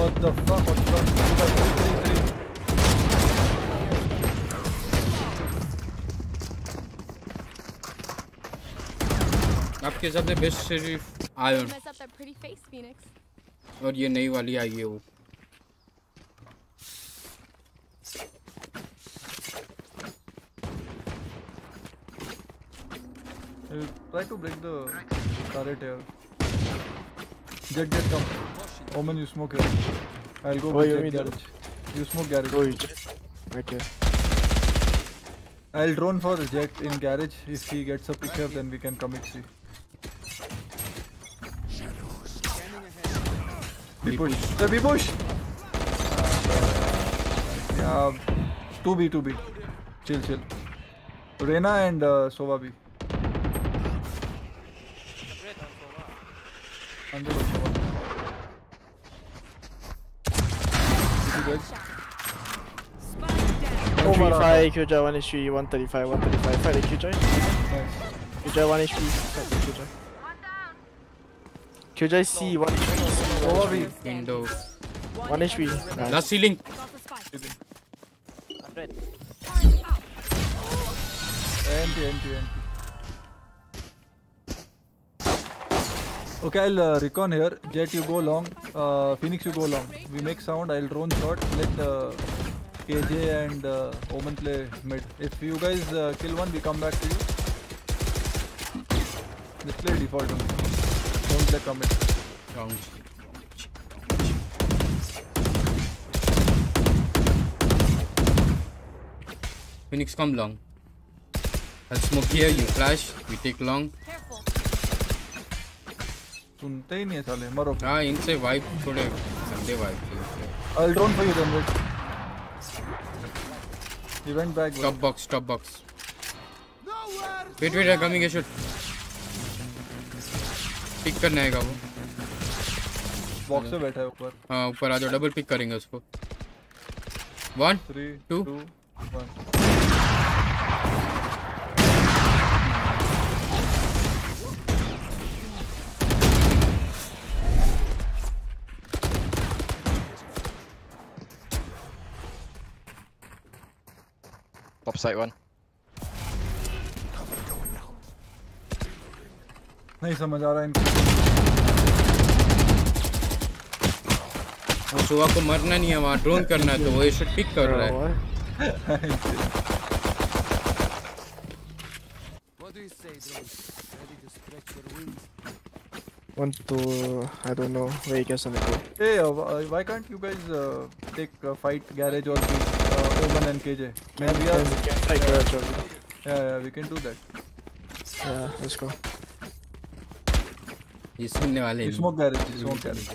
What the fuck? What's wrong? Three by three, three, three. आपके हिसाब से best सिर्फ iron Mess up that pretty face, Phoenix. और ये नई वाली आई है वो I'll try to break the turret here. Jet, jet, come. Omen, you smoke here. I'll go Oh, you jet the- garage. You smoke garage. Go, you jet. Right. I'll drone for jet in garage. If he gets a picture, then we can commit C. Be push. Sir, be push. Yeah, 2B, 2B. Chill, chill. Rena and uh, Sova B. Under 135 Killjoy, 1 HP, 135, 135. Fight the Killjoy. Nice. Killjoy, 1 HP. Fight the Killjoy. Killjoy C, 1 HP. Sorry. Window. 1 HP. Nice. Last ceiling. 100. Empty, empty, empty. Okay, I'll uh, recon here. Jet, you go long. Uh, Phoenix, you go long. We make sound. I'll drone shot. Let uh, KJ and uh, Omen play mid. If you guys uh, kill one, we come back to you. Let's play default. Only. Don't play commit. Round. Phoenix come long I'll smoke here you flash we take long सुनते ही नहीं है साले मरो हाँ इनसे vibe थोड़े गंदे vibe थे I'll drone for you then wait. He went back. top box top box wait wait I'm coming I should. Pick करना आएगा वो Box में बैठा है ऊपर. हाँ ऊपर आ जाओ डबल पिक करेंगे उसको one Three, two Pop site one. नहीं समझ आ रहा इनको सुबह को मरना नहीं है वहाँ ड्रोन करना है तो वो शुड पिक कर रहा है Want to? I don't know where you guys are. Hey, uh, why can't you guys uh, take a fight garage or? Please? And KJ? Man, we are. can yeah, Yeah, yeah, we can do that. Yeah, let's go. ये सुनने वाले smoke garage. we Smoke garage.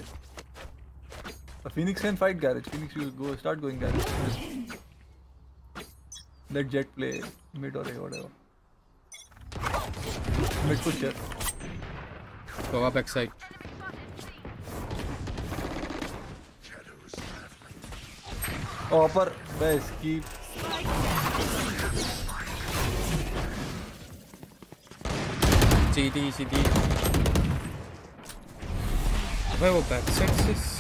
Uh, Phoenix can fight garage. Phoenix, you go start going garage. Let Jet play mid or whatever. Mid push Jet. Go up backside. Oh, upper Best keep. CD, CD. Where were back sixes?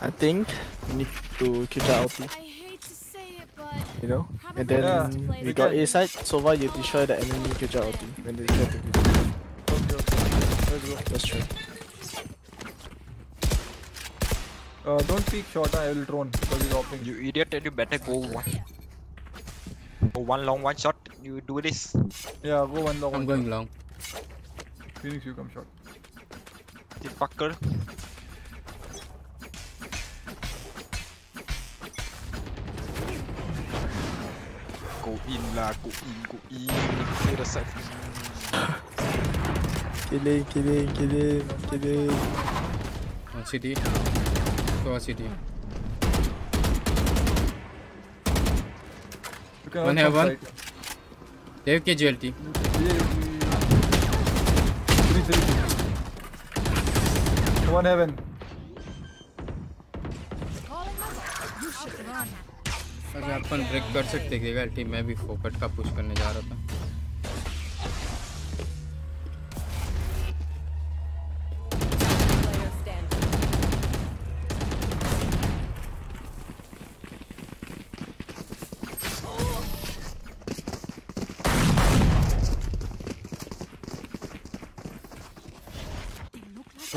I think we need to keep that LP. You know? And then we got A side, so far you destroy the enemy Kuja LP when they try to Let's go. That's true. Uh, don't peek short. I will drone because he's hopping. You idiot, and you better go one. Go one long, one shot. You do this. Yeah, go one long. I'm one going short. long. Phoenix, you come short. You fucker. Go in lah, go in, go in. Clear the side. Killing, killing, killing, killing. One CD. Go one CD. One have one. Save के GLT. Three, three. One heaven. अगर अपन break कर सकते थे गलती मैं भी फोकट का पुश करने जा रहा था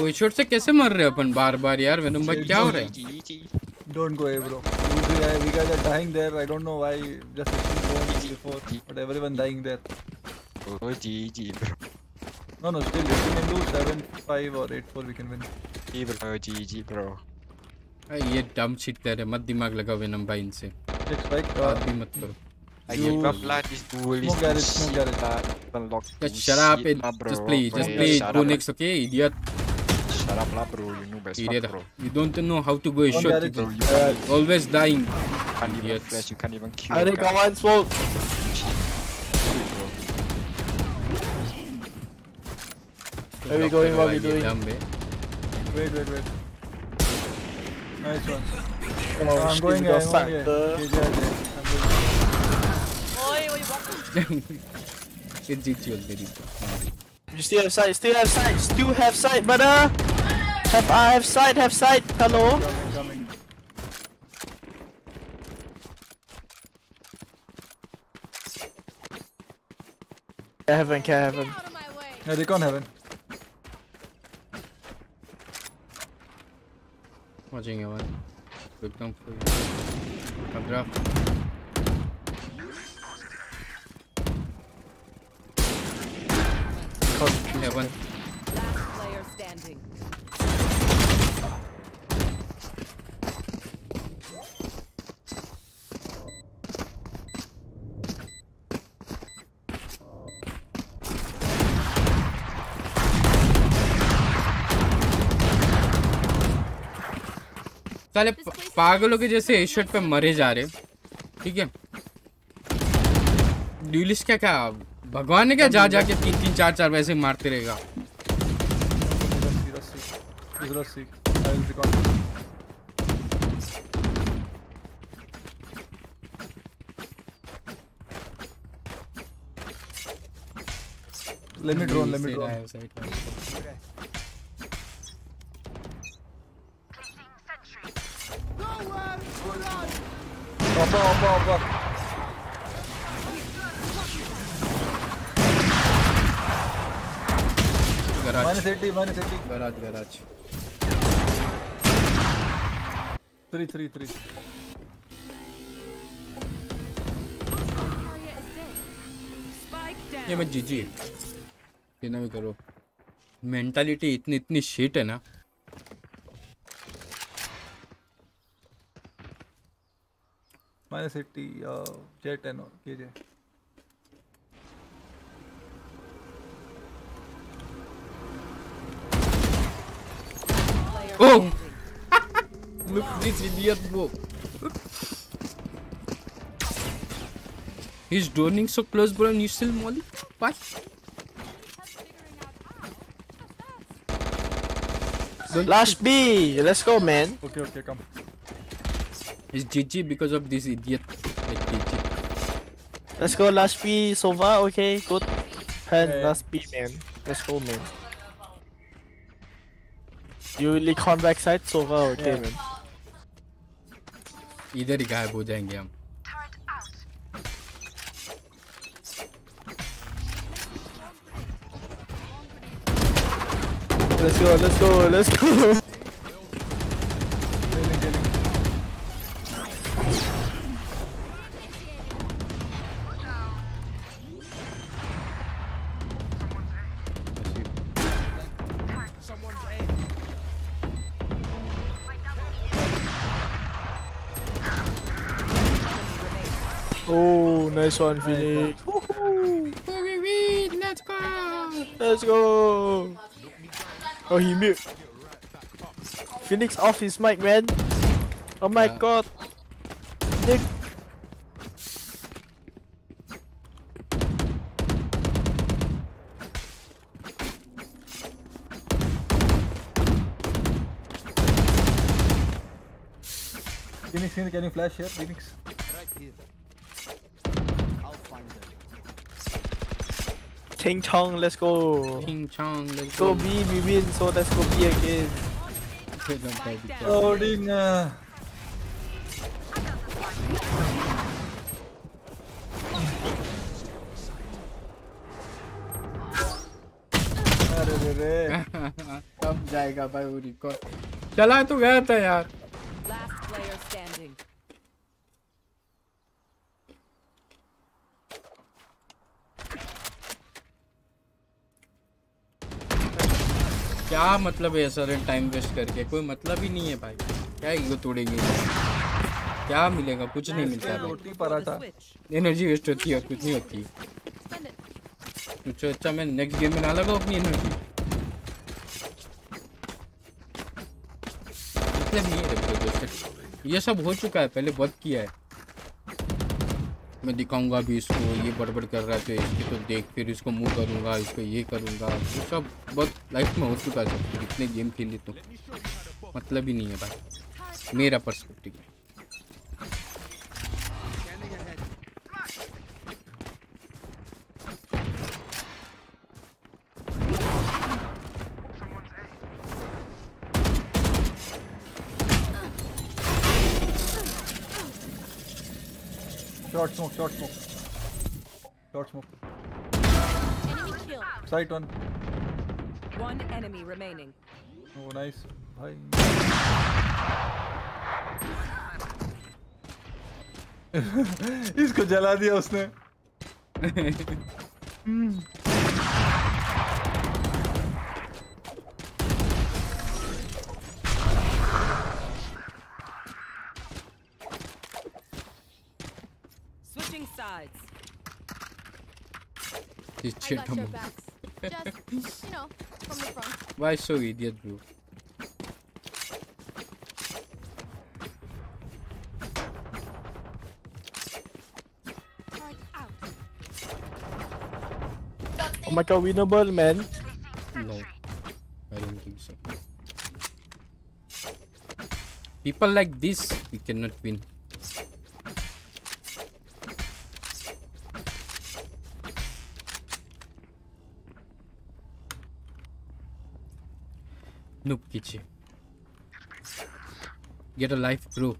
कोई शॉट से कैसे मर रहे अपन? बार बार यार वेनम भाई क्या हो रहा है don't go bro we are are dying there I don't know why just shoot before but everyone dying there oh G G no no still we can do 7 और 8 we can win E bro G G bro भाई ये डम shit कर रहे मत दिमाग लगाओ venom भाई इनसे। इट्स लाइक बात भी मत करो। Just just please, just please, do next, okay, idiot. Para pula bro, you know best fuck, bro. You don't know how to go a shot. Bro, you uh, always dying. You can't even yes. flash, you can't even kill. I think I want smoke. Where are we going? What are we doing? Eh? Wait, wait, wait. Nice one. I'm going here, I'm going here. Okay, It's it, baby. You still have sight, still have sight, still have sight, brother! Have I have sight, have sight. Hello. coming, coming. Can heaven, can heaven. Yeah, recon heaven. watching you one good come for you Abra yeah one Last player standing. साले पागलों के जैसे इस shirt पे मरे जा रहे। ठीक है? ड्यूलिस्ट क्या क्या? भगवान ने क्या जा जा के तीन तीन चार चार वैसे मारते रहेगा. Let me drone, let me drone. Hoppa, hoppa, hoppa. Minus 80, minus 80. Garage, garage. 3, 3, 3. ये मैं जीजी ये ना भी करो मेंटालिटी इतनी इतनी शीट है ना minus 80 uh, jet and KJ. Oh! Look this idiot go. He's droning so close bro and you still molly? Why? Last B, let's go, man. Okay, okay, come. It's GG because of this idiot. Like GG. Let's go, last B, Sova, okay, good. Pen, Yeah. last B, man. Let's go, man. You recon backside, Sova, okay, Yeah. man. इधर ही गायब हो जाएंगे हम Let's go, let's go, let's go. Nice one, Phoenix. Let's go. Let's go. Oh, he mute. Phoenix off his mic, man. Oh my Yeah. god. Nick. Phoenix, Phoenix, can you flash here, Phoenix? Right here. King Chong, let's go. King Chong, let's Go go. B, we win, so let's go B again. Loading. Uh, अरे रे रे कब जाएगा भाई वो record चला तो गया था यार क्या मतलब है सर टाइम वेस्ट करके? कोई मतलब ही नहीं है भाई। क्या ईगो तोड़ेंगे? क्या मिलेगा? कुछ नहीं मिलता रोटी पराठा। एनर्जी वेस्ट होती है और कुछ नहीं होती। कुछ अच्छा मैं नेक्स्ट गेम में ना लगाऊँ अपनी एनर्जी मतलब नहीं ये सब हो चुका है पहले बहुत किया है। मैं दिखाऊँगा अभी इसको, ये बड़बड़ कर रहा है तो इसकी तो देख, फिर इसको मूव करूँगा, इसको ये करूँगा। ये सब बहुत लाइफ में हो चुका है। इतने गेम खेले तो। मतलब ही नहीं है भाई। मेरा perspective short smoke, short smoke. Short smoke. Enemy kill. Sight one. One enemy remaining. Oh, nice. भाई इसको जला दिया उसने This I shit got your among- backs. Just, you know, from the front. Why so idiot, bro? Turret. Oh my god, winnable, man. No, I don't think so. People like this, we cannot win. Noob Kichi. Get a life, bro.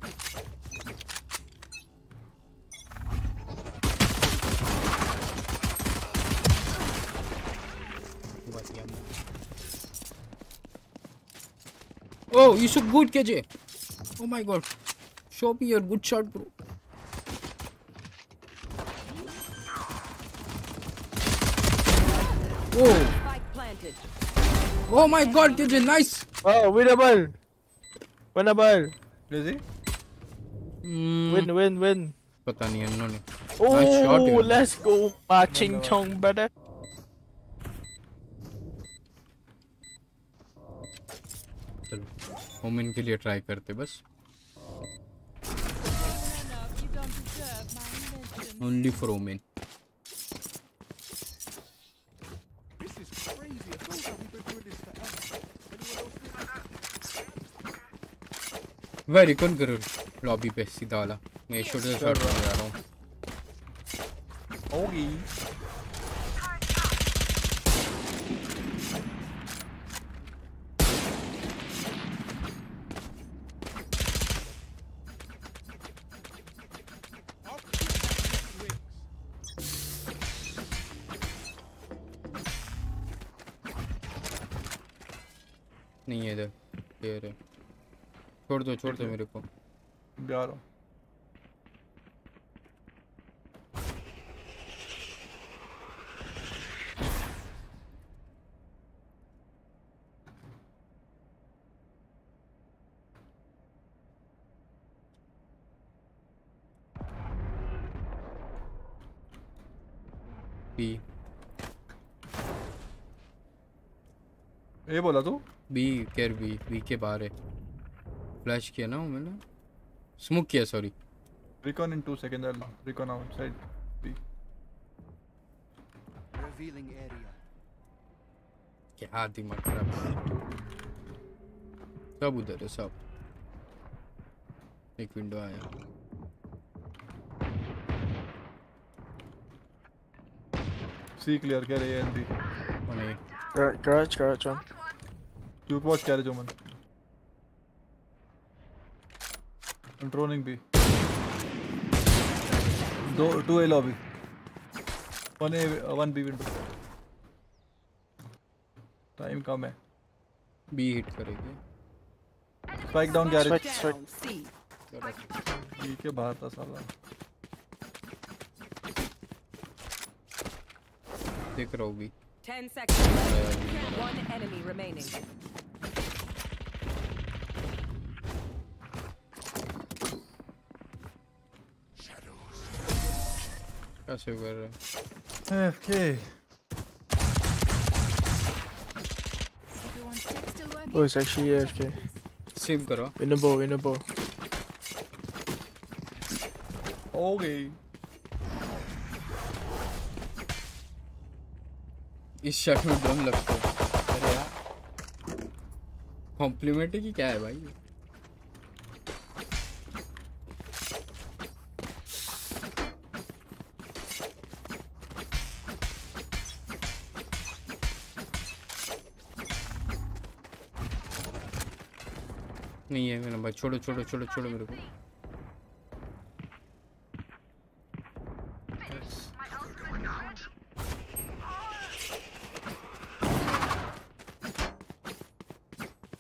Oh, you so good, KJ. Oh my god. Show me your good shot, bro. Oh, planted. oh my God, KJ, nice. Oh, winnable. Winnable. Is he? Hmm, Win, win, win. पता नहीं उन्होंने Oh, Nice shot, yeah. let's go. Ma ching chong, brother. चलो women के लिए try करते बस only for women वह recon करो लॉबी पे सीधा वाला मैं शूट से शॉट मार रहा हूँ होगी छोड़ दो छोड़ दो मेरे को। जा रहा हूँ। बी ये बोला तू? बी केयर बी बी के बाहर है फ्लैश किया ना मैंने स्मोक किया sorry Recon in two seconds. I'll recon outside. B. Revealing area. क्या दिमाग खराब सब उधर है सब एक विंडो आया C clear. Get A and B. और ये Gar- Garage, garage one. You watch carriage woman. I'm droning B. दो two A lobby. One A uh, one B window. Time कम है बी हिट करेगी स्पाइक डाउन गैरेज. बी के बाहर था साला देख रहा हूँ B Ten seconds. One enemy remaining. कैसे कर रहा है। AFK Oh, it's actually AFK. Save करो। In the bow, in the bow. हो गई। इस शर्ट में दम लगता है। अरे यार। कॉम्प्लीमेंट है कि क्या है भाई? भाई छोड़ो छोड़ो छोड़ो छोड़ो मेरे को।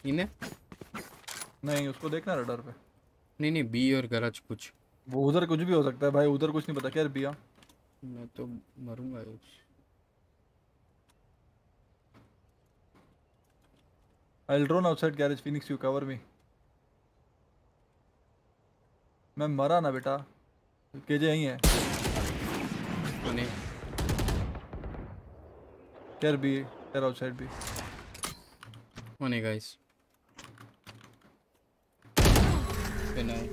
इन्हें? नहीं उसको देखना रडार पे। नहीं नहीं बी और गरज कुछ। वो उधर कुछ भी हो सकता है भाई उधर कुछ नहीं पता क्या बिया मैं तो मरूँगा I'll drone outside garage Phoenix you cover me मैं मरा ना बेटा। केजे यहीं है। नहीं। B outside B Money guys. Good night.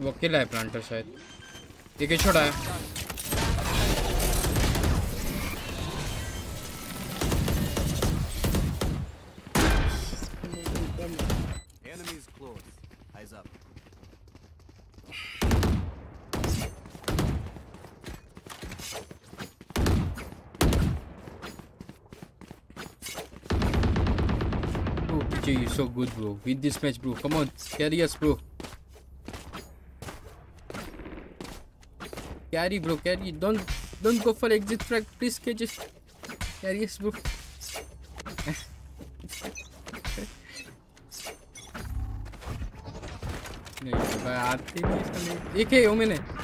वो अकेला है प्लांटर शायद। ठीक है छोड़ा है? so good, bro. Win this match, bro. Come on, carry us, bro. Carry, bro. Carry. Don't, don't go for exit frag, please. KJ. Carry us, bro. नहीं भाई आते नहीं साले एक है ओमेन है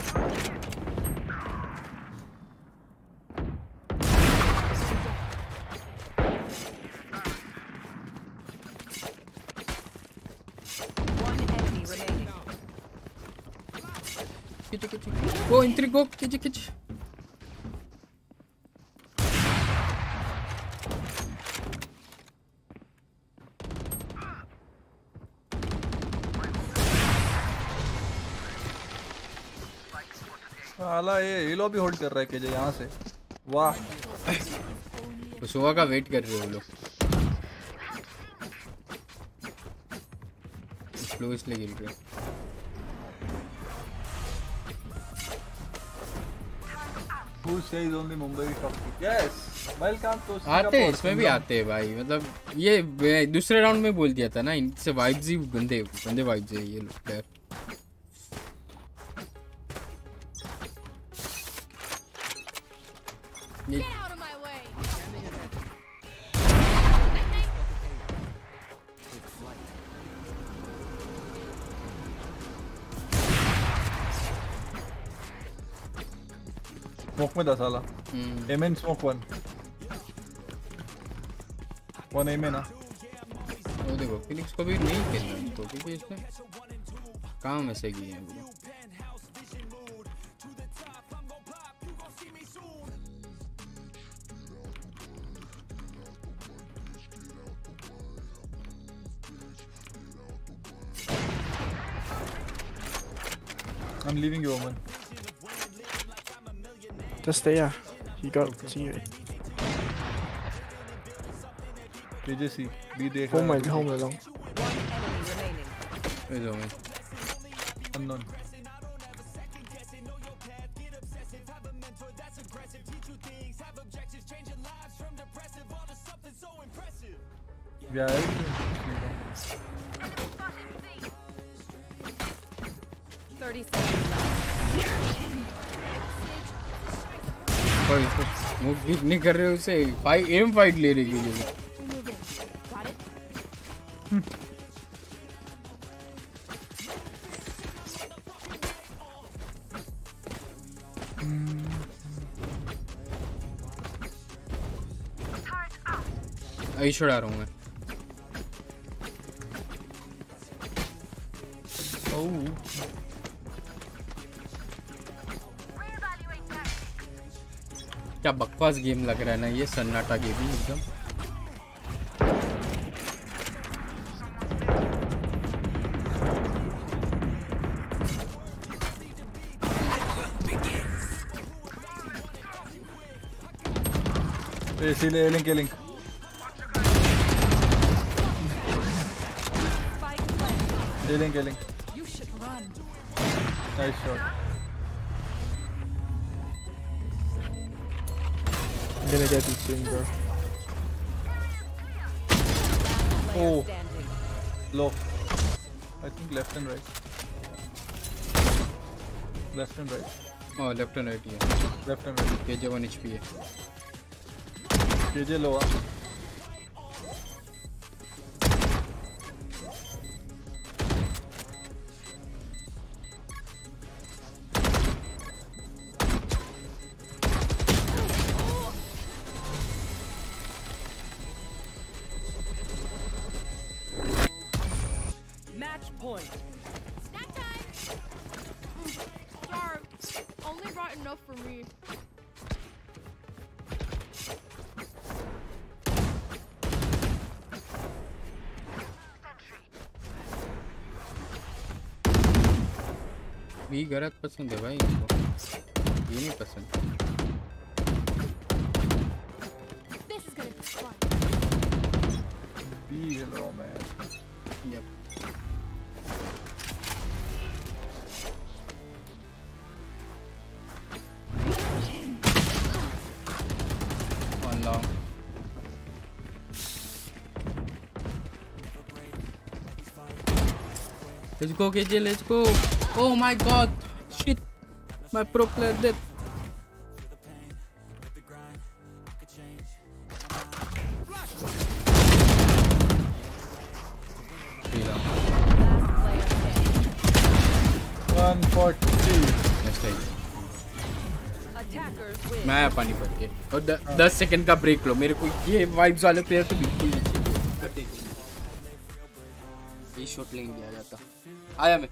थ्री गो खिंच खिंच साला ये ये लो भी होल्ड कर रहा है केजे यहाँ से। वाह। तो सुबह का वेट कर रहे हो लोग। स्लो इसलिए गिर रहे आते हैं इसमें भी आते हैं भाई मतलब ये दूसरे राउंड में बोल दिया था ना इनसे वाइब्स ही बंदे बंदे वाइब्स है ये लोग प्लेयर स्मोक में था साला हम्म। M N smoke one one M ना वो देखो फिनिक्स को भी नहीं खेलना है इनको क्योंकि इसने काम ऐसे किए हैं वो I'm leaving you, Oman. Just stay, yeah. You got see KJC, B देख Home रहा में है। home में long. ये दो में Unknown. नहीं कर रहे उसे। फाइट एम फाइट ले रही है आई छोड़ा रहा हूँ मैं। क्या बकवास गेम लग रहा है ना ये सन्नाटा गेम ही एकदम। इसीलिए link link link link. Nice shot I'm gonna get you soon, bro. Oh. Low. I think left and right. Left and right. Oh, left and right, yeah. Left and right. KJ 1 HP. KJ low. गलत पसंद है भाई इनको ये नहीं पसंद be. Yep. Let's go, KJ, let's go. Oh my god. My pro player dead. Three long. 140 next time Attackers win. मैं आया पानी भर के और द, दस सेकंड का ब्रेक लो मेरे को ये वाइब्स वाले प्लेयर तो बिल्कुल नहीं चाहिए ये शॉट लेंगे आ जाता आया मैं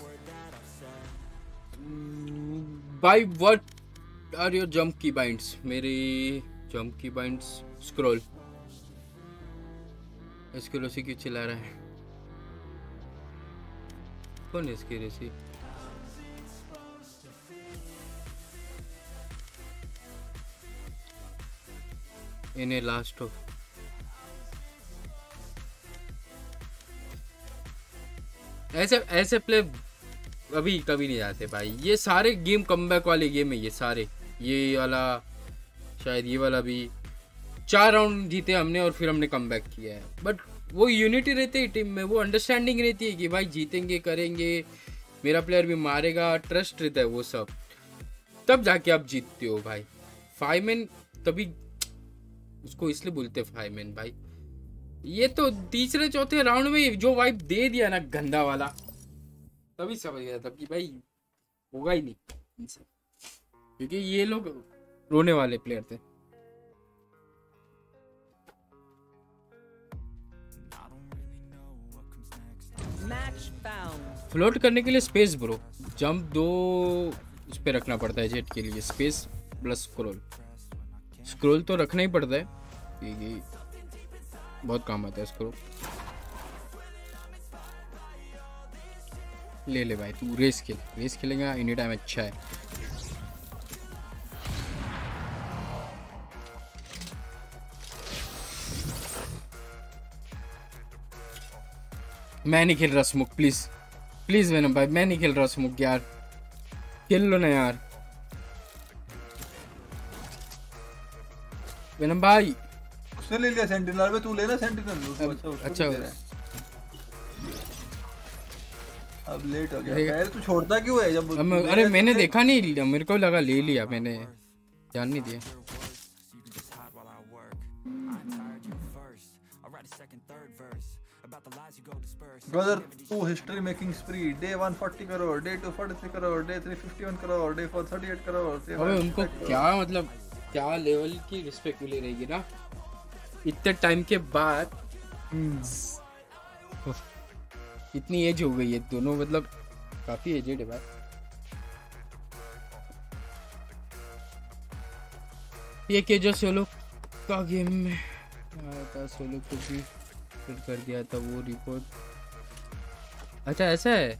word that I've said. भाई व्हाट आर योर जंप की बाइंड्स मेरी जंप की बाइंड्स स्क्रॉल इसके रसी क्यों चिल्ला रहा है। कौन है इसकी रसी इन्हें लास्ट हो ऐसे ऐसे प्ले अभी कभी नहीं जाते भाई। ये सारे गेम कमबैक वाले गेम है ये सारे। ये वाला, शायद ये वाला भी। चार राउंड जीते हमने और फिर हमने कम किया है। बट वो यूनिटी रहती है टीम में, वो अंडरस्टैंडिंग रहती है कि भाई जीतेंगे, करेंगे, मेरा प्लेयर भी मारेगा ट्रस्ट रहता है वो सब। तब जाके आप जीतते हो भाई। फाइव मैन तभी, उसको इसलिए बोलते हैं फाइव मैन भाई। ये तो तीसरे चौथे राउंड में जो वाइप दे दिया ना गंदा वाला। तभी समझ गया था कि भाई होगा ही नहीं। इनसे क्योंकि ये लोग रोने वाले प्लेयर थे। फ्लोट करने के लिए स्पेस ब्रो जंप दो उस पे रखना पड़ता है जेट के लिए। स्पेस प्लस स्क्रोल स्क्रॉल तो रखना ही पड़ता है। बहुत काम आता है स्क्रॉल ले ले भाई, तू रेस खेल। रेस खेलेगा एनी टाइम अच्छा है। मैं नहीं खेल रहा स्मोक प्लीज़ प्लीज़ वेनम भाई, मैं नहीं खेल रहा स्मोक यार। खेल लो ना यार। भाई उसने ले लिया सेंटिनल में तू लेना सेंटिनल उसको अच्छा। अच्छा अब लेट हो गया। पहले तू छोड़ता क्यों है? जब अब ले अरे मैंने तो देखा नहीं लिया मेरे को लगा ले लिया मैंने। ध्यान नहीं दिया। ब्रदर तू history making spree day 140 crore day 243 crore day 351 crore day 438 crore अबे उनको क्या मतलब क्या लेवल की रिस्पेक्ट मिली रहेगी ना? इतने टाइम के बाद इतनी एज हो गई है दोनों मतलब काफ़ी एजेड है भाई। ये के जो सोलो का गेम में आया था सोलो को भी फिर कर दिया था वो रिपोर्ट अच्छा ऐसा है?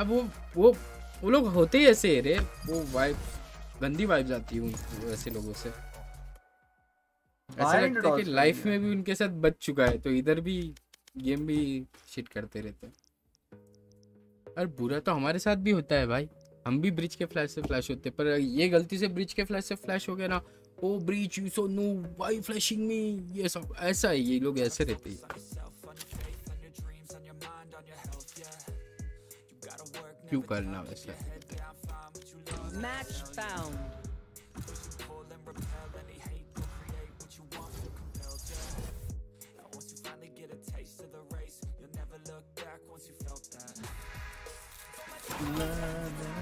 अब वो वो वो लोग होते ही ऐसे रे वो वाइब गंदी वाइब जाती है ऐसे लोगों से। ऐसा लगता है कि लाइफ में भी उनके साथ बच चुका है तो इधर भी गेम भी शिट करते रहते हैं। और बुरा तो हमारे साथ भी होता है भाई। हम भी ब्रिज के फ्लैश से फ्लैश होते हैं पर ये गलती से ब्रिज के फ्लैश से फ्लैश हो गया ना ओ bridge you so no why flashing me ये सब ऐसा है ये लोग ऐसे रहते हैं। क्यों करना वैसा? Match found. love.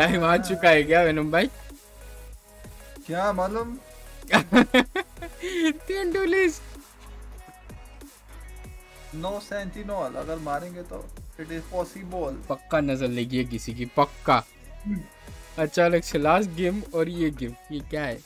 टाइम आ चुका है क्या वेनम भाई? क्या मालूम? तीन डुलिस नो सेंटिनल अगर मारेंगे तो इट इज़ पॉसिबल पक्का नज़र लगी है किसी की पक्का। अचानक से लास्ट गेम और ये गेम ये क्या है?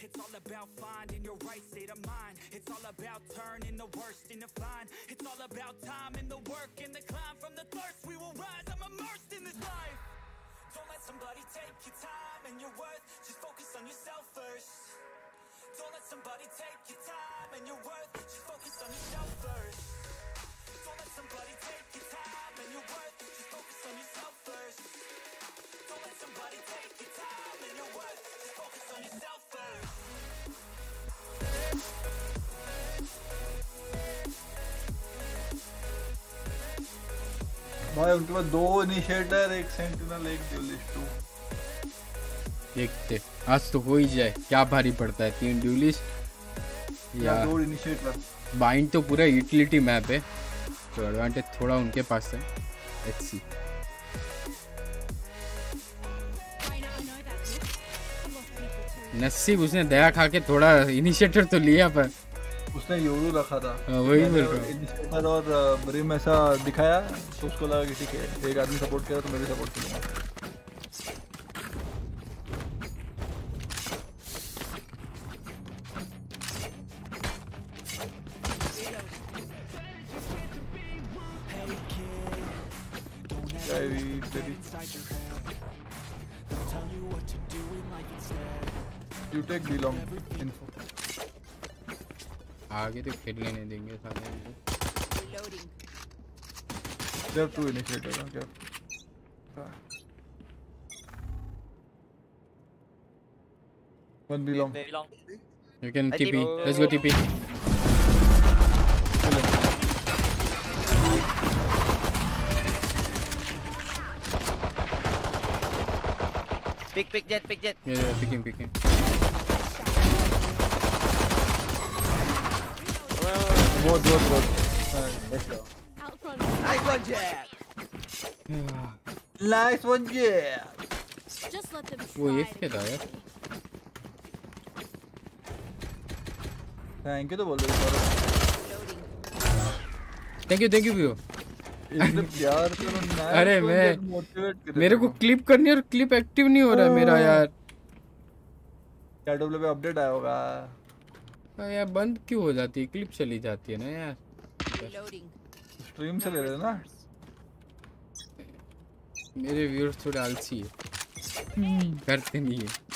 It's all about finding your right state of mind. It's all about turning the worst into fine. It's all about time and the work and the climb from the thirst. We will rise. I'm immersed in this life. Don't let somebody take your time and your worth. Just focus on yourself first. Don't let somebody take your time and your worth. Just focus on yourself first. Don't let somebody take your time and your worth. भाई उनके पास दो initiator एक sentinel एक dualist to देखते आज तो हो ही जाए। क्या भारी पड़ता है? तीन ड्यूलिस या या दो इनिशिएटर बाइंड तो पूरा यूटिलिटी मैप है। तो एडवांटेज थोड़ा उनके पास है। लेट्स सी नसीब उसने दया खा के थोड़ा इनिशिएटर तो लिया पर। उसने यूरो रखा था। हाँ, वही मेरे में और ब्रिम ऐसा दिखाया तो उसको लगा कि ठीक है एक आदमी सपोर्ट किया तो मैं भी सपोर्ट करूँगा। देंगे साले इनको। There are two initiators. Okay. One belong. Very long. You can I TP. TP. Let's go TP. Pick, pick jet, pick jet. Yeah, yeah, picking, picking. Nice one, yeah. Just let them वो ये क्या था यार। Thank you तो बोल रहे thank you thank you प्यार अरे मैं मेरे को क्लिप करनी और क्लिप एक्टिव नहीं हो रहा मेरा यार। क्या डब्ल्यू पे अपडेट आया होगा। हाँ यार बंद क्यों हो जाती है क्लिप चली जाती है ना यार स्ट्रीम से ले रहे ना मेरे व्यूअर्स थोड़े आलसी है करते नहीं है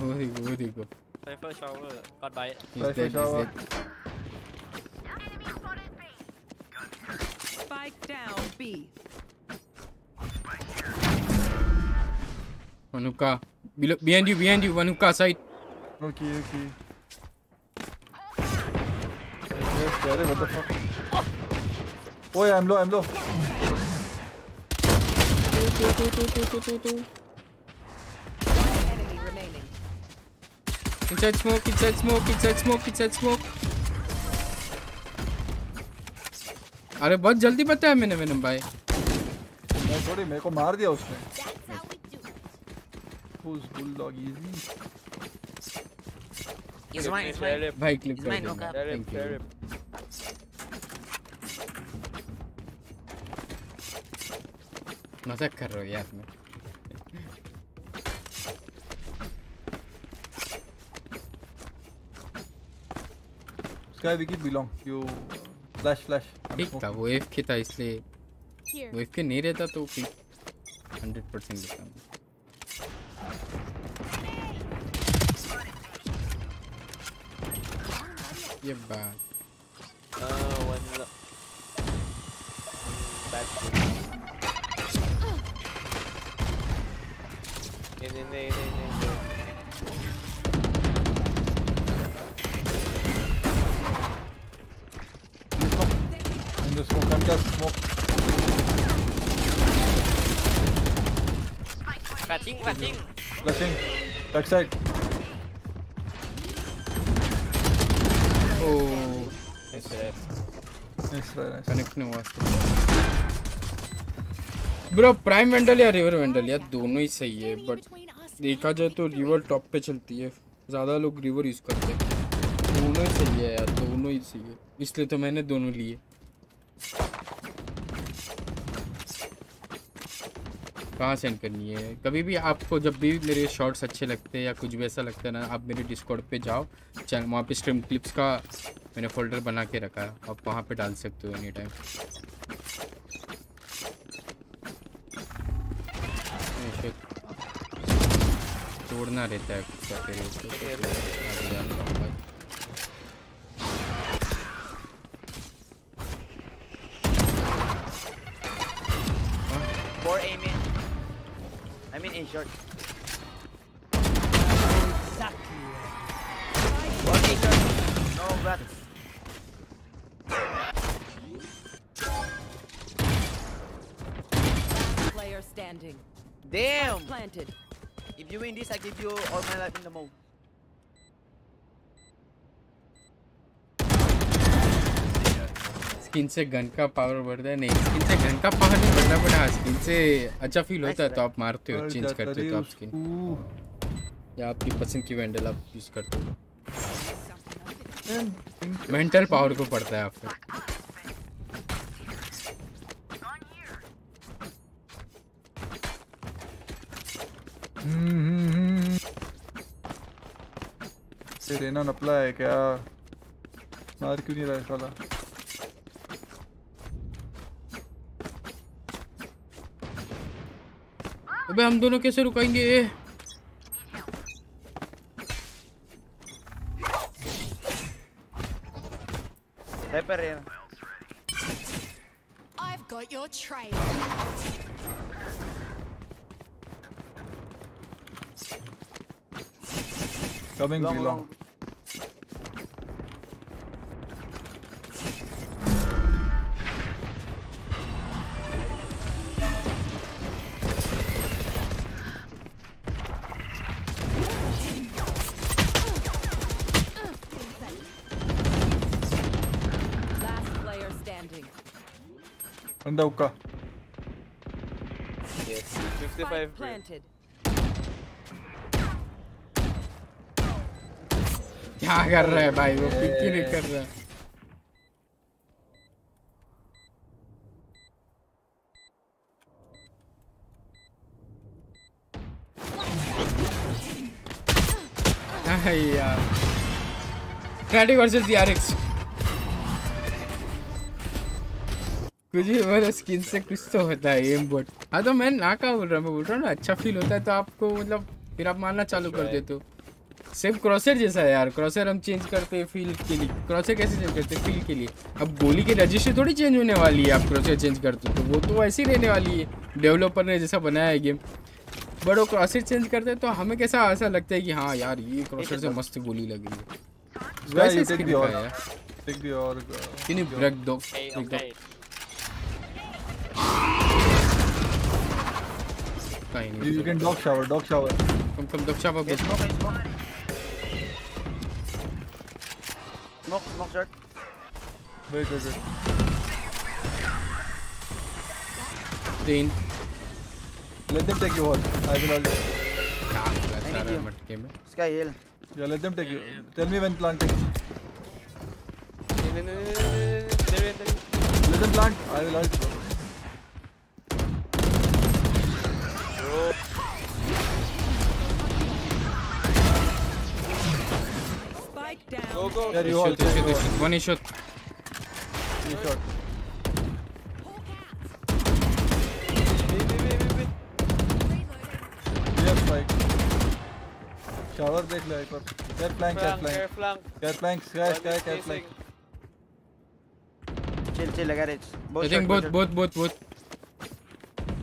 वो देखो वो देखो Cypher shower. Got by it. He's dead, he's dead. Spike down B. Vanuka. Below, behind you, behind you, Vanuka side. Okay, okay. Yes, what the fuck? Oh yeah, I'm low, I'm low. Enemy remaining. Inside smoke, inside smoke, inside smoke, inside smoke. अरे बहुत जल्दी बताया मैंने मैंने भाई थोड़ी मेरे को मार दिया उसने Who's bulldog easy? He's mine, he's mine. भाई क्लिप He's mine, यू मज़ाक कर रहे हो यार मैं Sky Wiki belong. You flash flash. ठीक था वो एफ़ के था इसलिए. वो एफ़ के नहीं रहता तो फिर हंड्रेड परसेंट देता ये बात Uh, one lo- Bad. In नहीं नहीं नहीं In the smoke, and just smoke. Flashing, flashing. Flashing. Backside. Oh. Nice. Nice nice. Connect नहीं हुआ ब्रो प्राइम वेंडल या रिवर वेंडल यार दोनों ही सही है बट देखा जाए तो रिवर टॉप पे चलती है ज़्यादा लोग रिवर यूज़ करते हैं दोनों ही सही है यार दोनों ही सही है इसलिए तो मैंने दोनों लिए कहाँ सेंड करनी है? कभी भी आपको जब भी मेरे शॉर्ट्स अच्छे लगते हैं या कुछ भी ऐसा लगता है ना, आप मेरे डिस्कॉर्ड पे जाओ चैनल वहाँ पे स्ट्रीम क्लिप्स का मैंने फोल्डर बना के रखा है, आप वहाँ पे डाल सकते हो एनी टाइम तोड़ना रहता है क्या करे उसको mean in short. One. No. Player standing. Damn! Planted. If you win this, I give you all my life in the mode. Skin से गन का पावर बढ़ता है। नहीं स्किन से गन का पावर नहीं बढ़ता बट हाँ स्किन से अच्छा फील होता है तो आप मारते हो चेंज करते हो तो आप स्किन या आपकी पसंद की वेंडल आप यूज़ करते हो। मेंटल पावर को पड़ता है आपको ये रेना नपला है क्या? मार क्यों नहीं रहा है साला अबे हम दोनों कैसे रुकाएँगे Hyper Reyna. I've got your trail. Coming Long, long. long. बंदा उका क्या कर रहा है भाई? वो पिक ही नहीं कर रहा। हाँ, यार। रेडी वर्सेस यार कुछ भी मतलब स्किन से कुछ तो होता है एम बोट हाँ तो मैं ना का बोल रहा हूँ मैं बोल रहा हूँ ना अच्छा फील होता है तो आपको मतलब फिर आप मारना चालू कर देते हो। सेम क्रॉसर जैसा है यार क्रॉसर हम चेंज करते हैं फील के लिए। क्रॉसर कैसे चेंज करते हैं फील के लिए? अब गोली की रजिस्ट्री थोड़ी चेंज होने वाली है आप क्रॉसर चेंज करते हो तो वो तो ऐसी रहने वाली है। डेवलपर ने जैसा बनाया है गेम बट वो क्रॉसर चेंज करते हैं तो हमें कैसा ऐसा लगता है कि हाँ यार ये क्रॉसर से मस्त गोली लग रही है। वैसे you skin take the का fine. You, you can dog shower, dog shower. Come, come, dog shower. Yes, smoke, smoke. Smoke, smoke, dirt. Wait, wait, wait. 15. Let them take you all. I will all. Sky heal. Yeah, let them take you. Tell me when planting. Let them plant. I will ult. Bar. Care flank, care Flank, air flank. flank. Care flank, sky, One sky, is care facing. flank. Chill, chill, I got it. Both I short, think both, short. both, both, both.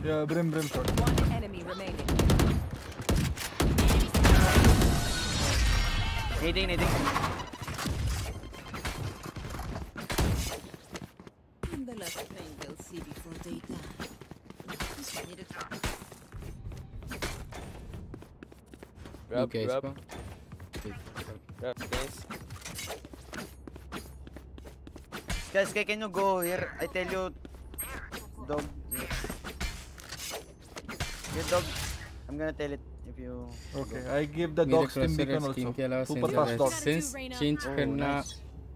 Yeah, brim, brim shot. One enemy remaining. Nading, nading. Grab, grab. grab. Grab, guys. Guys, can can you go here? I tell you, dog. Your dog. I'm gonna tell it if you. Okay, I give the मेरे dog stim processor beacon skin also. के अलावा Super fast dog. Sense change Oh, करना nice.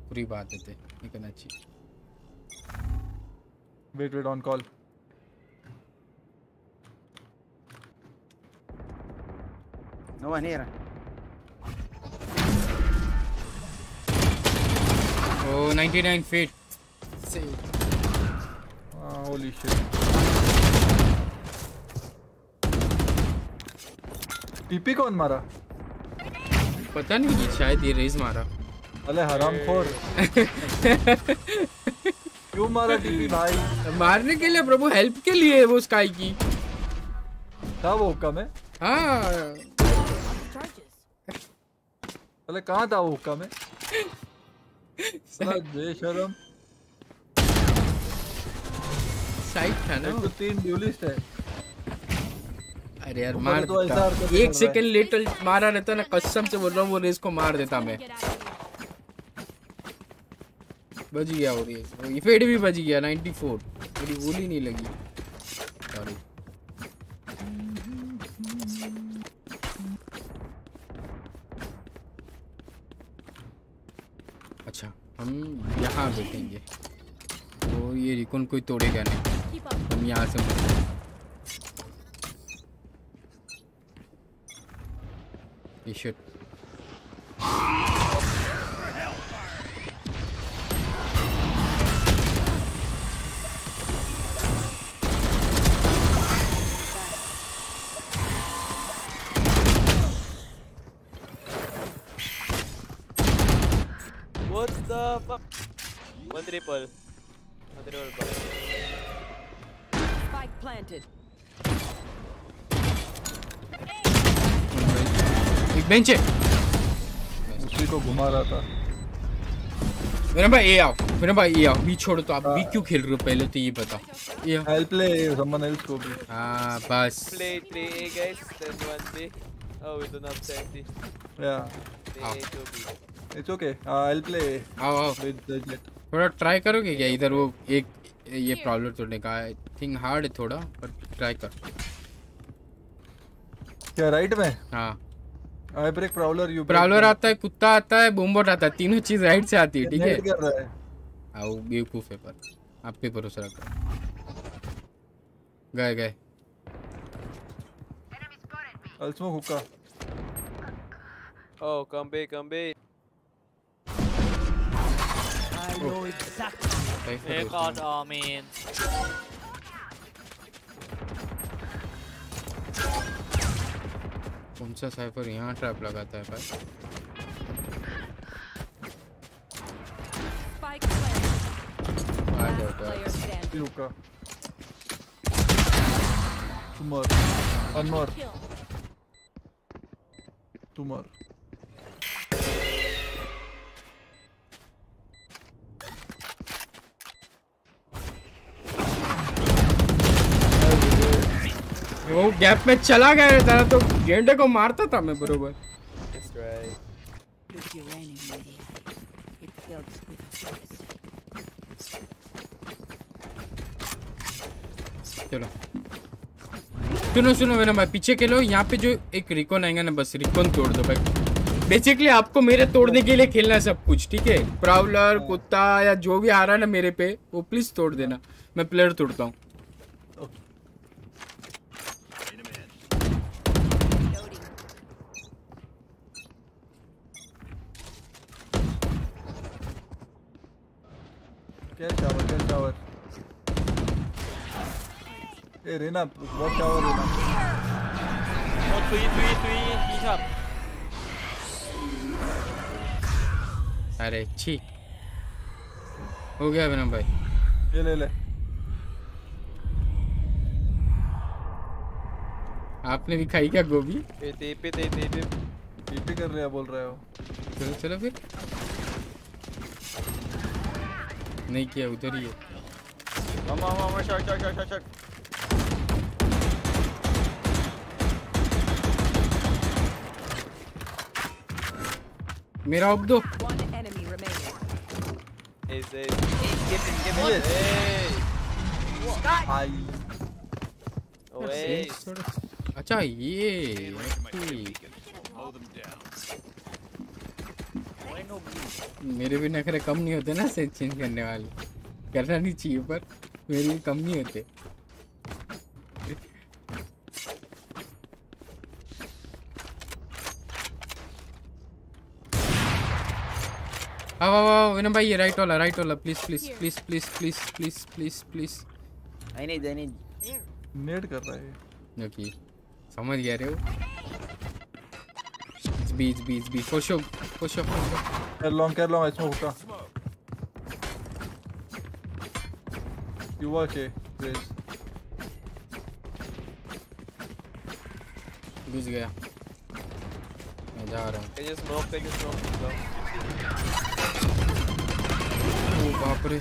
बुरी बात है ते नहीं करना चाहिए Wait, wait, on call. No one here. Oh, 99 feet. Say. Ah, holy shit. TP कौन मारा पता नहीं ये शायद ये रेज मारा अले हराम खोर क्यों मारा टीपी भाई मारने के लिए प्रभु हेल्प के लिए वो स्काई की था वो हुक्का में हाँ अले कहाँ था वो हुक्का में? बेशरम। साइड था ना तो तीन ड्यूलिस्ट है। अरे यार मार तो ऐसा एक। सेकंड लेट मारा रहता ना कसम से बोल रहा हूँ वो रेस को मार देता मैं। बच गया वो रेस वो इफेड भी बच गया 94 मेरी गोली नहीं लगी। यहाँ बैठेंगे? तो ये रिकॉन कोई तोड़ेगा नहीं। हम यहाँ से मरेंगे। ये shit triple. A triple. Call. Spike planted. एक बेंच है। उसी को घुमा रहा मेरे भाई ए आओ। मेरे भाई ए आओ। बी छोड़ तो आप बी क्यों खेल रहे हो? पहले तो ये बता। हेल्प ले समवन एल्स को भी। हाँ बस। Play 3 A guys then one B oh we do not save या it's okay. Uh, I'll play आओ आओ। with the jet. थोड़ा ट्राई करोगे क्या? इधर वो एक ये प्रॉब्लम तोड़ने का आई थिंक हार्ड है थोड़ा पर ट्राई कर। क्या राइट में? हाँ। I break prowler you break प्रॉब्लर the- आता है कुत्ता आता है बूमबोट आता है तीनों चीज़ राइट से आती है ठीक है? कर रहा है। आओ बेवकूफ़ है पर। आप पे भरोसा रखो। गए गए। Smoke hookah. Oh, come B, come B. exactly. Here Cypher यहाँ ट्रैप लगाता है पर आ अनमार तो तुम्हार वो गैप में चला गया रहता तो गेंडे को मारता था मैं बरोबर। चलो। सुनो सुनो, मेरा भाई, पीछे के लो यहाँ पे जो एक रिकॉन आएगा ना, बस रिकॉन तोड़ दो भाई। बेसिकली आपको मेरे तोड़ने के लिए खेलना है सब कुछ, ठीक है? प्राउलर कुत्ता, या जो भी आ रहा है ना मेरे पे, वो प्लीज़ तोड़ देना। मैं प्लेयर तोड़ता हूँ। क्या शावर क्या शावर ए रेना बहुत अरे ठीक हो गया बिना भाई। ये ले ले। आपने भी खाई क्या गोभी? कर रहे बोल रहे हो। चलो चलो फिर। नहीं किया उधर ही है। हम हम शॉट शॉट शॉट शॉट मेरा ऑफ़ दो। अच्छा ये मेरे भी नखरे कम नहीं होते ना सेट चेंज करने वाले। करना नहीं चाहिए पर मेरे भी कम नहीं होते। आओ आओ आओ विनम भाई ये राइट वाला राइट वाला please please please please please please please please need, I need. Net कर रहा है ओके समझ गया रे beat, beat, beat. For sure, for sure, for sure. Care long, care long, I smoke. Huh? You watch it, please. घुस गया मैं जा रहा हूँ ये स्मोक पे स्मोक ओ बाप रे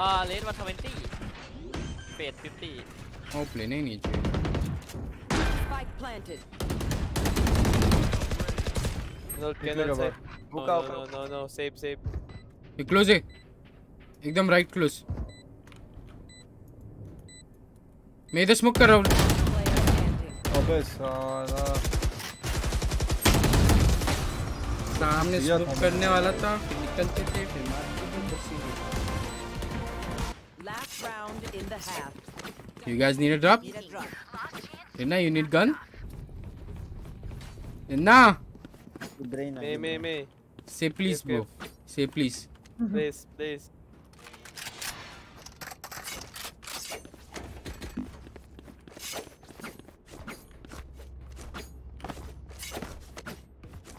Ah, lane 120 850 वो प्लेन ही नीचे स्पाइक प्लांटेड नो कैनल से बुका no no no save save close है एकदम राइट क्लोज मैं इधर स्मोक कर रहा हूँ अबे साला सामने स्मोक करने वाला था निकलते थे फिर मारते थे last round in the half You guys need a drop? Need a drop. Rina, you need gun? Rina, Me, me, me. say please, bro. Say please. Please, please.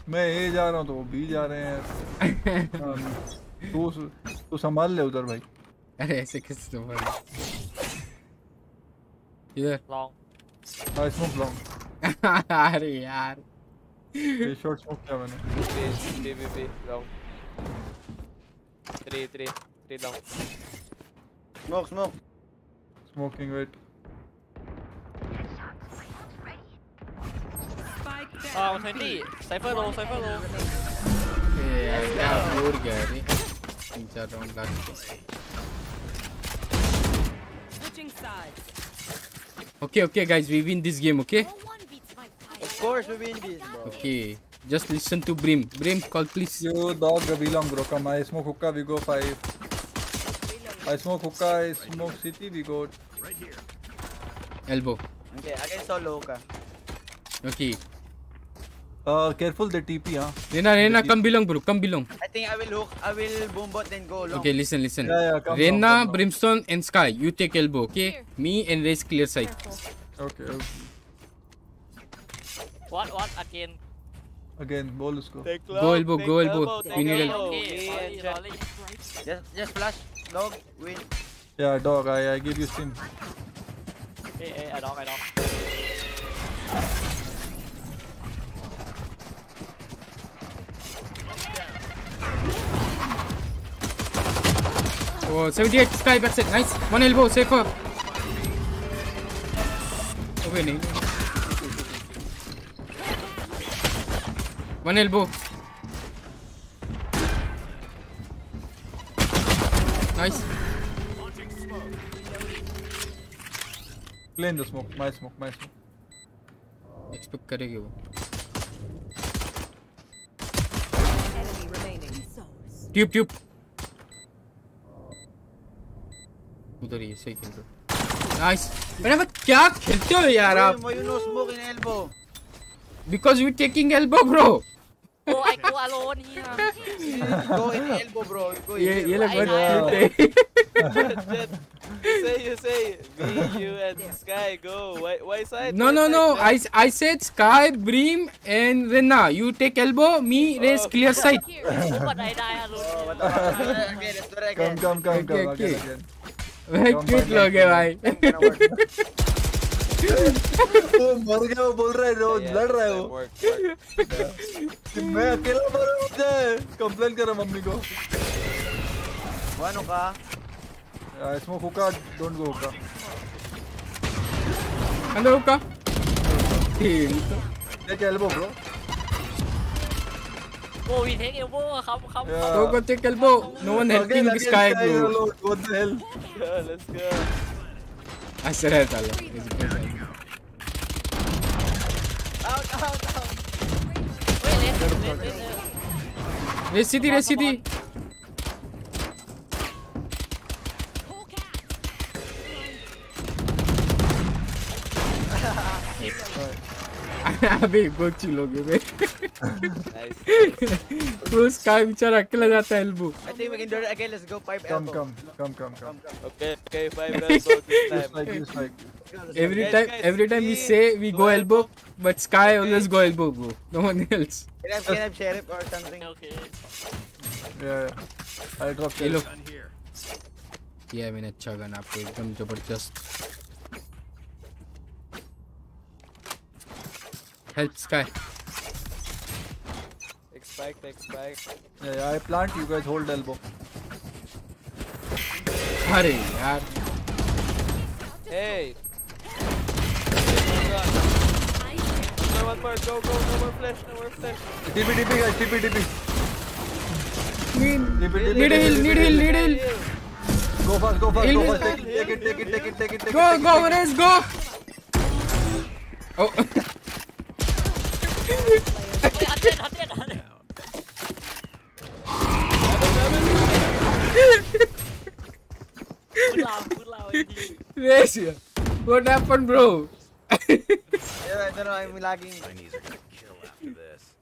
मैं ए जा रहा हूँ तो वो बी जा रहे हैं हाँ, तू तू संभाल ले उधर भाई अरे ऐसे कैसे संभाल किधर लॉन्ग हां स्मोक लॉन्ग अरे यार ये शॉट स्मोक किया मैंने bay bay bay long three three three long smoke smoke smoking wait Ah, 120! Cypher low, cypher low! Yeah, yeah, load गया रे तीन चार राउंड लग Switching sides. Okay, okay, guys, we win this game, okay? Of course we win this, bro. Okay. Just listen to Brim. Brim, call please. You dog belong bro. Come I smoke hookah, we go five. I smoke hookah, I smoke city, we go. Right here. Elbow. Okay, against solo ka. Okay. Uh, careful the TP, huh? Rena, Rena, come belong, bro. Come belong. I think I will hook, I will boom bot then go long. Okay, listen, listen. Yeah, yeah, come Rena, down, come down. Brimstone, and Sky. You take elbow, okay? Here. Me and Race clear side. Okay, okay. What, what? Again. Again, ball उसको. Take Go elbow, go elbow. You need elbow. Just, just flash, dog, win. Yeah, dog. I I give you stim. Hey, hey, I don't, I don't. Oh, 78 Sky backside. Nice. One elbow, safer. Okay, नहीं. One elbow. Nice. Play in the smoke. My smoke. My smoke. Expect करेगी वो. Tube, tube. उधर ही सही खेल रहे nice मैंने क्या खेलते हो यार आप you no smoke in elbow? Because we taking elbow bro Go, I go alone here. go in elbow, bro. Go in ये ये Yeah. cute say, you say. Me, you, and Sky, go. Why, why side? No, Why no, side, no. man? I, I said Sky, Bream, and Rena. You take elbow, me raise clear side. But I die alone. Let's do it again. Come, come, come, Okay, come. okay. Again, again. भाई cute लोग है भाई? वो मर गया वो बोल रहा है वो लड़ रहा है वो। मैं अकेला मर रहा हूँ कंप्लेन करो मम्मी को। वन होगा इसमें हुका डोंट गो हुका हेलो हुका ठीक देख elbow bro Oh, we take elbow. Come, come, Yeah. Go go take elbow. No one helping Again, this again, guy, Sky bro. alone. What the hell? Yeah, let's go. ऐसे रहता है Out, out, out. Wait, let, let, let, रे सीधी रे सीधी अभी बहुत चिल्लोगे बे वो sky बेचारा अकेला जाता है elbow it again. Let's go five Come, elbow. come, come, come, come. Okay, okay, five elbow this You time. strike, you strike. every time every time we say we go elbow but sky always go elbow bro no one else Can I can I have sheriff or something? Okay. Yeah, yeah. I dropped ये लो it. ये मैंने अच्छा gun आपको एकदम ज़बरदस्त help Skye Expect, expect. Yeah, yeah, I plant, you guys hold elbow. अरे यार Hey. No one more. Go, go. No more flash. No more flash. TP, TP, guys, TP, TP. Need, need heal, need heal, need heal. Go fast, go fast, go fast. Take it, take it, take it, take it, take it, Go, go, Rez, go! Oh. Good love, good love. indeed. Rez, what happened, bro? Yeah, I don't know. I'm lagging.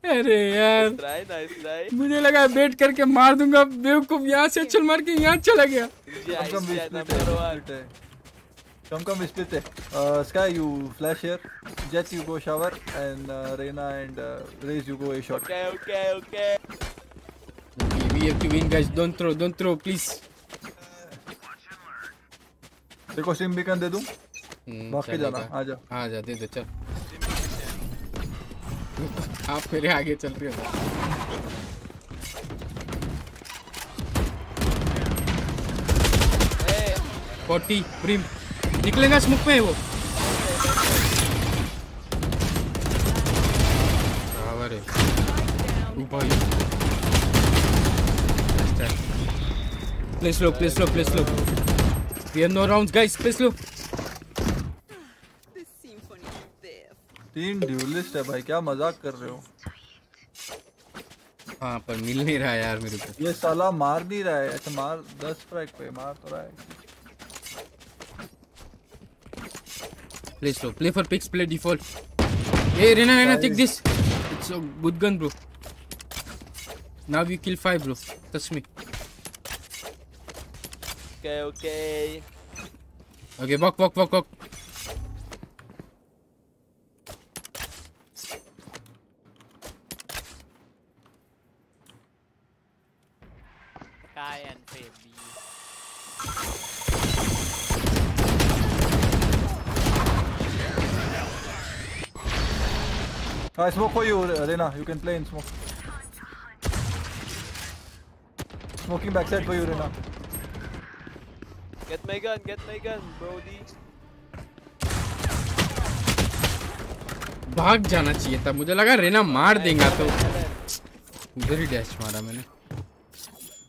अरे यार Nice try, nice try. मुझे लगा wait करके मार दूँगा बेवकूफ़ यहाँ से चल मार के यहाँ चला गया India, Come, come, we split it. Uh, Sky, you flash here. Jet, you go shower. And uh, Reina and uh, Raze, you go A shot. Okay, okay, okay. Okay, we have to win guys don't throw don't throw please देखो सिम beacon दे दूँ हम्म, भाग के जाना। आ जा आ जा दे दो चल आप मेरे आगे चल रहे हो Hey, फोर्टी प्रीम निकलेगा स्मुक में वो। बराबर है। ऊपर play slow play slow play slow we have no rounds guys play slow तीन ड्यूलिस्ट है भाई क्या मज़ाक कर रहे हो? हाँ पर मिल नहीं रहा यार मेरे को। ये साला मार नहीं रहा है अच्छा मार दस स्ट्राइक पे मार तो रहा है। Play slow. Play for picks. Play default. Hey, Rena, Rena, take this. It's a good gun, bro. Now we kill five, bro. Trust me. okay, okay. Okay, walk, walk, walk, walk. Kai and baby. I smoke for you, Reina. You can play in smoke. Smoking backside for you, Reina. Get my gun, get my gun, Brody. भाग जाना चाहिए था मुझे लगा रेना मार देगा तो उधर ही डैश मारा मैंने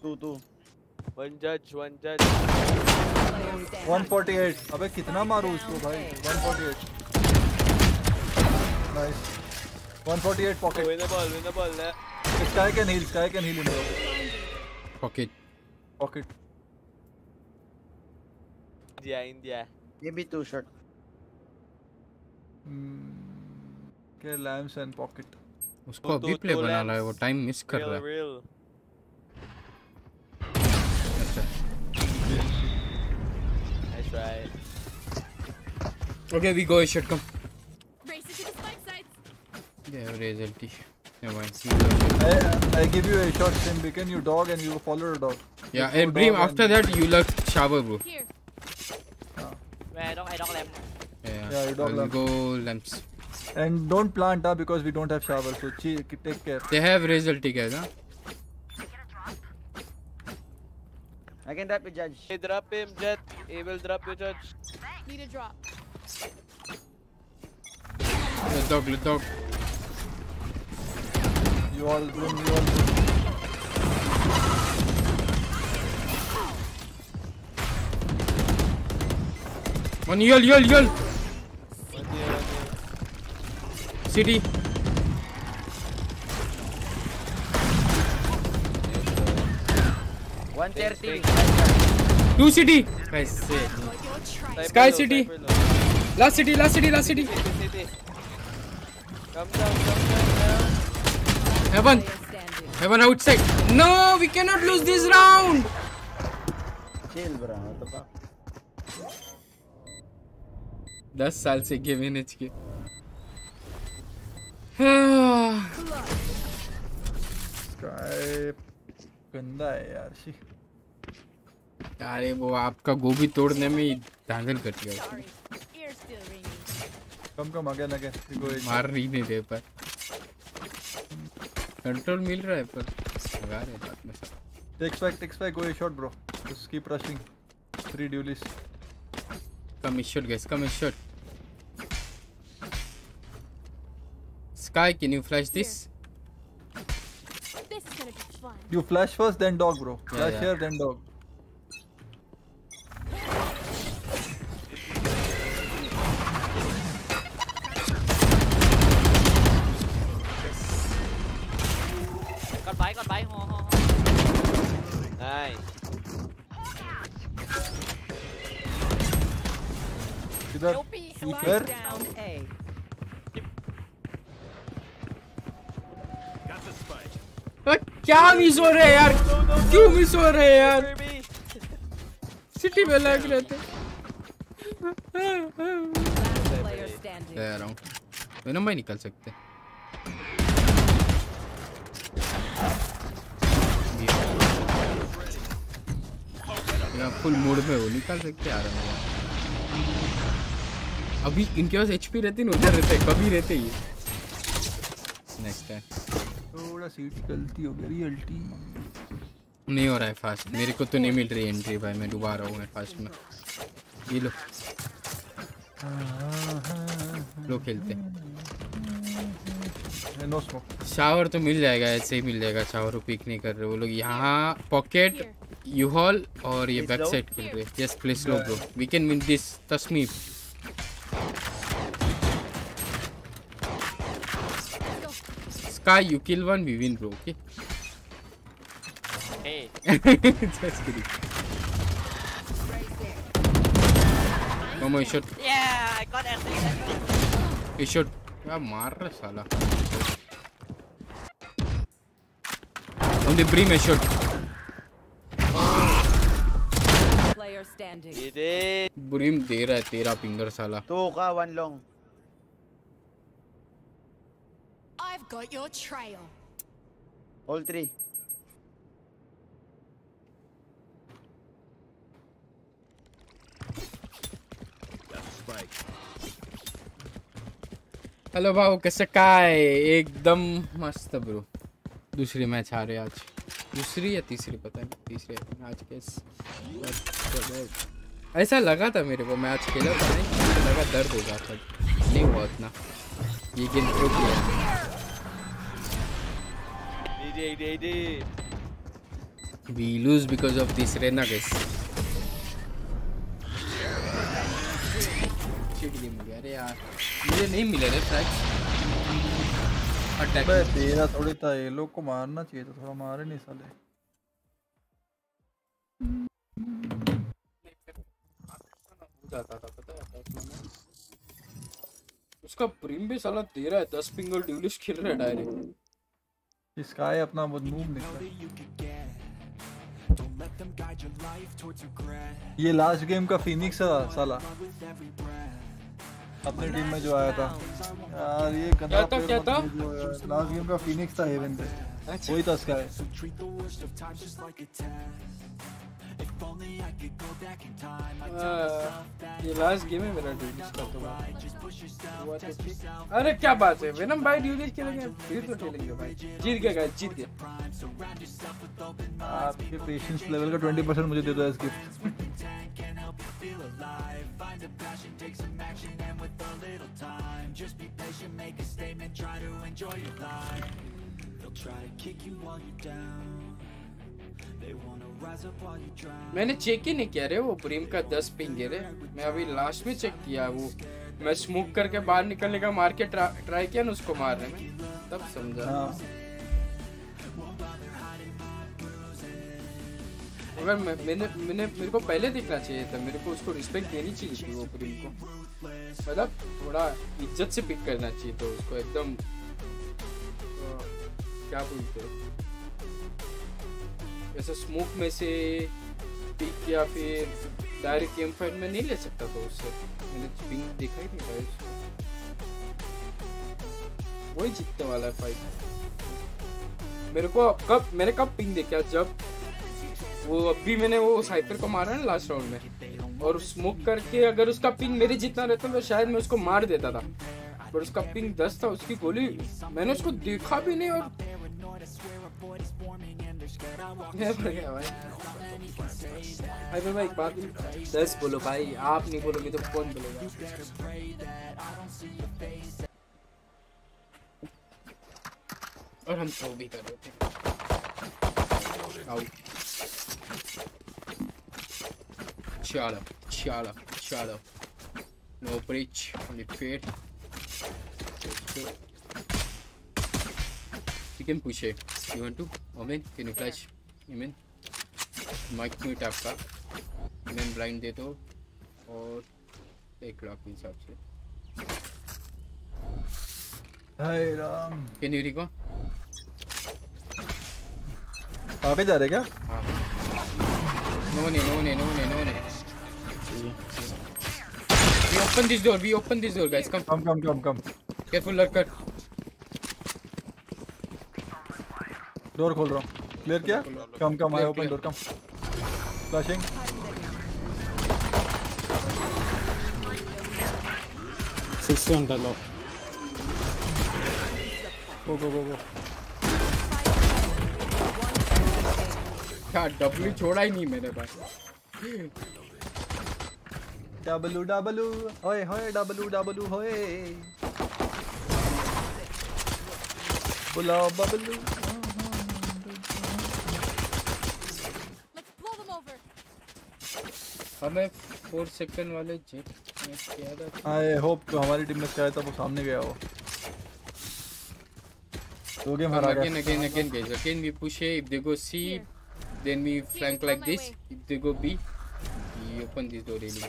Two, two. One judge, one judge. 148. अबे कितना मारूं इसको भाई 148. Nice. 148 pocket. Win the ball, win the ball. le- Sky can heal. Sky can heal him. Pocket Pocket. India, India. Give Maybe too short. Okay, lamps and pocket. उसको अभी play बना रहा है वो टाइम मिस कर रहा है अच्छा Nice try. Okay, we go. Should come. Sites. Yeah, raise LT. Never mind. I, I give you a shot, Sim Beacon. You dog and you follow the dog. Yeah, and Bream, after and- that, you like shower, bro. Here. Ah. Man, I don't, I don't lamp. Yeah, Yeah, you dog I'll lamp. go lamps. And don't plant up because we don't have shower. So che- take care. They have result guys, huh? Ah. I can drop you, Judge. Hey, drop him, Jet. He will drop you, Judge. Need a drop. Let dog, let dog. You all bloom, you all bloom. One yell, yell, yell. City. One thirty. Two city. Say. Sky City. Last city, last city, last city. Come down, come down. Heaven. Heaven outside. No, we cannot lose this round. Chill, bro. What the fuck? दस साल से game manage के Sky गंदा है यार she अरे वो आपका गोभी तोड़ने में ही धांधल कर दिया. Come come again we go मार नहीं दे पर कंट्रोल मिल रहा है पर लगा रहे बाद में take spike take spike go A shot bro just keep rushing three duelists come shot guys come shot Skye can you flash this you flash first then dog bro flash here then dog क्या miss हो रहा है यार? क्यों miss हो रहे हैं यार? सिटी में लग रहे थे. कह रहा हूँ। वेनम भाई निकल सकते फुल मूड में वो निकाल सकते आ रहा अभी इनके पास एचपी रहती ना उधर रहते कभी रहते ही नेक्स्ट टाइम थोड़ा सीट गलती हो गई अल्टी नहीं हो रहा है फास्ट मेरे को तो नहीं मिल रही एंट्री भाई मैं डुबा रहा हूँ मैं फास्ट में। ये लो। लो खेलते। नो स्मोक शावर तो मिल जाएगा ऐसे ही मिल जाएगा शावर पिक नहीं कर रहे वो लोग यहाँ पॉकेट यू हॉल और ये बैक साइड खेल रहे yes please low bro we can win this तस्मी Sky, you kill one, we win, bro. Okay. Hey. Just kidding. Momo, you should. Yeah, I got it. You should. क्या मार रहा साला On the brim, I should. Player standing. Brim दे रहा है तेरा पिंगर साला Two ka, one long. I've got your trail. All three. Hello भाऊ कैसे काय एकदम मस्त ब्रो दूसरी मैच हारे आज। दूसरी या तीसरी पता नहीं तीसरी आज के ऐसा लगा था मेरे को मैच खेला था नहीं लगा दर्द होगा था नहीं हुआ उतना। ये game he did. We lose because of this Reyna guess shit game हो गया। अरे यार मुझे नहीं मिले रे फ्रैक्स अबे तेरा थोड़ी था ये लोग को मारना चाहिए था थोड़ा मारे नहीं साले। जाता था पता है में उसका प्रीम भी साला दे रहा है दस पिंगल ड्यूलिश खेल रहा है डायरेक्ट इसका है अपना वो निकला. ये लास्ट गेम का फिनिक्स है साला। अपनी टीम में जो आया था। यार ये गंदा क्या था, क्या था? लास्ट गेम का फिनिक्स था हेवन पे। वही था है। I ये लास्ट गेम है मेरा ड्यूलिस का तो। तो अरे क्या बात है। वेनम भाई ड्यूलिस खेलेंगे? फिर तो खेलेंगे भाई। जीत गए गाइस जीत गए आपके पेशेंस लेवल का 20% मुझे दे दो as gift Find a passion, take some action And with a little time Just be patient, make a statement Try to enjoy your life They'll try to kick you while you're down They wanna rise up while you drown मैंने check ही नहीं किया रे वो prim का 10 ping है रे मैं अभी लास्ट में चेक किया वो मैं स्मोक करके बाहर निकलने का मार के ट्रा, ट्राई किया ना उसको मारने में तब समझा अगर मैंने मैंने, मेरे को पहले देखना चाहिए था। मेरे को उसको रिस्पेक्ट देनी चाहिए थी वो प्रीम को। मतलब थोड़ा इज़्ज़त से पिक करना चाहिए तो उसको, एकदम क्या बोलते ऐसे स्मोक में से पिक या फिर डायरेक्ट गेम फाइट में नहीं ले सकता था उससे। मैंने पिंग देखा ही नहीं था उसको। वही जीतने वाला है फाइट मेरे को कब, मैंने कब पिंग देखा? जब वो अभी मैंने वो साइपर को मारा ना लास्ट राउंड में। और स्मोक करके अगर उसका पिंग मेरे जितना रहता तो शायद मैं उसको मार देता था। पर उसका पिंग दस था, उसकी गोली मैंने उसको देखा भी नहीं और भाई? भाई भाई बात दस बोलो भाई, आप नहीं बोलोगे तो कौन बोलेगा? और हम सो भी कर रहे थे आओ Shut up, shut up, shut up. No breach, only fear. Let's. You can push it. You want to? Omen, can you flash? Omen. Mic mute आपका इमेन ब्लाइंड दे दो और एक लाख के हिसाब से हाय राम कैन यू रिको आगे जा रहे क्या हाँ नो ने नो ने नो ने नो ने We open this door. We open this door, guys. Come. Come, come, come, come. Careful, lurker. Door खोल रहा हूँ क्लियर किया come come I open. Door come flashing Sixty on the low. Go go go go क्या W छोड़ा ही नहीं मेरे पास W W होए होए डब्लू डब्लू होए बुलाओ बबलू हमें फोर सेकंड वाले जेट में किया था आई होप जो हमारी टीम में शायद था वो सामने गया हो दो गेम हरा again, गया again, again, guys. Again, we push A. If they go C, then we flank like this. If they go B, we open this door really.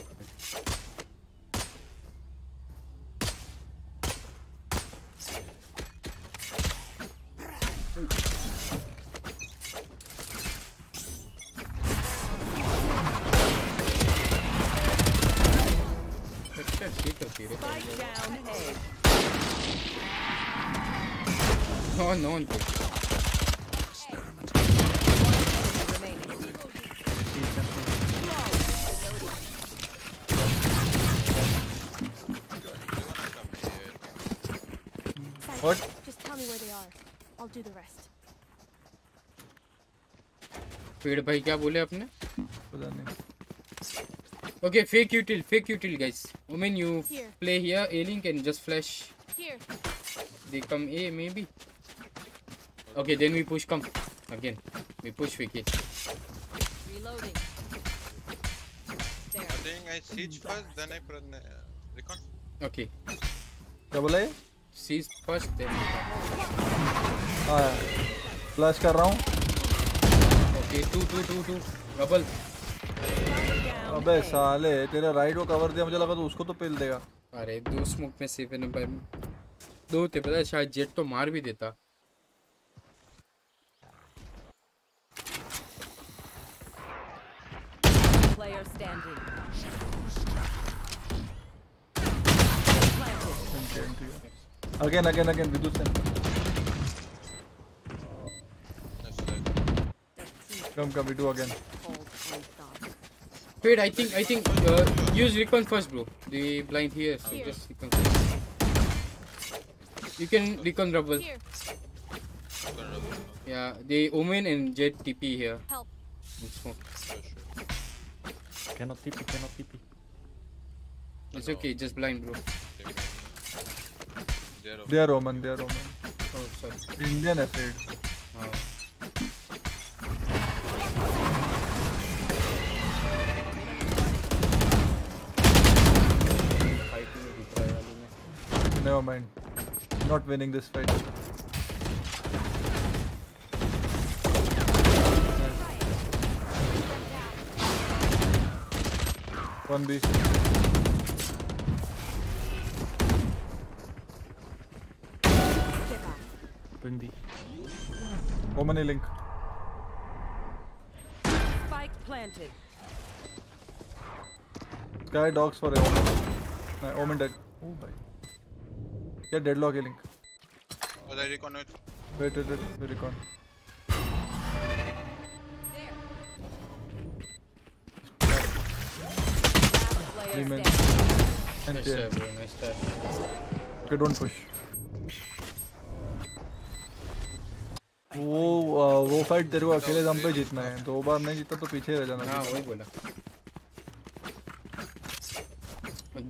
अच्छा shit होती है No, no one could. What? Just tell me where they are. I'll do the rest. Speed भाई क्या बोले अपने okay fake util fake util guys Omen you play here ailing can just flash they come A maybe okay then we push come again we push we kill reloading then I seize first then I prawn record okay क्या बोला seize first then हाँ। Flash कर रहा हूँ। अबे साले तेरा right को कवर दिया मुझे लगा तो उसको तो पेल देगा। अरे दो स्मोक में सेफ़ है ना भाई। दो थे पता है शायद जेट तो मार भी देता। Player standing. Again again again Vidyut Sen Come, come, we do again. Wait, I think, I think, uh, use recon first, bro. The blind here, so here. just recon first. You can recon rubble. Here. Yeah, the Omen and Jet TP here. Help. Cannot TP, cannot TP. It's okay, just blind, bro. They are Omen, they are Omen. Oh, sorry. Indian afraid. Oh. Never mind. Not winning this fight. One B. Bring B. Omen a link. Spike planted. Sky dogs for a Omen. No, Omen dead. Oh bhai. या Deadlock healing बता recon wait wait wait recon Nice nice nice nice okay, don't push. वो वो fight तेरे को अकेले दम पे जीतना है। दो बार नहीं जीता तो पीछे रह जाना। हाँ, वही बोला।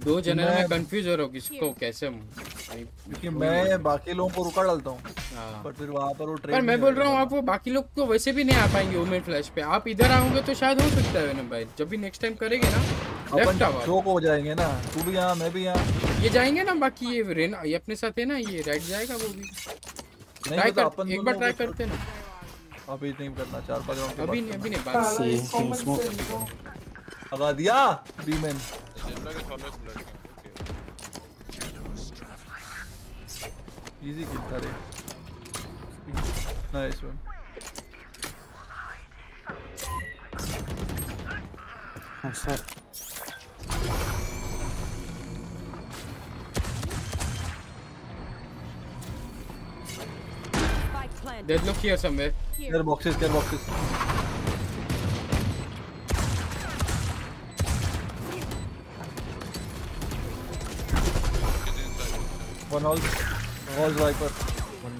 दो जने में कंफ्यूज हो रहा हूँ किसको कैसे क्योंकि मैं बाकी लोगों को रुका डालता हूँ हाँ। पर फिर वहाँ पर वो ट्रेन पर मैं बोल रहा हूँ आप वो बाकी लोग तो वैसे भी नहीं आ पाएँगे ओमेन फ्लैश पे। आप इधर आओगे तो शायद हो सकता है ना भाई। जब भी नेक्स्ट टाइम करेंगे ना लेफ़्ट आओ चौक हो जाएँगे ना। तू भी यहाँ मैं भी यहाँ। ये जाएँगे ना बाकी ये रेना ये अपने साथ है ना ये राइट जाएगा वो भी। ट्राई मतलब कर एक बार ट्राई करते ना। अभी नहीं करना चार पाँच अभी नहीं अभी नहीं बात See, can you smoke? लगा दिया B main Deadlock is always lurking. Okay. Easy kill था रे nice one I'm sorry. Spike planted. deadlock here somewhere care boxes care boxes One all, all viper. One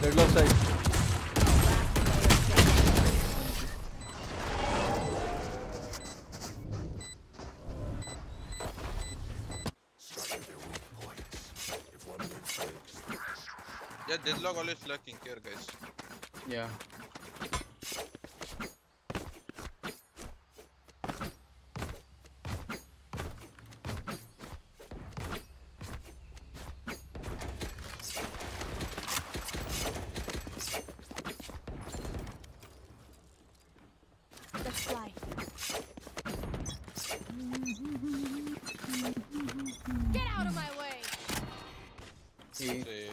deadlock side. Yeah, deadlock always lurking here, guys. yeah Let's fly. Get out of my way. See. Say.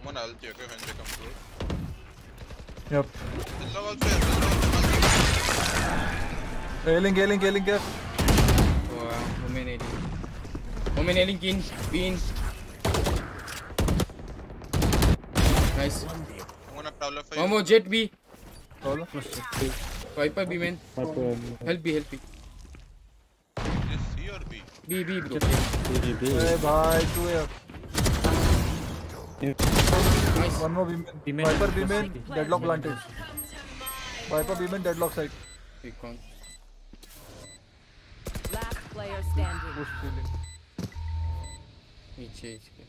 I'm on ulti, okay, when they come close. Yep. Deadlock also here. Deadlock, Ailing, ailing, ailing, care. wow omen ailing omen ailing in in nice I'm gonna prowler for one more jet b All. viper b man help b help b Is C or B? b b bro BGB. Hey, bye, two here. nice One more B-man. B-man. Viper B-man, deadlock planted. Viper B-man, deadlock side. recon Last player standing. नीचे इसके।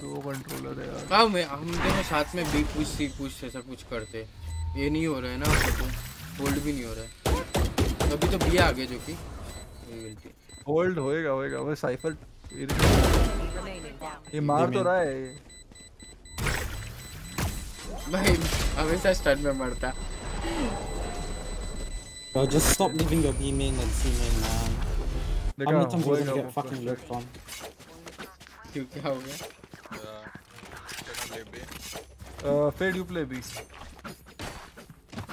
दो controller है यार। हाँ मैं हम दोनों साथ में बी पुश सी पुश ऐसा कुछ करते। ये नहीं हो रहा है ना तो होल्ड भी नहीं हो रहा है। अभी तो बी आ गया जो कि होल्ड होएगा होएगा। वो साइफर ये मार तो रहा है ये। भाई हमेशा स्टन में मरता Bro, just stop leaving your B main and C main, man. How many times are gonna get fucking lurked on? क्यों क्या हो गया Yeah. Play B. Uh, Fade, you play B.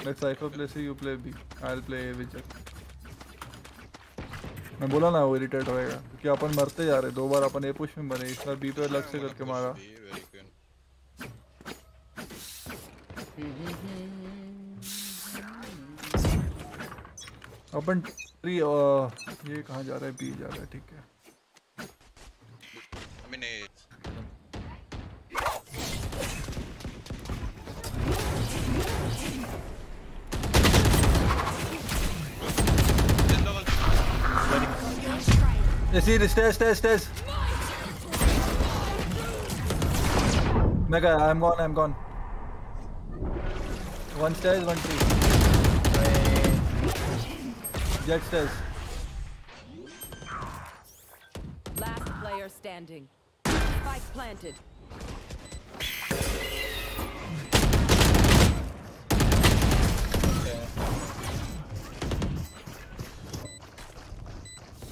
Let Cypher play C, you play B. I'll play A with Jack. मैं बोला ना वो irritate होएगा क्योंकि अपन मरते जा रहे दो बार अपन ए पुश में मरे इस बार बी पे अलग से करके मारा अपन ट्री ये कहाँ जा रहा है बी जा रहा है ठीक है I mean, eh, Yes, see, stairs, stairs, stairs. Mega, I'm gone, I'm gone. One stairs, one tree. Jet stairs. Last player standing. Spike planted.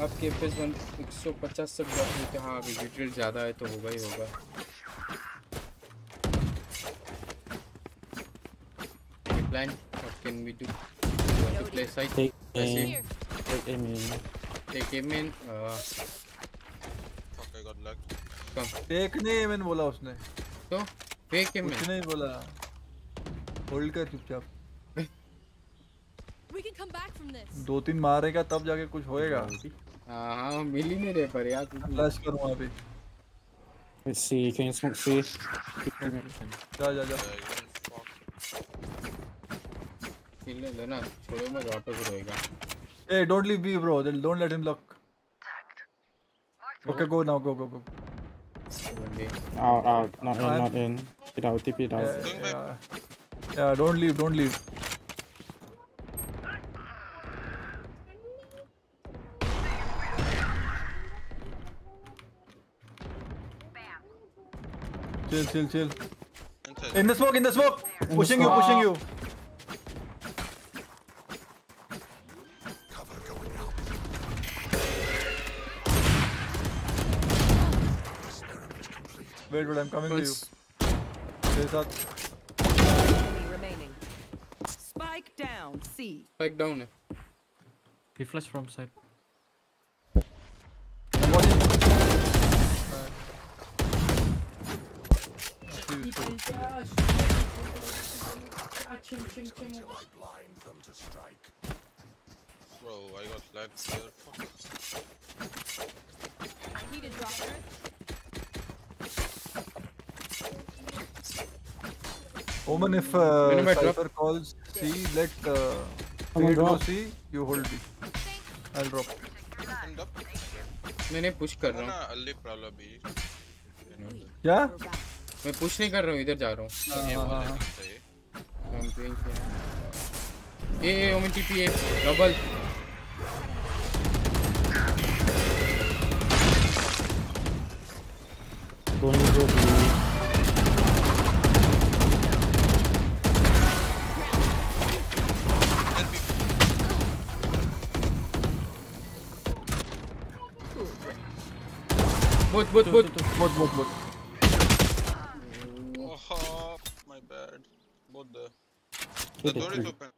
अब के सौ पचास तक कि हाँ अभी डिटेल ज़्यादा है तो होगा ही होगा plan what can we do you want to play side Take aim. Take aim in. take him in uh, fuck, I got luck. come take नहीं मैंने बोला उसने तो फेक him कुछ in नहीं बोला होल्ड कर चुपचाप We can come back from this. दो तीन मारेगा तब जाके कुछ होएगा हाँ हाँ मिल ही नहीं रहे पर यार फ्लैश करूँ अभी Let's see, can you smoke C? जा जा जा किल ले लेना छोड़ो मत ऑटो से रहेगा Hey, don't leave B, bro. Then Don't let him lock. Okay, go now. Go, go, go. Out, out, not in, I'm- not in. It out, tip it out. Yeah, yeah. yeah, don't leave. Don't leave. Chill, chill, chill. In the smoke, in the smoke. the pushing you, smoke. pushing you. Wait, wait, I'm coming Let's... to you. Stay remaining. Spike down, C. Spike down. He flashed from side. Bro, I got lags here. I need a drop earth. Omen, if uh. Cypher calls C, let uh, Fade go drop. C, you hold B. I'll drop. मैंने push कर रहा हूँ अल्ली problem भी क्या मैं push नहीं कर रहा हूँ इधर जा रहा हूँ हाँ, हाँ, हाँ, A A Omen TP A double Going to boot, boot, boot, boot, boot, boot. Oh, my bad. Both there. The door is open.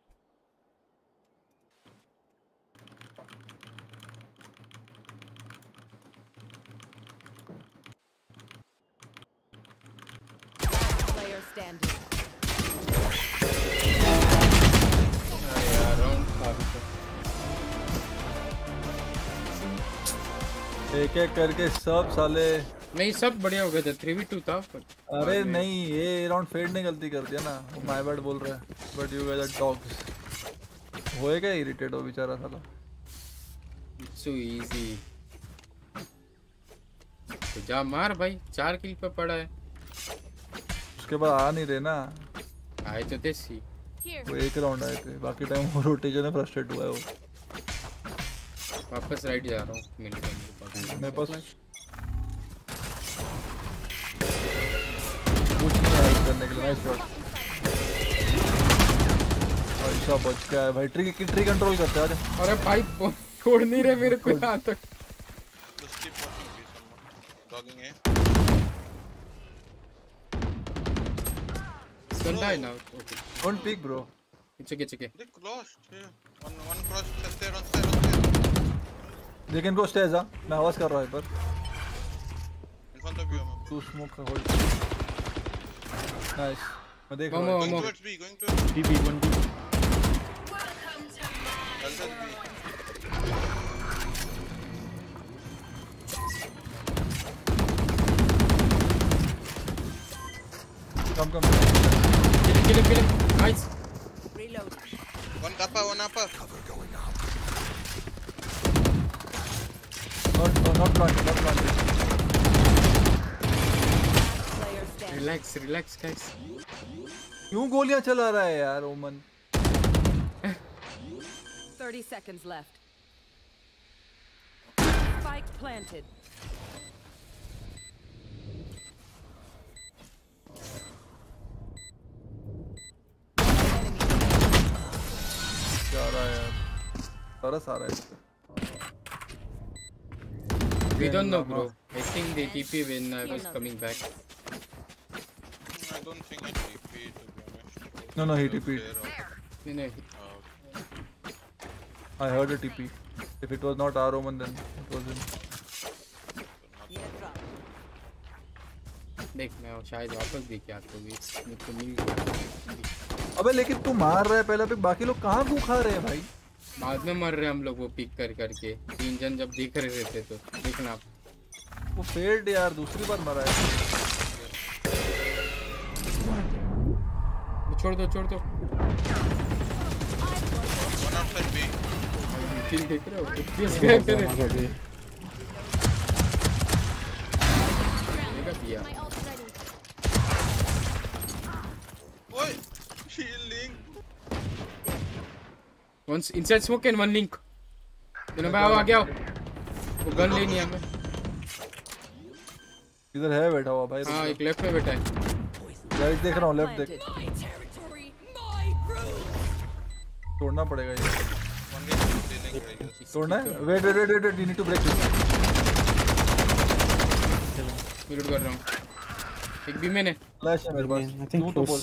Player standing. एक एक करके सब साले। नहीं सब बढ़िया हो गया था थ्री वी टू था अरे नहीं ये राउंड फेड ने गलती कर दिया ना वो माय बैड बोल रहा है। But you guys are dogs होएगा इरिटेट हो बेचारा साला? सो इजी तो जा मार भाई चार किल पे पड़ा है। उसके बाद आ नहीं रहे ना। आए तो थे सी वो एक राउंड आए थे बाकी टाइम वो रोटेशन में फ्रस्ट्रेट हुआ है वो। वापस राइट जा रहा हूँ मिल गया मेरे पास मेरे पास कुछ नहीं है help करने के लिए नाइस शॉट भाई साहब बच गया है भाई ट्री की ट्री कंट्रोल करते हैं आज अरे भाई छोड़ नहीं रहे मेरे को यहाँ तक. गंदा है ना okay don't peek bro They. Yeah. One, one cross left there on side on side. They can go stairs, huh? मैं आवाज़ कर रहा हूँ पर In front of you, Amam. तू smoke का hold nice मैं देख रहा हूँ Going towards B, going towards B. BB, one B. Elsa's B. come come Kill him, kill him, kill him. Nice. Reload. One upper, one upper. not no, not planted not planted Player standing. Relax, relax, guys. क्यों गोलियां चला रहा है यार ओमन 30 seconds left. Spike planted. क्या रहा है यार तरस आ रहा है इस पे We don't know, bro. I think they TP when I was coming back. I don't think it TP to. No, no, he TP'd. No, no. Oh, I heard a TP if it was not our omen then it was him देख मैं वो शायद वापस भी क्या तो भी मुझको मिल गया अबे लेकिन तू मार रहा है पहला पे बाकी लोग कहाँ भूख खा रहे हैं भाई बाद में मर रहे हम लोग वो पिक कर करके। तीन जन जब दिख रहे थे तो देखना। वो फेल्ड यार दूसरी बार मरा है। वो छोड़ दो छोड़ दो। देख रहे हो? गए तेरे देखा दिया Oi! Healing. One inside smoke and one link. दोनों भाई आओ आगे आओ वो गन लेनी है हमें इधर है बैठा हुआ भाई? हाँ एक लेफ़्ट में बैठा है। राइट देख रहा हूँ लेफ़्ट देख। तोड़ना पड़ेगा ये. तोड़ना है? Wait wait wait wait you need to break this reload कर रहा हूँ। एक भी मैंने। फ्लैश है मेरे पास। तू तो बोल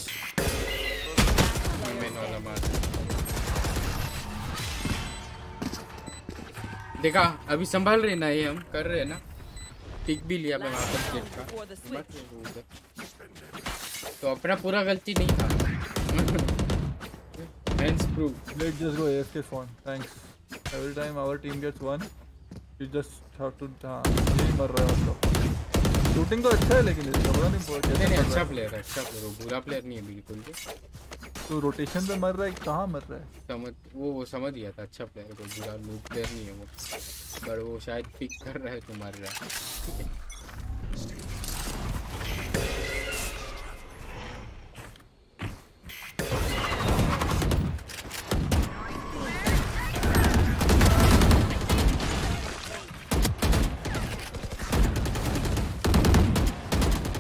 देखा अभी संभाल रहे ना ये हम कर रहे हैं ना। टिक भी लिया मैं वहाँ पर जेट का। तो अपना पूरा गलती नहीं था। Hands prove Let's just go AFK spawn. Thanks. Every time our team gets one, you just have to हाँ यही मर रहा है मतलब शूटिंग तो अच्छा है लेकिन इसका पता नहीं पड़ नहीं नहीं अच्छा प्लेयर है अच्छा प्लेयर वो बुरा प्लेयर नहीं है बिल्कुल भी। तो रोटेशन पे मर रहा है कहाँ मर रहा है? समझ वो वो समझ गया था अच्छा प्लेयर कोई बुरा लूप प्लेयर नहीं है वो। पर वो शायद पिक कर रहा है तो मर रहा है।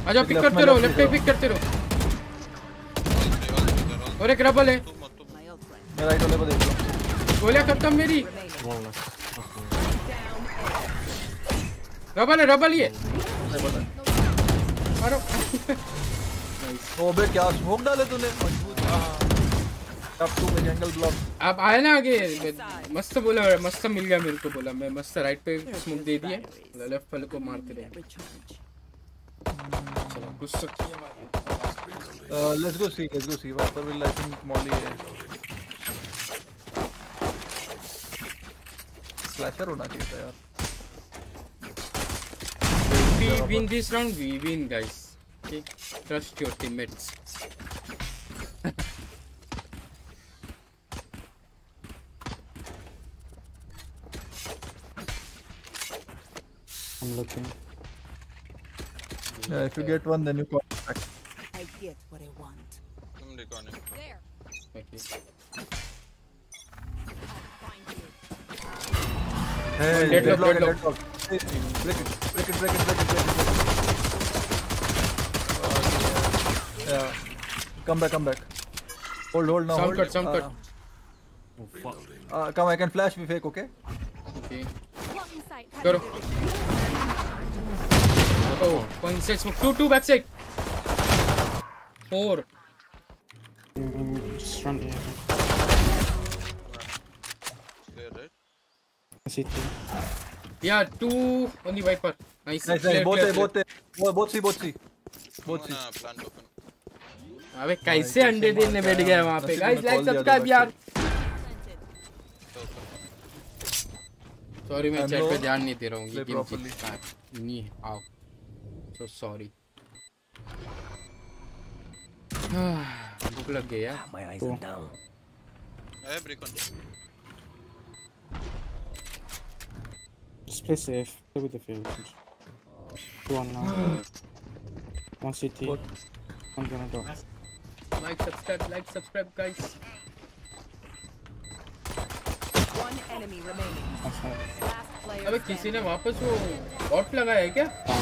आजा पिक करते रहो लेफ़्ट पे पिक करते रहो। और एक रबल है मैं राइट वाले को देख। हूँ गोलियाँ खत्म मेरी। रबल है रबल ये। मारो ओ बे क्या स्मोक डाले तूने? अब मेरे ब्लॉक आप आए ना आगे मस्त बोला मस्त मिल गया मेरे को बोला। मैं मस्त राइट पे स्मोक दे दिया। लेफ़्ट वाले को मारते रहे। चलो गुस्सा किया let's go C let's go C Viper will I think molly है फ्लैशर होना चाहिए था यार we win this round we win guys okay trust your teammates I'm looking. Yeah, if you get one then you call back. I get what I want. I'm reconning. There. okay Hey, Deadlock, deadlock, deadlock. deadlock. Hey, Break it, break it, break it, break it, break it. break it. Yeah. Come back, come back. Hold, hold now. Sound hold. cut, sound cut. Uh, uh, come, I can flash be fake, okay? okay Blocking sight. करो oh one inside smoke two two backside four Mm, Just run here. Clear, right? I see two. Yeah, two only Viper. Nice. Nice, Clear, nice. Both clear, both Both both both. Both. Nah, plant open. अबे कैसे अंडे देने बैठ गया वहाँ पे guys like subscribe यार sorry मैं चैट पे. ध्यान नहीं दे रहा हूँ ये गेम. नहीं आओ सो सॉरी भूख लग गई यार My eyes are down. I have recon. Just play safe. Play with the field. Two on now. One CT. One gonna go. Like subscribe like subscribe guys One enemy remaining. Last player अबे किसी ने वापस वो bot लगाया है क्या हाँ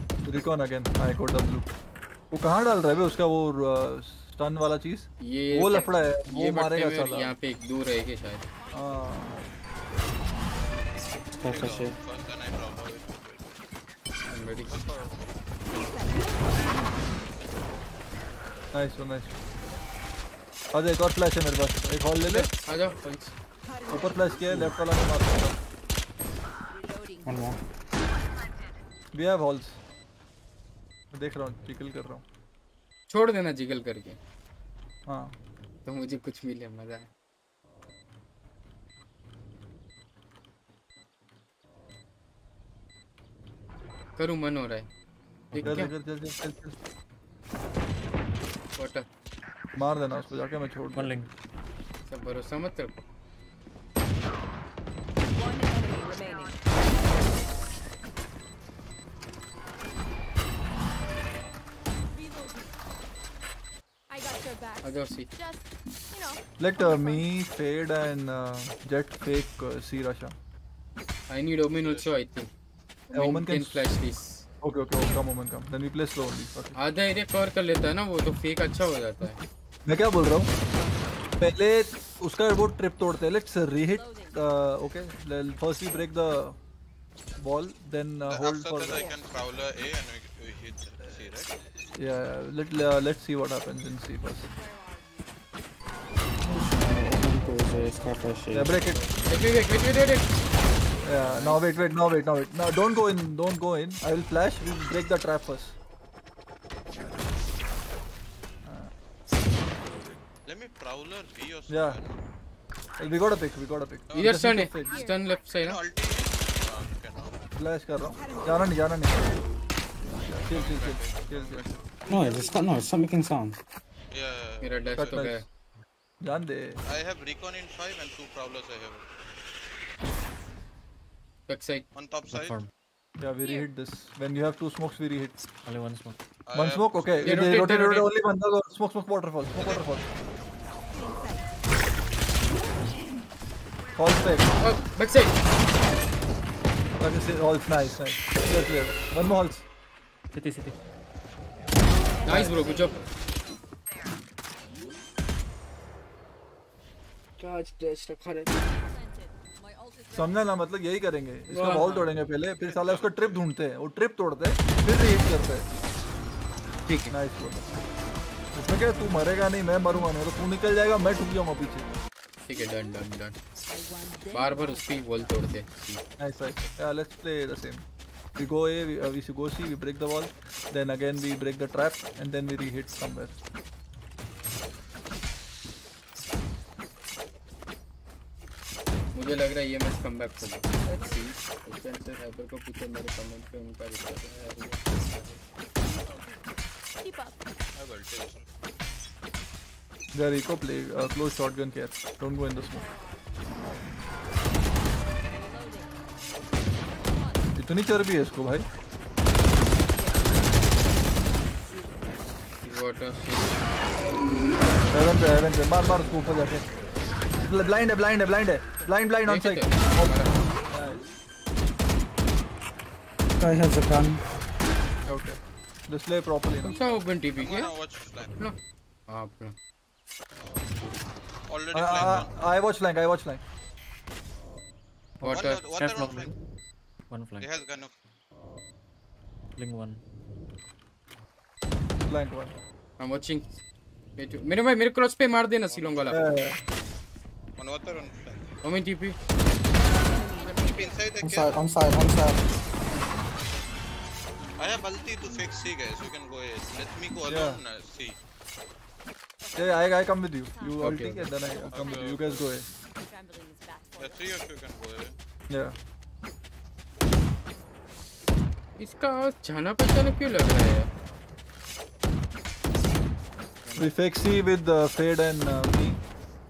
Recon again. I got the blue. वो कहाँ डाल रहा है बे उसका वो स्टन वाला चीज़? ये वो लफड़ा है. ये वो मारेगा साला. यहाँ पे एक दूर रहेगी शायद हाँ. I drop away. I'm ready. Nice one, nice. आ जा एक और फ्लैश है मेरे पास. एक हॉल ले ले. आ जाओ पंच ऊपर फ्लैश किया लेफ़्ट वाला में मार दूँगा. One more. We have halls. मैं देख रहा हूँ, चिकल कर रहा हूँ. छोड़ देना जिगल करके हाँ. तो मुझे कुछ मिले मज़ा है करूँ मन हो रहा है चल चल चल. वाटर मार देना उसको जाके मैं छोड़ link. सब भरोसा मत रखो I got. आ Just, you know, Let uh, me, Fade and uh, Jet fake uh, C Rasha. I need Omen also I think Yeah, Omen can flash this Okay, okay, okay, come, Omen, come. Then we play slow only. Okay. आधा area cover कर लेता है ना वो तो fake अच्छा हो जाता है मैं क्या बोल रहा हूँ पहले उसका वो ट्रिप तोड़ते हैं let's rehit okay first we break the ball then hold for that I can prowler A and we, we hit C, right? Yeah let let's see what happens in C first One goes A. Scarface shit. Yeah break it wait wait wait wait wait wait yeah now wait wait now wait now wait now don't go in don't go in I will flash we will break the trap first Let me prowler B or yeah something. We got a pick we got a pick इधर stun है stun left side ना flash कर रहा हूँ जाना नहीं जाना नहीं kill, kill, kill, kill, kill. No, it's not, no, it's not making sound. Yeah, yeah, yeah. Cut okay. Grande. I have recon in 5 and 2 prowlers I have. Backside. On top side. Farm. Yeah, we re-hit this. When you have two smokes, we re-hit. Only one smoke. I one smoke? Okay. They rotate, rotate, rotate, only one. Smoke, smoke, waterfall. Smoke, waterfall. All safe. Oh, backside. That is it. All nice. nice. Clear, clear. One more halt. City, city. Nice bro good job क्या आज dash रखा रहता समझा ना मतलब यही करेंगे। इसका बॉल। तोड़ेंगे पहले फिर साला उसका ट्रिप ढूंढते हैं। वो ट्रिप तोड़ते हैं फिर रिहीट करते हैं। ठीक है। नाइस बोल इसमें क्या तू मरेगा नहीं मैं मरूँगा नहीं तो तू निकल जाएगा मैं ठुक जाऊँगा पीछे। ठीक है डन डन डन बार बार उसकी बॉल तोड़ते हैं। Nice, nice. Yeah, let's play the same. We go A, we, uh, we go C, we break the wall. Then again we break the trap, and then we reheat somewhere. मुझे लग रहा है ये match comeback होगा let's C question से cyber को पूछो मेरे कमेंट पे उनका रिप्लाई है keep up. I have ulti. There, Rico play uh, close shotgun care. Don't go in the smoke. इतनी चर्बी है इसको भाई हेवन पे हेवन पे मार मार उसको ऊपर जाके ब्लाइंड है ब्लाइंड है ब्लाइंड है blind blind on side Guy has a gun. Okay. Just play properly. कौन सा ओपन टीपी के gonna watch flank. नो आप ना Already flank. I, I watch flank. I watch flank. Water. Water, water One flank. He has gun of. Bling one. Flank one. I'm watching. Wait, मेरे भाई मेरे cross पे मार देना सीलोंग वाला Yeah, yeah. One water on flank. Omen TP Keep inside the On cave. side, on side, on side. I have ulti to fix C guys. You can go ahead. Let me go Yeah. alone. Uh, C. Yeah, I, I come with you. You Okay, ulti and then I come with you. You guys go ahead. The three of you can go ahead. Yeah. इसका जाना पहचाना क्यों लग रहा है fake with uh, Fade and uh, me.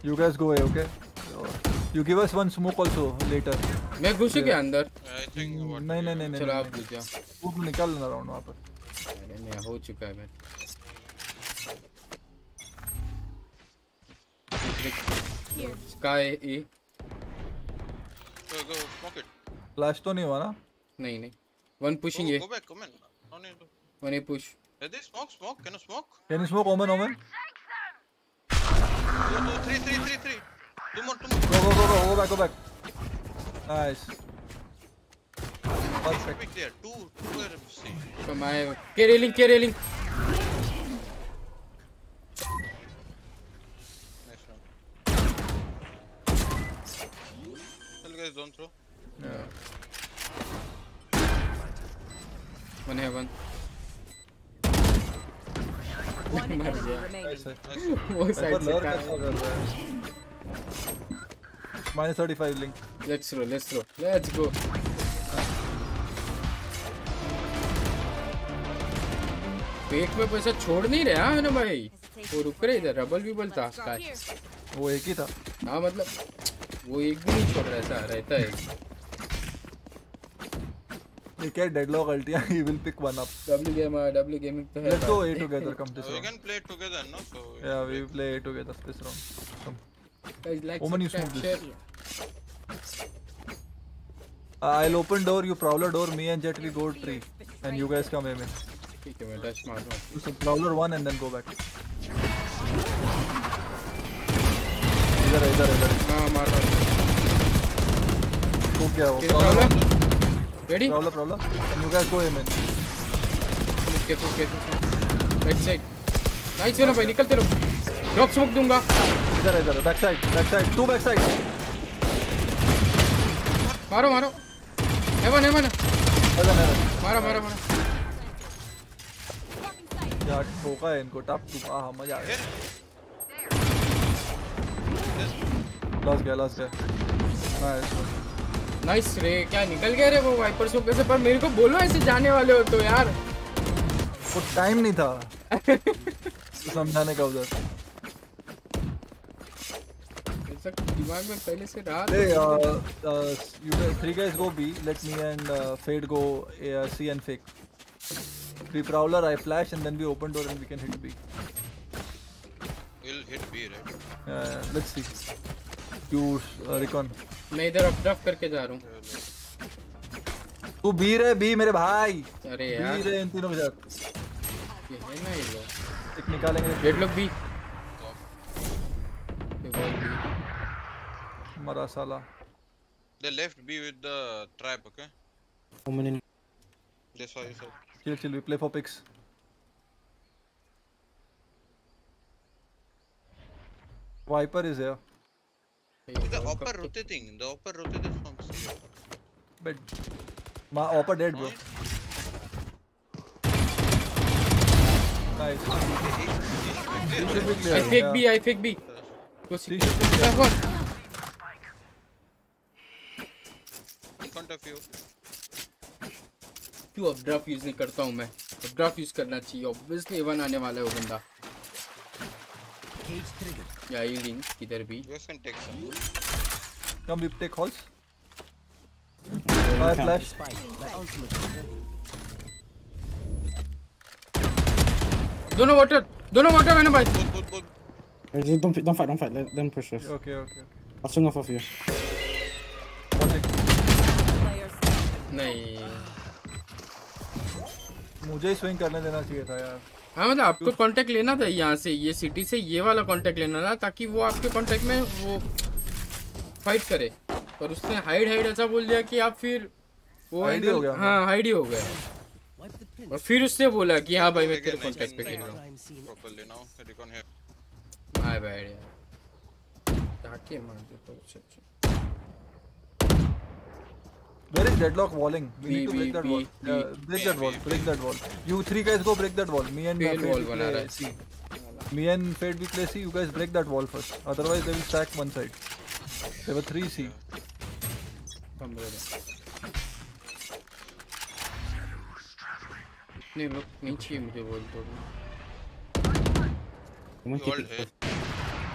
You guys go away, okay? You give us one smoke also later. मैं घुस गया अंदर. नहीं नहीं नहीं नहीं चलो आप घुस जाओ Smoke में निकाल लेना राउंड वहाँ पर अरे नहीं हो चुका है मैं Skye A Go, go, smoke it. Flash तो नहीं हुआ ना नहीं नहीं One pushing oh, A. Go back, come in. No need to. One A push. Are smoke, smoke? Can you smoke? Can you smoke, Omen, Omen? Two, two, three, three, three, three. Two more, two more. Go, go, go, go, go back, go back. Nice. Perfect. Two, two are safe. From I. K railing, K railing. Nice don't throw. Yeah. है one One. मर enemy गया remaining. वो side से learn का कैसा कर रहा है? Minus 35 link. Let's throw let's throw let's go पेट में पैसा छोड़ नहीं रहा है ना भाई? वो रुक रहे इधर रबल भी बोलता उसका वो एक ही था। हाँ मतलब वो एक भी नहीं छोड़ रहा ऐसा रहता है। You get deadlock ulti. He will pick one up. W game W gaming तो है Let's go भाई। A together. Come this So we round. can play it together, no? So Yeah, we will play A together this round. Come. Guys, like, Omen, you subscribe, smoke share. Uh, I'll open door. You prowler door. Me and Jet we go tree, and you guys come aim in. ठीक है मैं Dutch मार रहा हूँ So prowler one and then go back. इधर है, इधर है, इधर है। हाँ मार रहा हूँ Cook गया वो. फिर prowler? Ready? Prowler, prowler. And you guys go in. Okay okay right side nice है ना भाई निकलते रहो दूँगा इधर है, इधर है. Back side, back side. Two back side. मारो मारो हेवन हेवन Heaven, heaven. मारा मारा मारा यार ठोका है इनको टप टू आहा मज़ा आ गया लॉस गया लॉस गया नाइस नाइस रे क्या निकल गया रे वो वाइपर स्मोक कैसे पर मेरे को बोलो ऐसे जाने वाले हो तो यार वो टाइम नहीं था समझाने का उधर दिमाग में पहले से रहा Hey, था। uh, uh, you guys, three guys go B. Let me and uh, Fade go uh, C and fake. We prowler, I flash, and then we open door and we can hit B. we'll hit B, right? Uh, let's see. You uh, recon. मैं इधर updraft करके जा रहा हूँ तू B रे B मेरे भाई. अरे बी यार रे इन तीनों के साथ. ये है ना ये लोग एक निकालेंगे. डेड लोग भी मरा साला. They left B with the trap, okay? Omen in. That's why you said. Chill, chill. We play for picks. Viper is here. The upper rotating, the upper rotating from C. But my upper dead, bro. Nice. He should be clear. I fake yeah. B I fake B Go see. Left one In front of you. क्यों updraft use नहीं करता हूँ मैं updraft use करना चाहिए obviously one आने वाला है वो बंदा Yeah, yielding. Either B. You can take some. Come, we take halls. Fire flash. दोनों वाटर दोनों वाटर मैंने भाई Just don't, don't fight, don't fight. Let them push us. Okay, okay, okay. I'll swing off of you. नहीं मुझे swing करने देना चाहिए था यार हाँ मतलब आपको कांटेक्ट लेना था यहाँ से ये सिटी से ये वाला कांटेक्ट लेना था ताकि वो आपके कांटेक्ट में वो फाइट करे। पर उसने हाइड हाइड ऐसा बोल दिया कि आप फिर वो Hide ही हो गया। हाँ हाइड ही हो गया। और फिर उसने बोला कि हाँ भाई मैं तेरे कांटेक्ट पे खेल रहा हूँ। यार जाके मार दे तो सच Where is deadlock walling? We B, need to B, break that B, wall. B. Uh, break that wall. Break that wall. You three guys go break that wall. Me and Fade wall play C. Me and Fade we play C. You guys break that wall first. Otherwise they will stack one side. There were three C. नहीं लोग नहीं चाहिए मुझे बोल तो You hold here.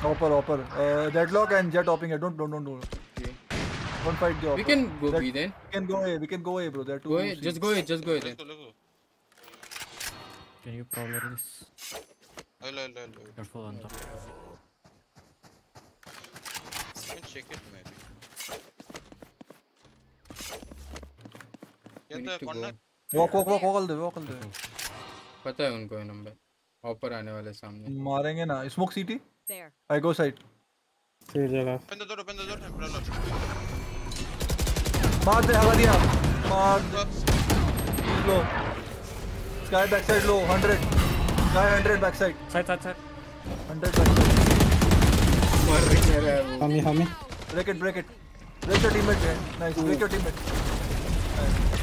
Hopper, hopper. Uh, deadlock and jet hopping. here. Don't fight hopper. We can go That- B then. We can go A. We can go A, bro. There are two. Go C. just go ahead, just go let's go. Can you prowler this? I'll, I'll, I'll. I'll. Careful on top. Can check it maybe. We need to go. Walk, walk, walk, walk all the way. Walk all the way. पता है उनको ये number ऑपर आने वाले सामने मारेंगे ना. Smoke CT. There. I go side. सही जगह open the door. and Brawler. मार दे हवा दिया. मार दे. Low. Sky backside low. 100. Sky 100 backside. Side, side, side. 100 backside. मर रही है हमी हमी Break it, break it. Break your teammate. man. Nice. Break your teammate. Nice.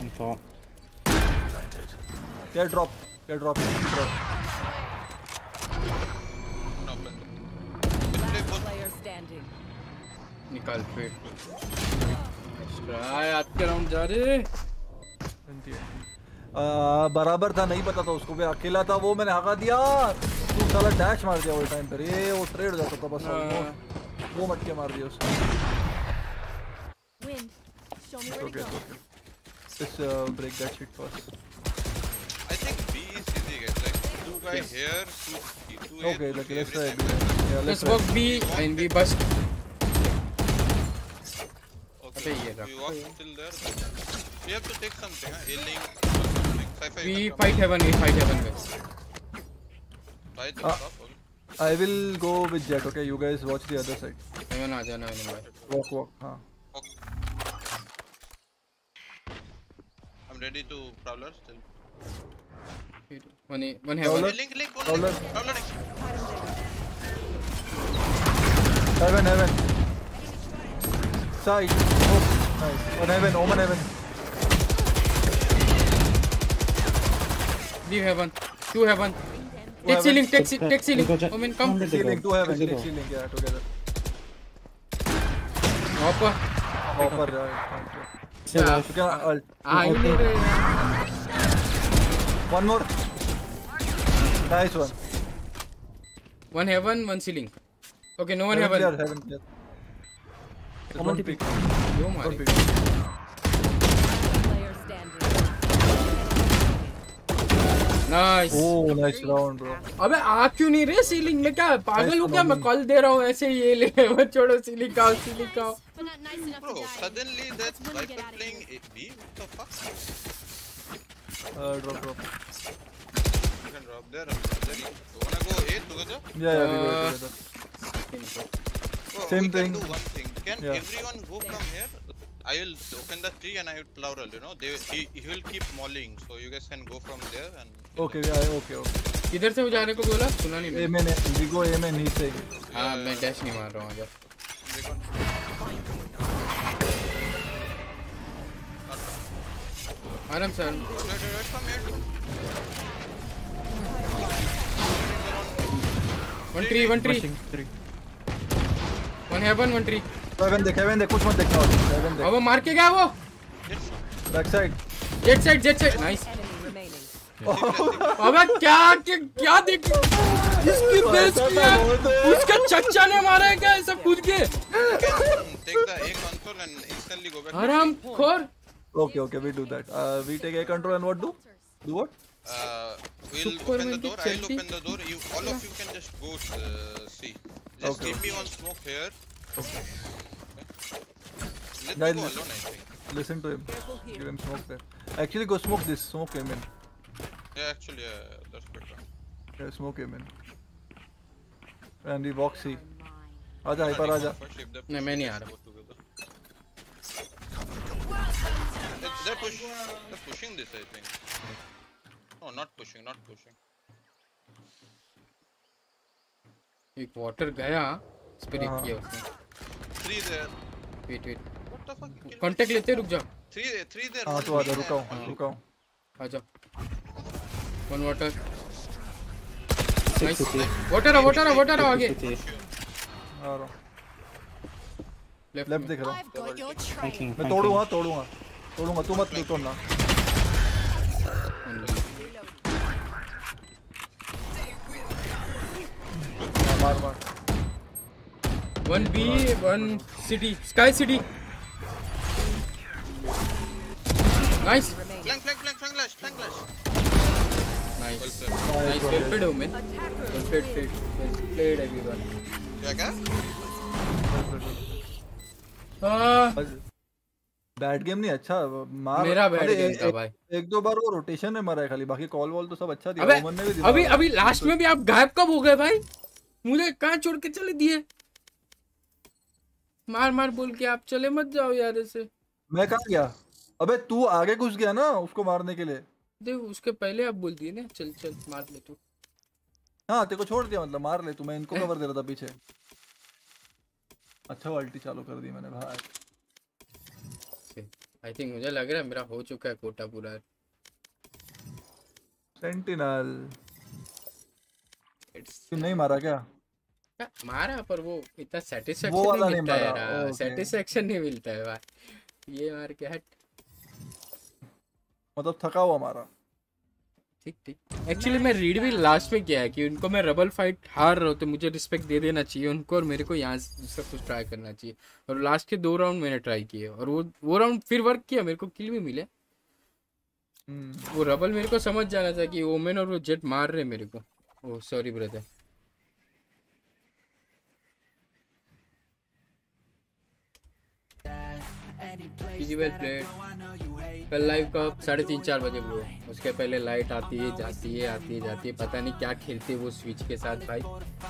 on top. Get drop. Get drop. Drop. Last player standing. निकाल फिर extra आज के round जा रहे आ, बराबर था नहीं पता था उसको भी अकेला था वो मैंने हका दिया तू साला डैश मार दिया वो टाइम पर ये वो ट्रेड हो जाता था बस almost। वो मटके मार दिया उसने Wind. Show me where to Okay, go. okay. Just uh, break that shit first. I think Okay, like left side. Yeah, left Let's walk B and we bust. Okay, we walk till there. We have to take something, huh? We fight heaven, we fight heaven, guys. Fight the. Uh, I will go with Jet, okay? You guys watch the other side. Walk, walk. Huh. I'm ready to prowler still. One, one heaven. Link, link, one link. Heaven, heaven. Side. Oh, nice. One heaven, Omen heaven. Leave heaven. Two heaven. Take ceiling, take ceiling, ceiling. Omen, come. Take ceiling, two heaven, take ceiling, yeah, together. Hopper. Hopper, yeah. Yeah, ah. ult. Ah, you need it. One more. Nice one. one heaven one ceiling okay no one Heaven heaven. Nice Oh, nice round, bro. अबे आ क्यों नहीं रहे ceiling में क्या पागल हो क्या मैं कॉल दे रहा हूँ ऐसे ये ले वो छोड़ो सीलिंग का सीलिंग का nice Bro, suddenly that really get Viper out of playing B? What the fuck? Uh, drop, drop. You can drop there. there you wanna go A together? Yeah, yeah, we go Uh, together. Bro, Same we thing. can do one thing. Can Yeah. everyone go from here? I will open the tree and I will plow you know. They, he, he will keep mauling, so you guys can go from there and. Okay, yeah, okay, okay. किधर से वो जाने को बोला सुना नहीं A मैंने go A main, he's हाँ मैं डैश नहीं मार रहा हूँ अगर आराम से. One tree one tree one heaven one tree Heaven देख, heaven देख, कुछ मत देखना और. Heaven अब वो मार के गया वो। Back side. Jett side Jett side nice अबे क्या क्या क्या देख इसकी बेस किया। उसका चच्चा ने मारा है क्या? ऐसा कूद के। Back. खोर। Okay, okay, we do that. Uh, we take A control and what do? Do what? Uh, we'll Super open the Wendy door. I'll Chelsea. open the door. You, all of you can just go uh, see. Just Okay, give me one smoke here. Okay. Let Guys, me go alone, I think. Listen to him. Give him smoke there. Actually, go smoke this. Smoke him in. Yeah, actually, yeah, that's better. Yeah, smoke him in. And we walk C. आजा hyper आजा. नहीं मैं नहीं आ रहा They- They're, push, they're pushing this, I think. No, not pushing, not pushing. एक water गया spray हाँ। किया उसने Three there. Wait wait the fuck? Kill contact लेते रुक जा Three there, three there. हाँ तो आजा B रुका. हूँ रुका हूँ. आजा वन वाटर नाइस. वाटर आ वाटर आ वाटर आ आगे. आ रहा हूँ. लेफ़्ट लेफ़्ट दिख रहा हूँ. मैं. तोड़ूँगा तोड़ूँगा तोड़ूँगा तू मत तोड़ना. हाँ, मार मार. One B one city Skye city nice Flank, flank, flank, flank lash, flank lash. Nice nice well played women well played played well played everyone क्या क्या? हाँ बैड गेम नहीं अच्छा मार। मेरा game एक- था भाई। एक दो बार वो रोटेशन में मरा है खाली बाकी कॉल वॉल तो सब अच्छा दिया ओमन ने भी दिया अभी अभी लास्ट में भी आप गायब कब हो गए भाई? मुझे कहाँ छोड़ के चले दिए? मार मार बोल के आप चले मत जाओ यार ऐसे। मैं कहा गया? अबे तू आगे घुस गया ना उसको मारने के लिए। देख उसके पहले आप बोल दिए ना चल चल मार ले तू। हाँ तेरे को छोड़ दिया मतलब मार ले तू मैं इनको कवर दे रहा था पीछे। अच्छा अल्टी चालू कर दी मैंने भाई। आई थिंक मुझे लग रहा है मेरा हो चुका है कोटा पूरा। सेंटिनल तू नहीं मारा क्या? क्या, मारा पर वो इतना वो सेटिस्फेक्शन वाला नहीं नहीं मिलता है यार। ओके। सेटिस्फेक्शन नहीं मिलता है भाई। ये मार के हट। मतलब थका हुआ मारा। ठीक ठीक। एक्चुअली मैं रीड भी लास्ट में किया है कि उनको मैं रबल फाइट हार रहा हूँ तो मुझे रिस्पेक्ट दे देना चाहिए उनको और मेरे को यहाँ से दूसरा कुछ ट्राई करना चाहिए। और लास्ट के दो राउंड मैंने ट्राई किए और वो वो राउंड फिर वर्क किया मेरे को किल भी मिले। वो रबल मेरे को समझ जाना था कि ओमेन और वो जेट मार रहे मेरे को। ओह sorry brother easy well played कल लाइव कब साढ़े तीन चार बजे ब्रो उसके पहले लाइट आती है जाती है आती है जाती है। पता नहीं क्या खेलते हैं वो स्विच के साथ भाई।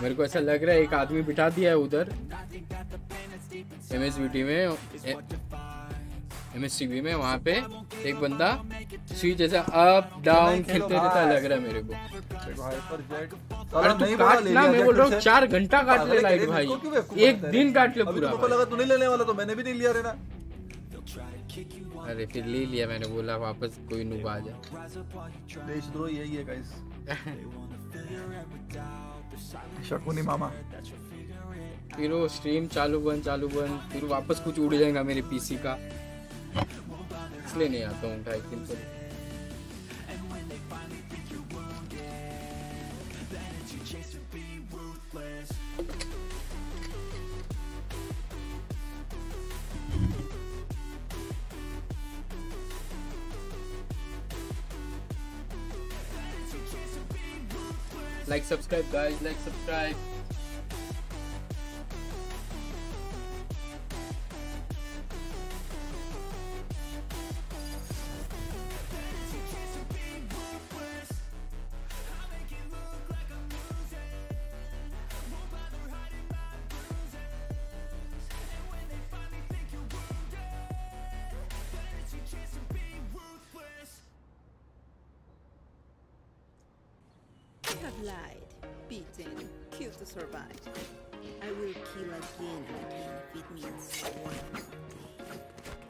मेरे को ऐसा लग रहा है एक आदमी बिठा दिया है उधर। एम एस में एम एस में वहाँ पे एक बंदा स्विच ऐसा अप डाउन खेलते रहता लग रहा है मेरे को। अरे तू काट ना मैं बोल रहा हूँ चार घंटा काट ले लाइट भाई। एक दिन काट ले पूरा तो लगा तू नहीं लेने वाला तो मैंने भी नहीं लिया रे ना। अरे फिर ले लिया मैंने बोला वापस कोई नूब आ जाए देशद्रोह यही है गाइस शकुनी मामा। फिर वो स्ट्रीम चालू बन चालू बन फिर वापस कुछ उड़ जाएगा मेरे पीसी का। इसलिए नहीं आता हूँ ढाई दिन like subscribe guys. Like subscribe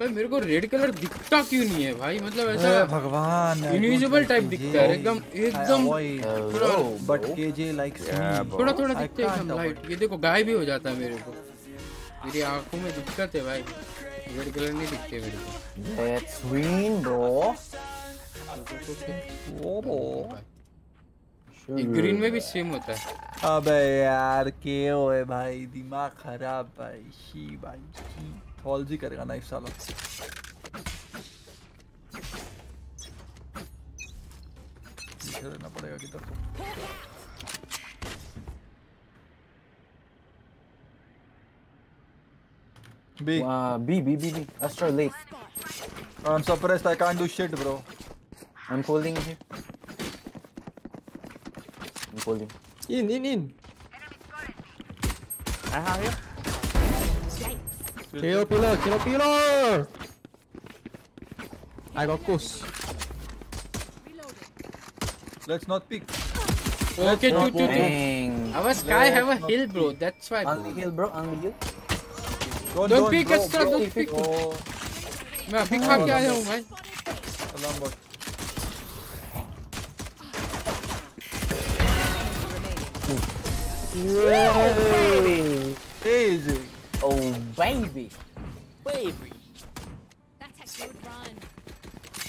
भाई मेरे को रेड कलर दिखता क्यों नहीं है भाई? मतलब हे ऐसा भगवान इनविजिबल टाइप दिखता है एकदम एकदम बट केजे लाइक्स मी थोड़ा थोड़ा दिखता है एकदम लाइट ये देखो गायब भी हो जाता है मेरे को। मेरी आँखों में दिक्कत है भाई। रेड कलर नहीं दिखते मेरे को। Let's win, bro. ये ग्रीन में भी सेम होता है। अबे यार के ओए भाई? दिमाग खराब भाई। शी भाई शी। फॉल्जी करेगा नाइफ साला रहना पड़ेगा किधर को B. Uh, B, B, B, B. Astro late. I'm suppressed. I can't do shit, bro. I'm holding here. I'm holding. In, in, in. I have you. Kill pillar! Kill pillar! I got goose. Let's not pick. Okay, two, two, two. Our sky have a hill, bro. That's why. Only hill, bro. Only hill. Don't, don't oh. pick, extra, don't pick. मैं pick खा के आया हूँ भाई. Alarm bot. Yeah. Easy. Oh, baby. Baby. That's a good run.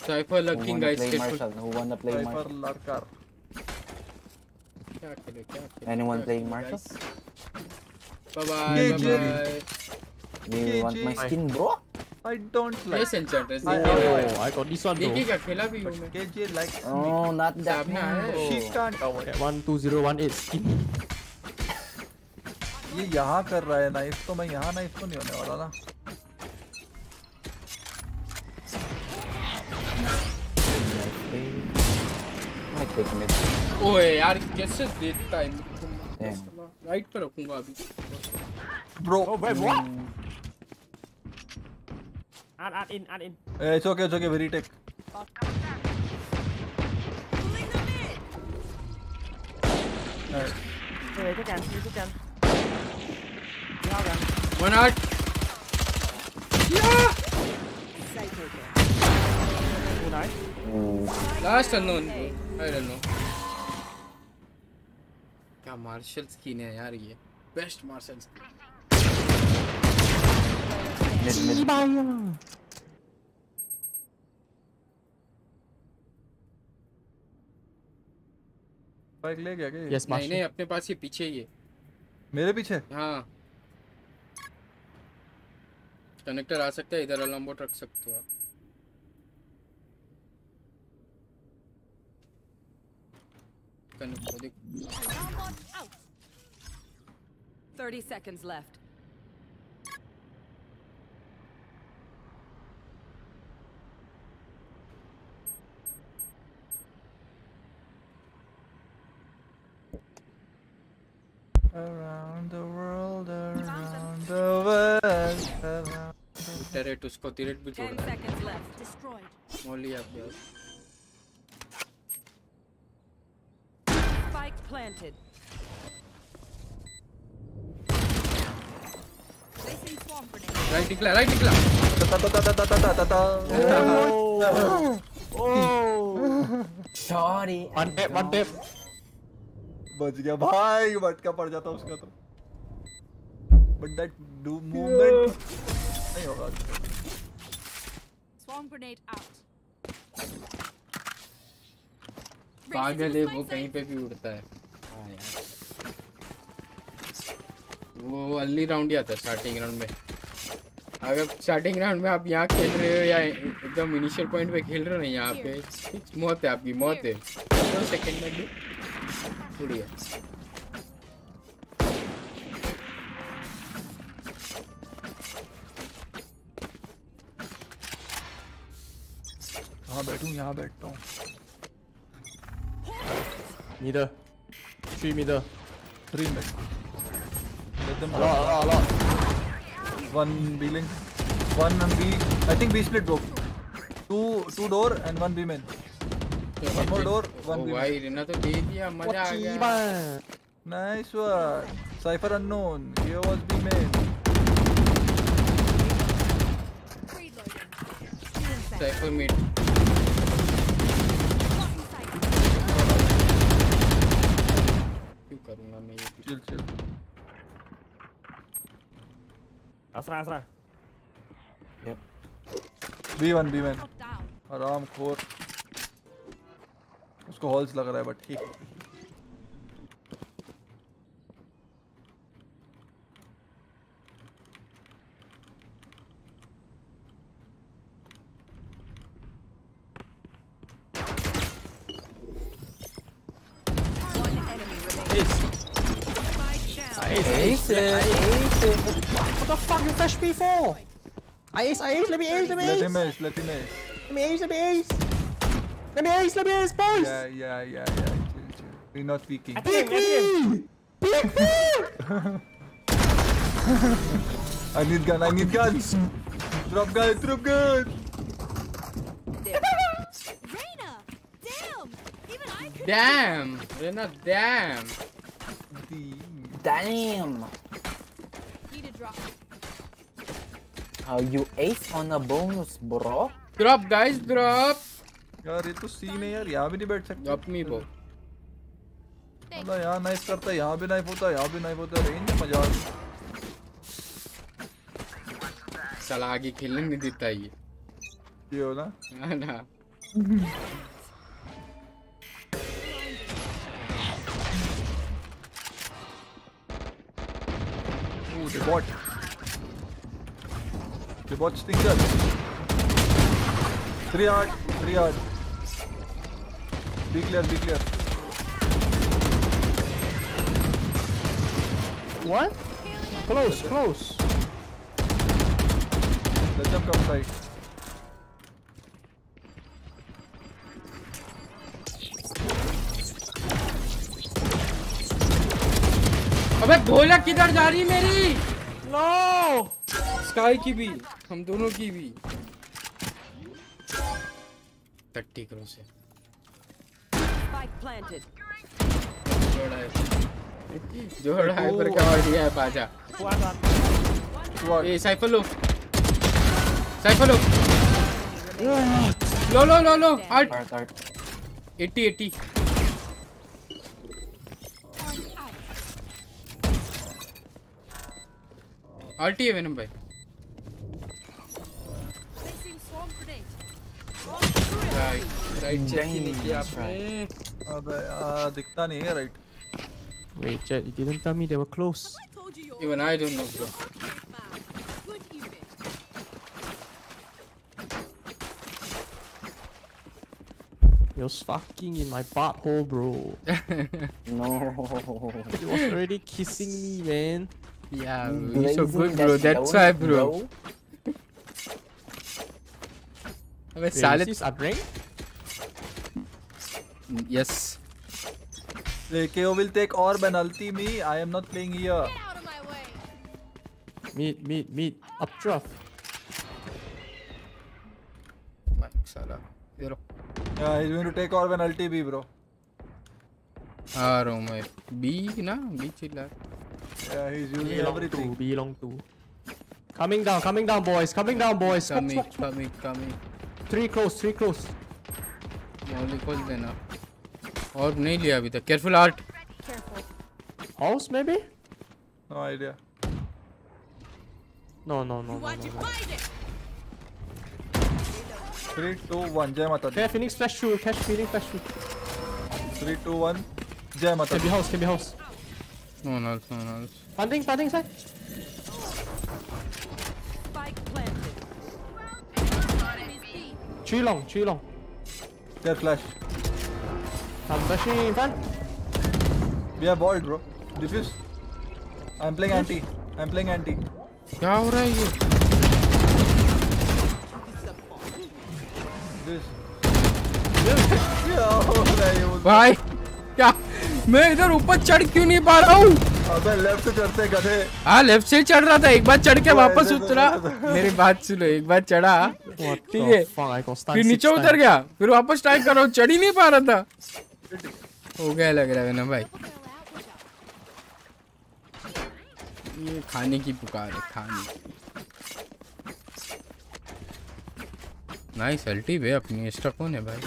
Try for lurking, guys. Marshall? Who wanna play Try Marshall? Lurker. Anyone playing Marshall? Bye bye. Bye bye. You want my skin, bro? I don't like. Yes, enchantress. I, oh, I got this one. Bro. KJ like. Oh, not that one. She can't. Oh, yeah. one two zero one eight skin. ये यहाँ कर रहा है knife तो मैं यहाँ knife तो नहीं होने वाला ना ओए यार कैसे देखता है राइट पर रखूँगा अभी ब्रो भाई R R in R in it's okay it's okay very take Alright. तो कैंसिल तो cancel art Two nice. Last unknown I don't know क्या मार्शल स्किन है यार ये? Best marshal skin. बाइक ले गया क्या ये? Yes, नहीं नहीं अपने पास ये पीछे ही है। मेरे पीछे? हाँ। कनेक्टर आ सकता है इधर अलार्म बोर्ड रख सकते हो आप कनेक्ट देख Alarm bot out. 30 seconds left. Around the world, around the world, around टेरेट उसको टेरेट भी छोड़ मोली अब यार स्पाइक प्लांटेड राइट निकला राइट निकला ता ता ता ता ता ता ता सॉरी वन पे वन पे बच गया भाई मटका पड़ जाता उसका तो। बट दैट डू मूवमेंट नहीं होगा Swarm grenade out. पागल है वो कहीं पे भी उड़ता है। हाँ यार। वो अर्ली राउंड ही आता है स्टार्टिंग राउंड में। अगर स्टार्टिंग राउंड में आप यहाँ खेल रहे हो या एकदम इनिशियल पॉइंट पे खेल रहे हो ना यहाँ पे मौत है आपकी मौत है। दो सेकंड में भी। उड़िए हाँ बैठूं यहाँ बैठता हूँ Middle. Three middle. three mid let them A lot, a lot, a lot. one B link one B I think B split broke two two door and one B main one more door one O B भाई रिना तो दे दिया मज़ा आ गया nice one cipher unknown here was B main Cypher mid क्यों करूँगा मैं ये chill chill Asra, Asra. B one main आराम खोर। उसको हॉल्स लग रहा है बट ठीक। four. I ace, I ace, let me ace, let me ace! Let him ace, let him ace. Let me ace, let me ace! Let me ace, let me ace, boys! Yeah, yeah, yeah, yeah. Chill, chill. We're not peeking. Pick me! Pick me! I need gun, I need guns! Drop gun, drop gun! Damn! We're not damn! Damn! How you ace on a bonus, bro? Drop, guys, drop! यार ये तो scene है यार यहाँ भी नहीं बैठ सकते Drop me, bro. मतलब यहाँ नाइफ करता है यहाँ भी नाइफ होता है यहाँ भी नाइफ होता है रेंज मज़ा आ गई साला आगे खेलने नहीं देता ये ये हो ना ना Ooh, the bot. The stinger. Three hard, three hard. Be clear, be clear. What? Close, close. Let them come tight. अबे भोला किधर जा रही मेरी नो स्काई की भी हम दोनों की भी। टट्टी करो से. जोड़ा है। जोड़ा है पर का दिया है पाजा ए साइफर लो। साइफर लो। लो लो लो लो हट। 80 80 आरटी है वेनम भाई। राइट राइट चेक ही नहीं किया आपने अबे यार दिखता नहीं है right Wait, Jet, you didn't tell me they were close. Even I don't know, bro. You're fucking in my butthole, bro. no. He was already kissing me, man. Yeah, bro, you're so good, bro. That's why, bro. Wait, Wait salad is suffering? Yes. The KO will take or penalty me. I am not playing here. Get out of my way. Meet, meet, meet. Up trough. Sala. Zero. Yeah, he's going to take or penalty B, bro. Ah, oh my. B, na? B chilla. Yeah, he's using B everything. To, B long two. Coming down, coming down, boys. Coming down, boys. Coming, coming, coming. Smoke. कमी कमी Three close, three close. मौली खोल देना और नहीं लिया अभी तक careful art House, maybe? No idea. No, no, no, no, no, no. Three, two, one. Jai Mata. Okay, Phoenix flash through. Catch Phoenix flash through. Three, two, one. Jai Mata. Can be house, can be house. no one else no Three long, three long. Their flash. I'm flashing in front. We have balled, bro. Diffuse. I'm playing anti. I'm playing anti. क्या हो रहा है ये This. क्या हो रहा है ये? भाई क्या मैं इधर ऊपर चढ़ क्यों नहीं पा रहा हूँ अबे लेफ़्ट से चढ़ते गधे। हाँ लेफ़्ट से चढ़ रहा था। एक बार चढ़ के वापस उतरा। मेरी बात सुनो एक बार चढ़ा। ठीक है। फिर नीचे उतर गया। फिर वापस ट्राई कर रहा हूँ। चढ़ ही नहीं पा रहा था। हो गया लग रहा है ना भाई। ये खाने की पुकार है खाने नाइस अल्टी वे अपनी एक्स्ट्रा कौन है भाई?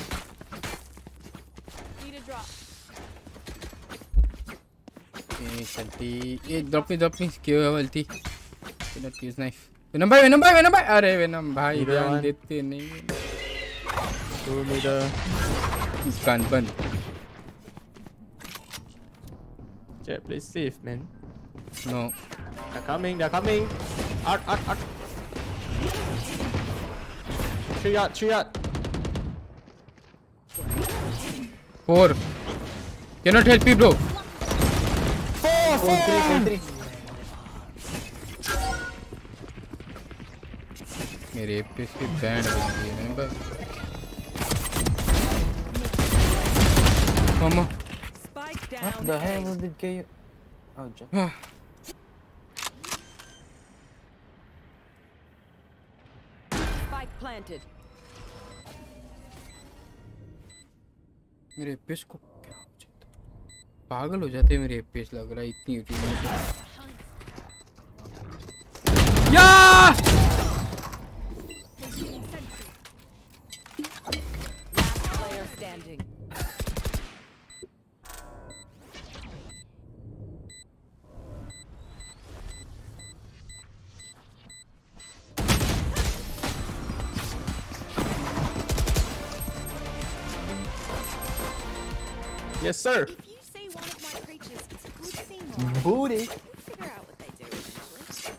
ये चलती ये ड्रॉप मी ड्रॉप मी क्यों है ulti not use knife Venom भाई वेनम भाई वेनम भाई अरे वेनम भाई Either ध्यान one. देते नहीं Two meter. कान बंद Jet, play safe, man. No They're coming, they're coming. Art, art, art. Three yard, three yard. Four cannot help you bro Three. मेरे एपीएस की बैंड बन गई है बस मामा Spike down. What the hell did K? Oh, just. हाँ Spike planted. मेरे APS को हो है? पागल हो जाते मेरे एपीएस लग रहा है इतनी यूट्यूब या. Yes, sir. If you see one of my creatures, it's a good thing, right? Booty. We'll figure out what they do eventually.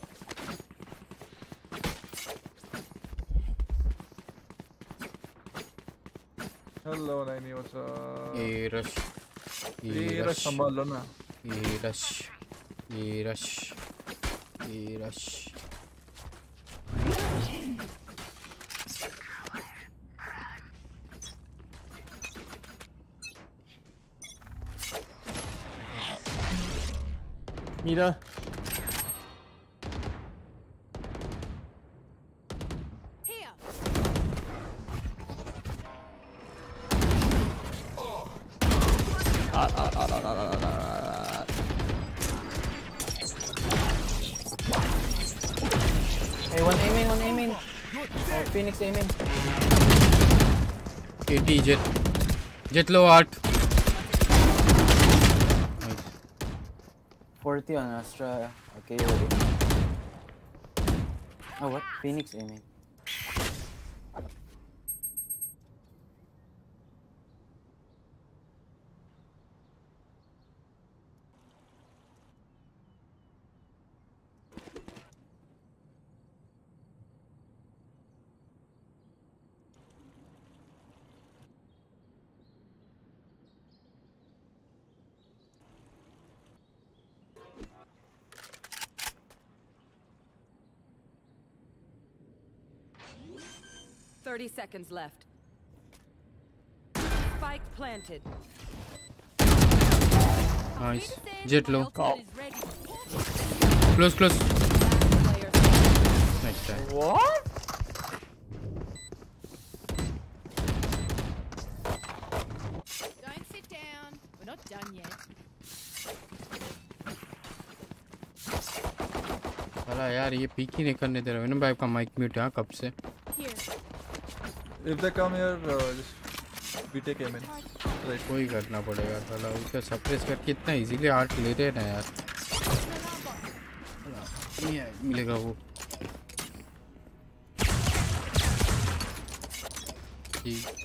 Hello, Naini, what's up? ये रश ये ये rush Mita. Here. Hey, one aiming, one aiming. Phoenix aiming. 80 jet. Jet low art. 40 on Astra. Okay, ready. Oh, what? Phoenix aiming. Thirty seconds left. Spike planted. Jett low Call. Close close nice time What? Don't sit down. We're not done yet. साला यार ये peak ही नहीं करने दे रहा विनम भाई का mic mute है हाँ, कब से. If they come here, uh, just we take aim in. Right. कोई करना पड़ेगा साला उसका सप्रेस करके इतना इजीली आर्ट ले रहे हैं ना यार मिलेगा वो ठीक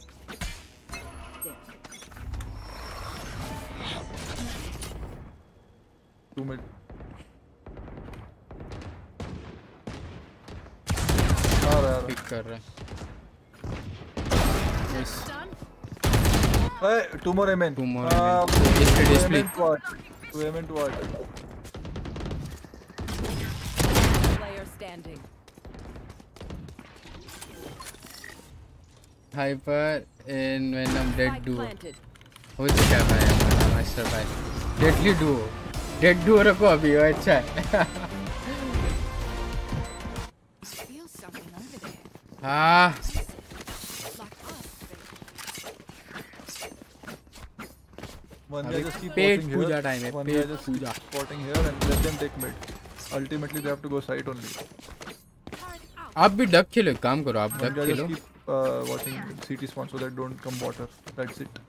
Hey, two more aim in. Two more Uh, aim in. Display, two display. aim in to what? Two aim in to what? Player standing. Hyper in Venom Dead Spike Duo planted. हो चुका है भाई हमारा master भाई deadly duo dead duo रखो अभी वो अच्छा है Feel something over there. हाँ One guy just keep पूजा here. time है, One पेट guy just पूजा। keep spotting here and let them take mid. Ultimately, they have to go side only. आप भी डक खेलो काम करो आप duck Khelo keep uh, watching CT spawn so that don't come water. That's it.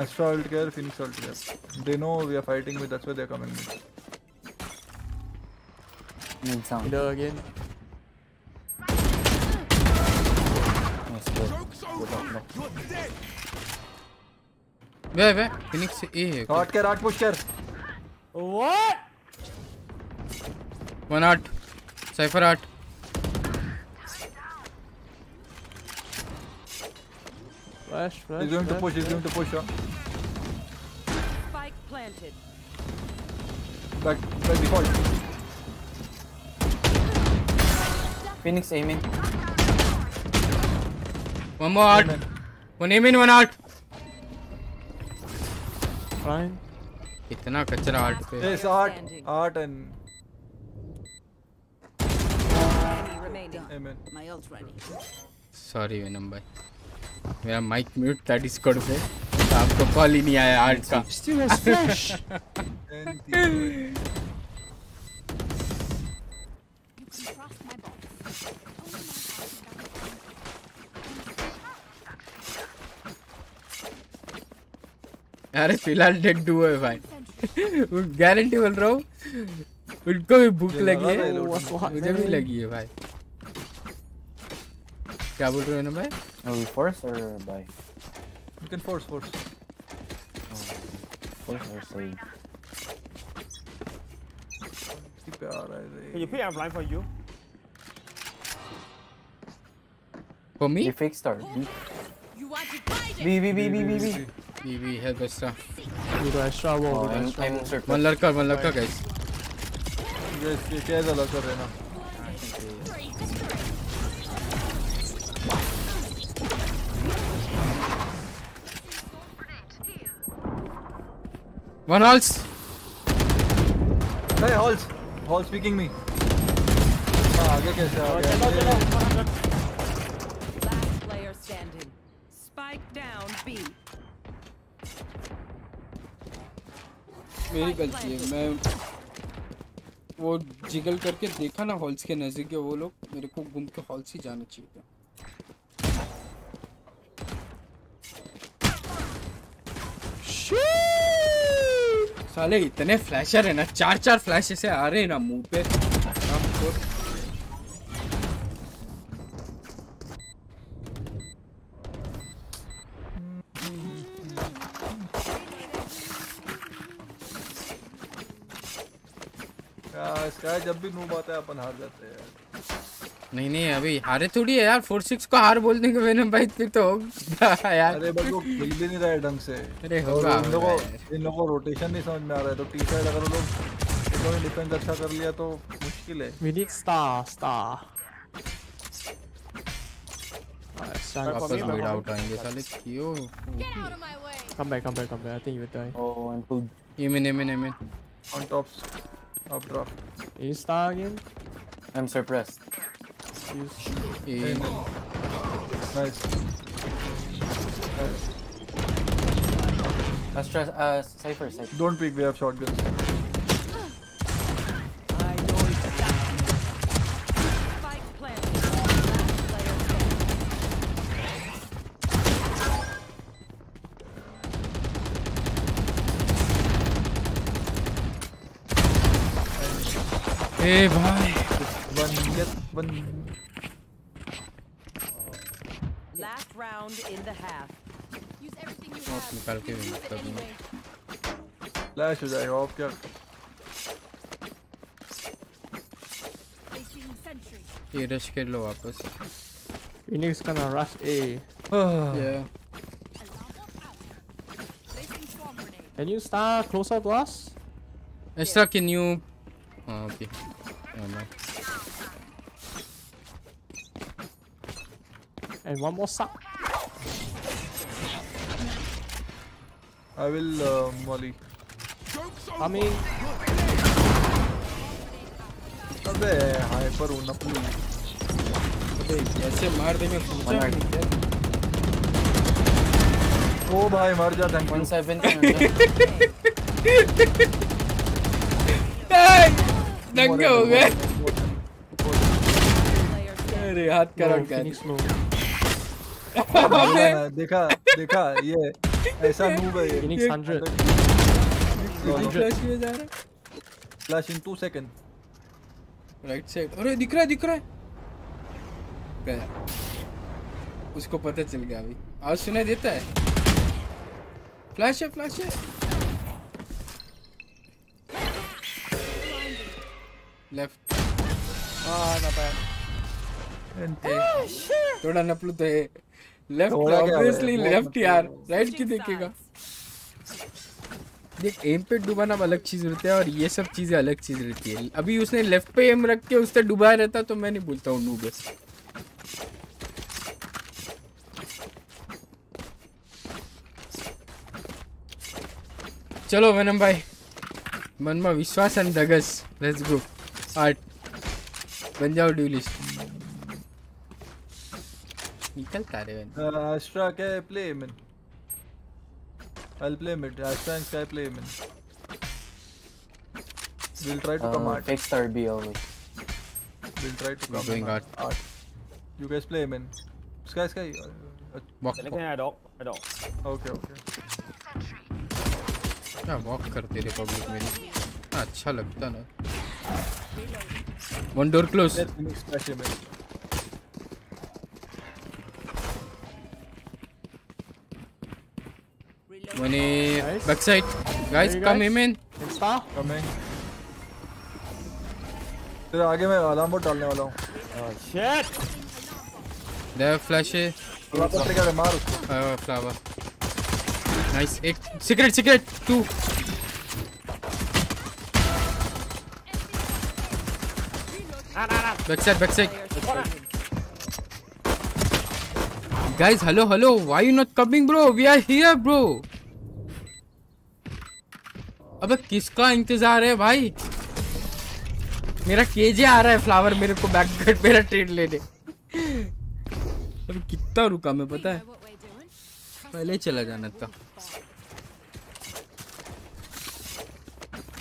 Astra ult care, Phoenix ult care. They know we are fighting with, that's why they're coming mid. Mid sound. Hello again. Nice kill. Good luck, luck. Way way Phoenix A है Hot care, hot push care. What? One आठ Cypher आठ Flash, flash. He's going to flash, push, he's flash. going to push. Huh? Spike planted. Back, by default. Phoenix aiming. One more art. One aim in, one art. Fine. इतना कचरा art पे amen. My ult's ready. Sorry Venom भाई मेरा mic mute था Discord पे तो आपको call ही नहीं आया आर्ट का Still has flash. अरे फ़िलहाल डेड डू है भाई गारंटी बोल रहा हूँ उनको भी भूख लगी है मुझे भी लगी है भाई क्या बोल रहे हो ना भाई फोर्स और force force force Can you pick? I'm blind for you. For me? You fake star. B B B B B B. B, help us. uh. You do extra wall. Oh, you do I'm, extra I'm wall. surplus. One लड़का one लड़का guys ये ये क्या जला कर रहे ना one halls Hey, Halls. Hall speaking me. हाँ आगे कैसे आ गया Last player standing. Spike down B. मेरी गलती है। मैं वो जिगल करके देखा ना हॉल्स के नज़दीक वो लोग, मेरे को घूम के हॉल्स ही जाना चाहिए था। साले, इतने फ्लैशर है ना चार चार फ्लैश ऐसे आ रहे हैं ना मुँह पे। स्काई जब भी नूब आता है अपन हार जाते हैं यार। नहीं नहीं अभी हारे थोड़ी है यार फोर सिक्स को हार बोल देंगे मैंने भाई फिर तो होगा यार। अरे बस वो खेल भी नहीं रहा है ढंग से। अरे होगा, इन लोगों इन लोगों को रोटेशन नहीं समझ में आ रहा है तो टी साइड अगर लोग इन्होंने डिफेंस अच्छा कर लिया तो मुश्किल है। Star, star. Alright, stand वापस मिड आउट आएँगे साले क्यों? Come back, come back, come back. I think you will die. Oh, I'm pulled. एमिन एमिन amine on top I'll drop. He's tagging. I'm suppressed. He's... Hey. Nice. Nice. Let's try, uh, Cypher, Cypher. Don't peek, we have shotguns. ए भाई one get one Last round in the half. Smoke निकाल के भी कर दूंगा flash हो जाएगा of क्या ये रश कर लो वापस Phoenix gonna rush A. yeah Can you star closer to us? Extra, can you? Oh, okay. Never mind. And one more suck. I will molly I mean, अबे हाइपर हूँ नपली अबे ऐसे मार दे मैं पूछा भी नहीं क्या ओ भाई मर जा थैंक One seven. दंगे हो गए अरे हाथ कर Phoenix low. देखा देखा ये ऐसा मूव है ये। Phoenix 100. फ्लैश किए जा रहा है। Flash in 2 second right side अरे दिख रहा है दिख रहा है। गया। उसको पता चल गया अभी। आज सुनाई देता है। फ्लैश है फ्लैश है। Left Ah, not bad. थोड़ा नपलू तो है लेफ़्ट ऑब्वियसली लेफ़्ट नपलू यार राइट की देखेगा देख एम पे डुबाना अलग चीज़ रहता है और ये सब चीज़ें अलग चीज़ रहती है अभी उसने लेफ़्ट पे एम रख के उससे डुबाया रहता तो मैं नहीं बोलता हूँ नूब है। चलो वनम भाई मनमा विश्वास एंड दगस आठ बन जाओ ड्यूलिस्ट निकल तारे बन आश्रा क्या है play man I play mid Astra and Skye play man will try to come out take सर्बी only will try to come आठ you guys play man Skye Skye walk करते रिपब्लिक मेरी अच्छा लगता ना। One door close Let me splash him in. One back side guys Hey, come guys. In Insta? Coming. तेरे आगे मैं alarm board डालने वाला हूँ। Oh shit! देयर फ्लैश है. फ्लावर पर ट्रिगर है, मार। उसको फ्लावर नाइस एक secret secret two back side guys, hello hello. Why you not coming, bro? We are here, bro. अबे किसका इंतज़ार है, भाई? मेरा केजे आ रहा है फ्लावर मेरे को बैक मेरा ट्रेड लेने। अभी कितना रुका मैं, पता है? पहले चला जाना था।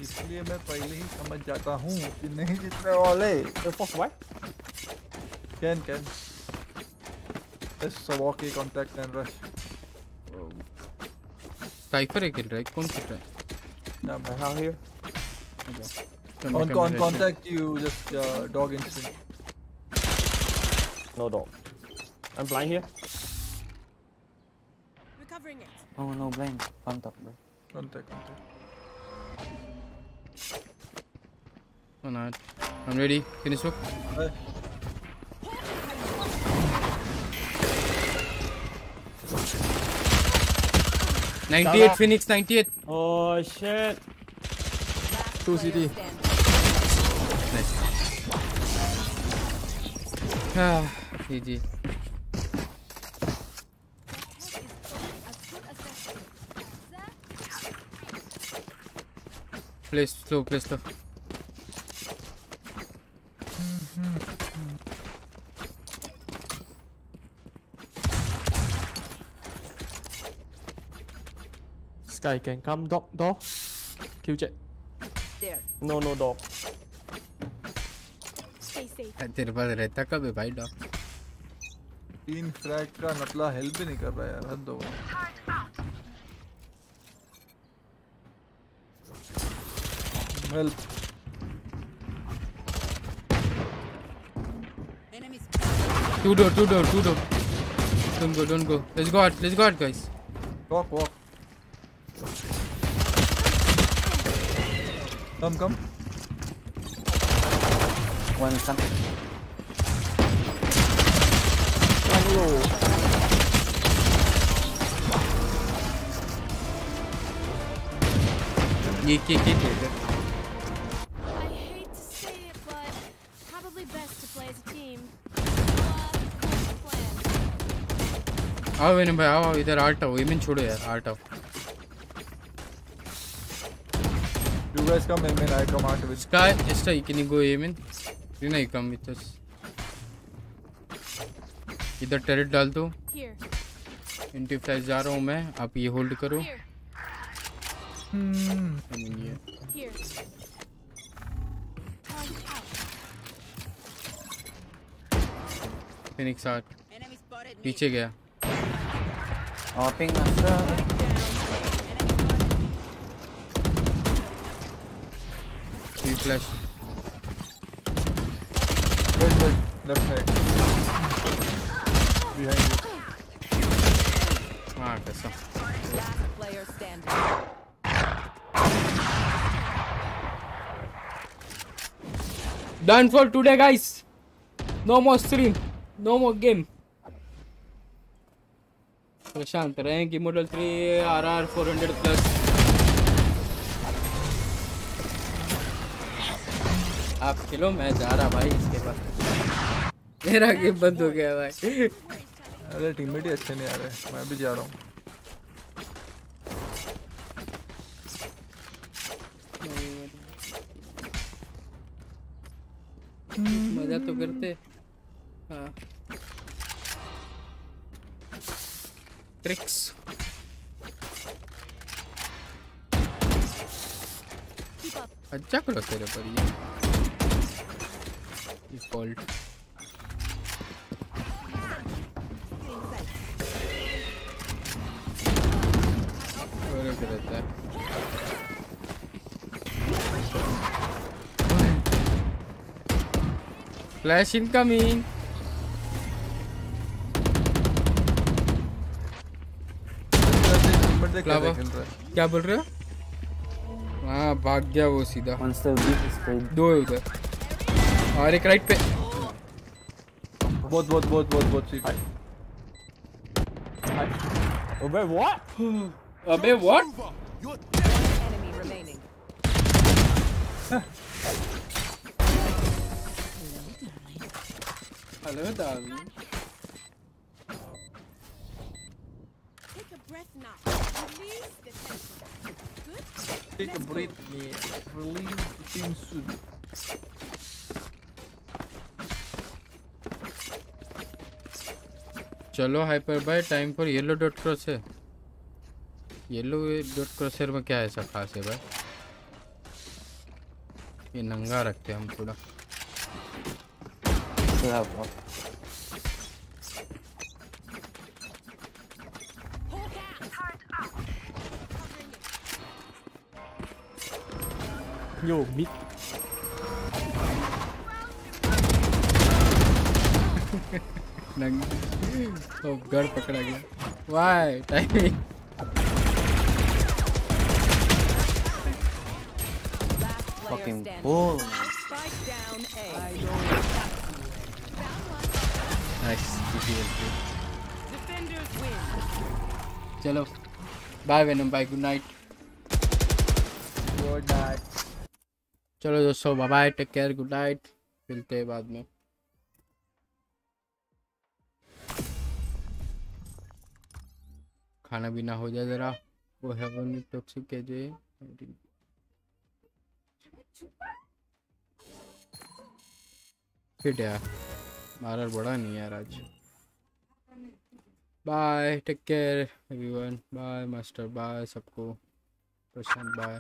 इसलिए मैं पहले ही समझ जाता हूँ कि नहीं जीतने वाले can can Let's walk a contact and rush. Cypher है खेल रहा है कौन खेल रहा है Yeah, man. Out here. Come On, here, on come here. contact, you just uh, dog instinct. No dog. I'm blind here. Oh no, blind. Contact, bro. Oh, no. I'm ready. Finish work. Hey. Ninety-eight Phoenix. Ninety-eight. Oh shit. Two CD. Nice. Ah, GG. Play slow, play slow. Sky can come dog door. Kill jet. There. No no dog. Stay safe. तेरे पास रहता कब है भाई dog तीन frag का नतला help भी नहीं कर रहा यार हद हो गई। Help Two door, two door, two door. Don't go, don't go. Let's go out, let's go out, guys. walk walk come come One is coming. One low. ये के के के आओ विनु भाई आओ इधर आल्ट आओ इमिन छोड़ो यार आल्ट आओ। You guys come in me I come out with Skye just I can go इमिन you नहीं कम विद अस इधर टैरेट डाल दो। एंटी फ्लैश जा रहा हूँ मैं आप ये होल्ड करो। हम्म इमिन ये फिनिक्स आर पीछे गया। Hopping nasa. He flash. Good, good. Left side. Behind you. Ah, okay, so. Last player standing. done for today guys no more stream no more game Prashant कि model three or or four hundred plus आप खेलो मैं जा रहा भाई इसके पास। मेरा game बंद हो गया भाई। अरे टीममेट ही अच्छे नहीं आ रहे। मैं भी जा रहा हूँ। मज़ा तो करते। हाँ। ट्रिक्स अच्छा करो तेरे पर ये। डिफ़ॉल्ट रहता है फ्लैश इनकमिंग है। क्या बोल रहे हो? हाँ भाग गया वो सीधा। दो है उधर। और एक राइट पे। बहुत बहुत बहुत बहुत बहुत सीट अबे व्हाट अबे what hello darling Take a breath, man. Release the team soon. चलो हाइपर बाय टाइम पर येलो डॉट क्रॉस है। येलो डॉट क्रॉस में क्या ऐसा खास है भाई? ये नंगा रखते हैं हम थोड़ा। Yo, mid. नंग। ओ गड़ पकड़ा गया। Why timing Fucking bull. Win. चलो। Bye Venom bye good night good night चलो दोस्तों bye bye take care good night मिलते हैं बाद में. खाना पीना हो जाए ज़रा. वो है वो टॉक्सिक के जो फिट यार. मारा बड़ा नहीं यार आज. Bye take care everyone bye master bye सबको. प्रशांत बाय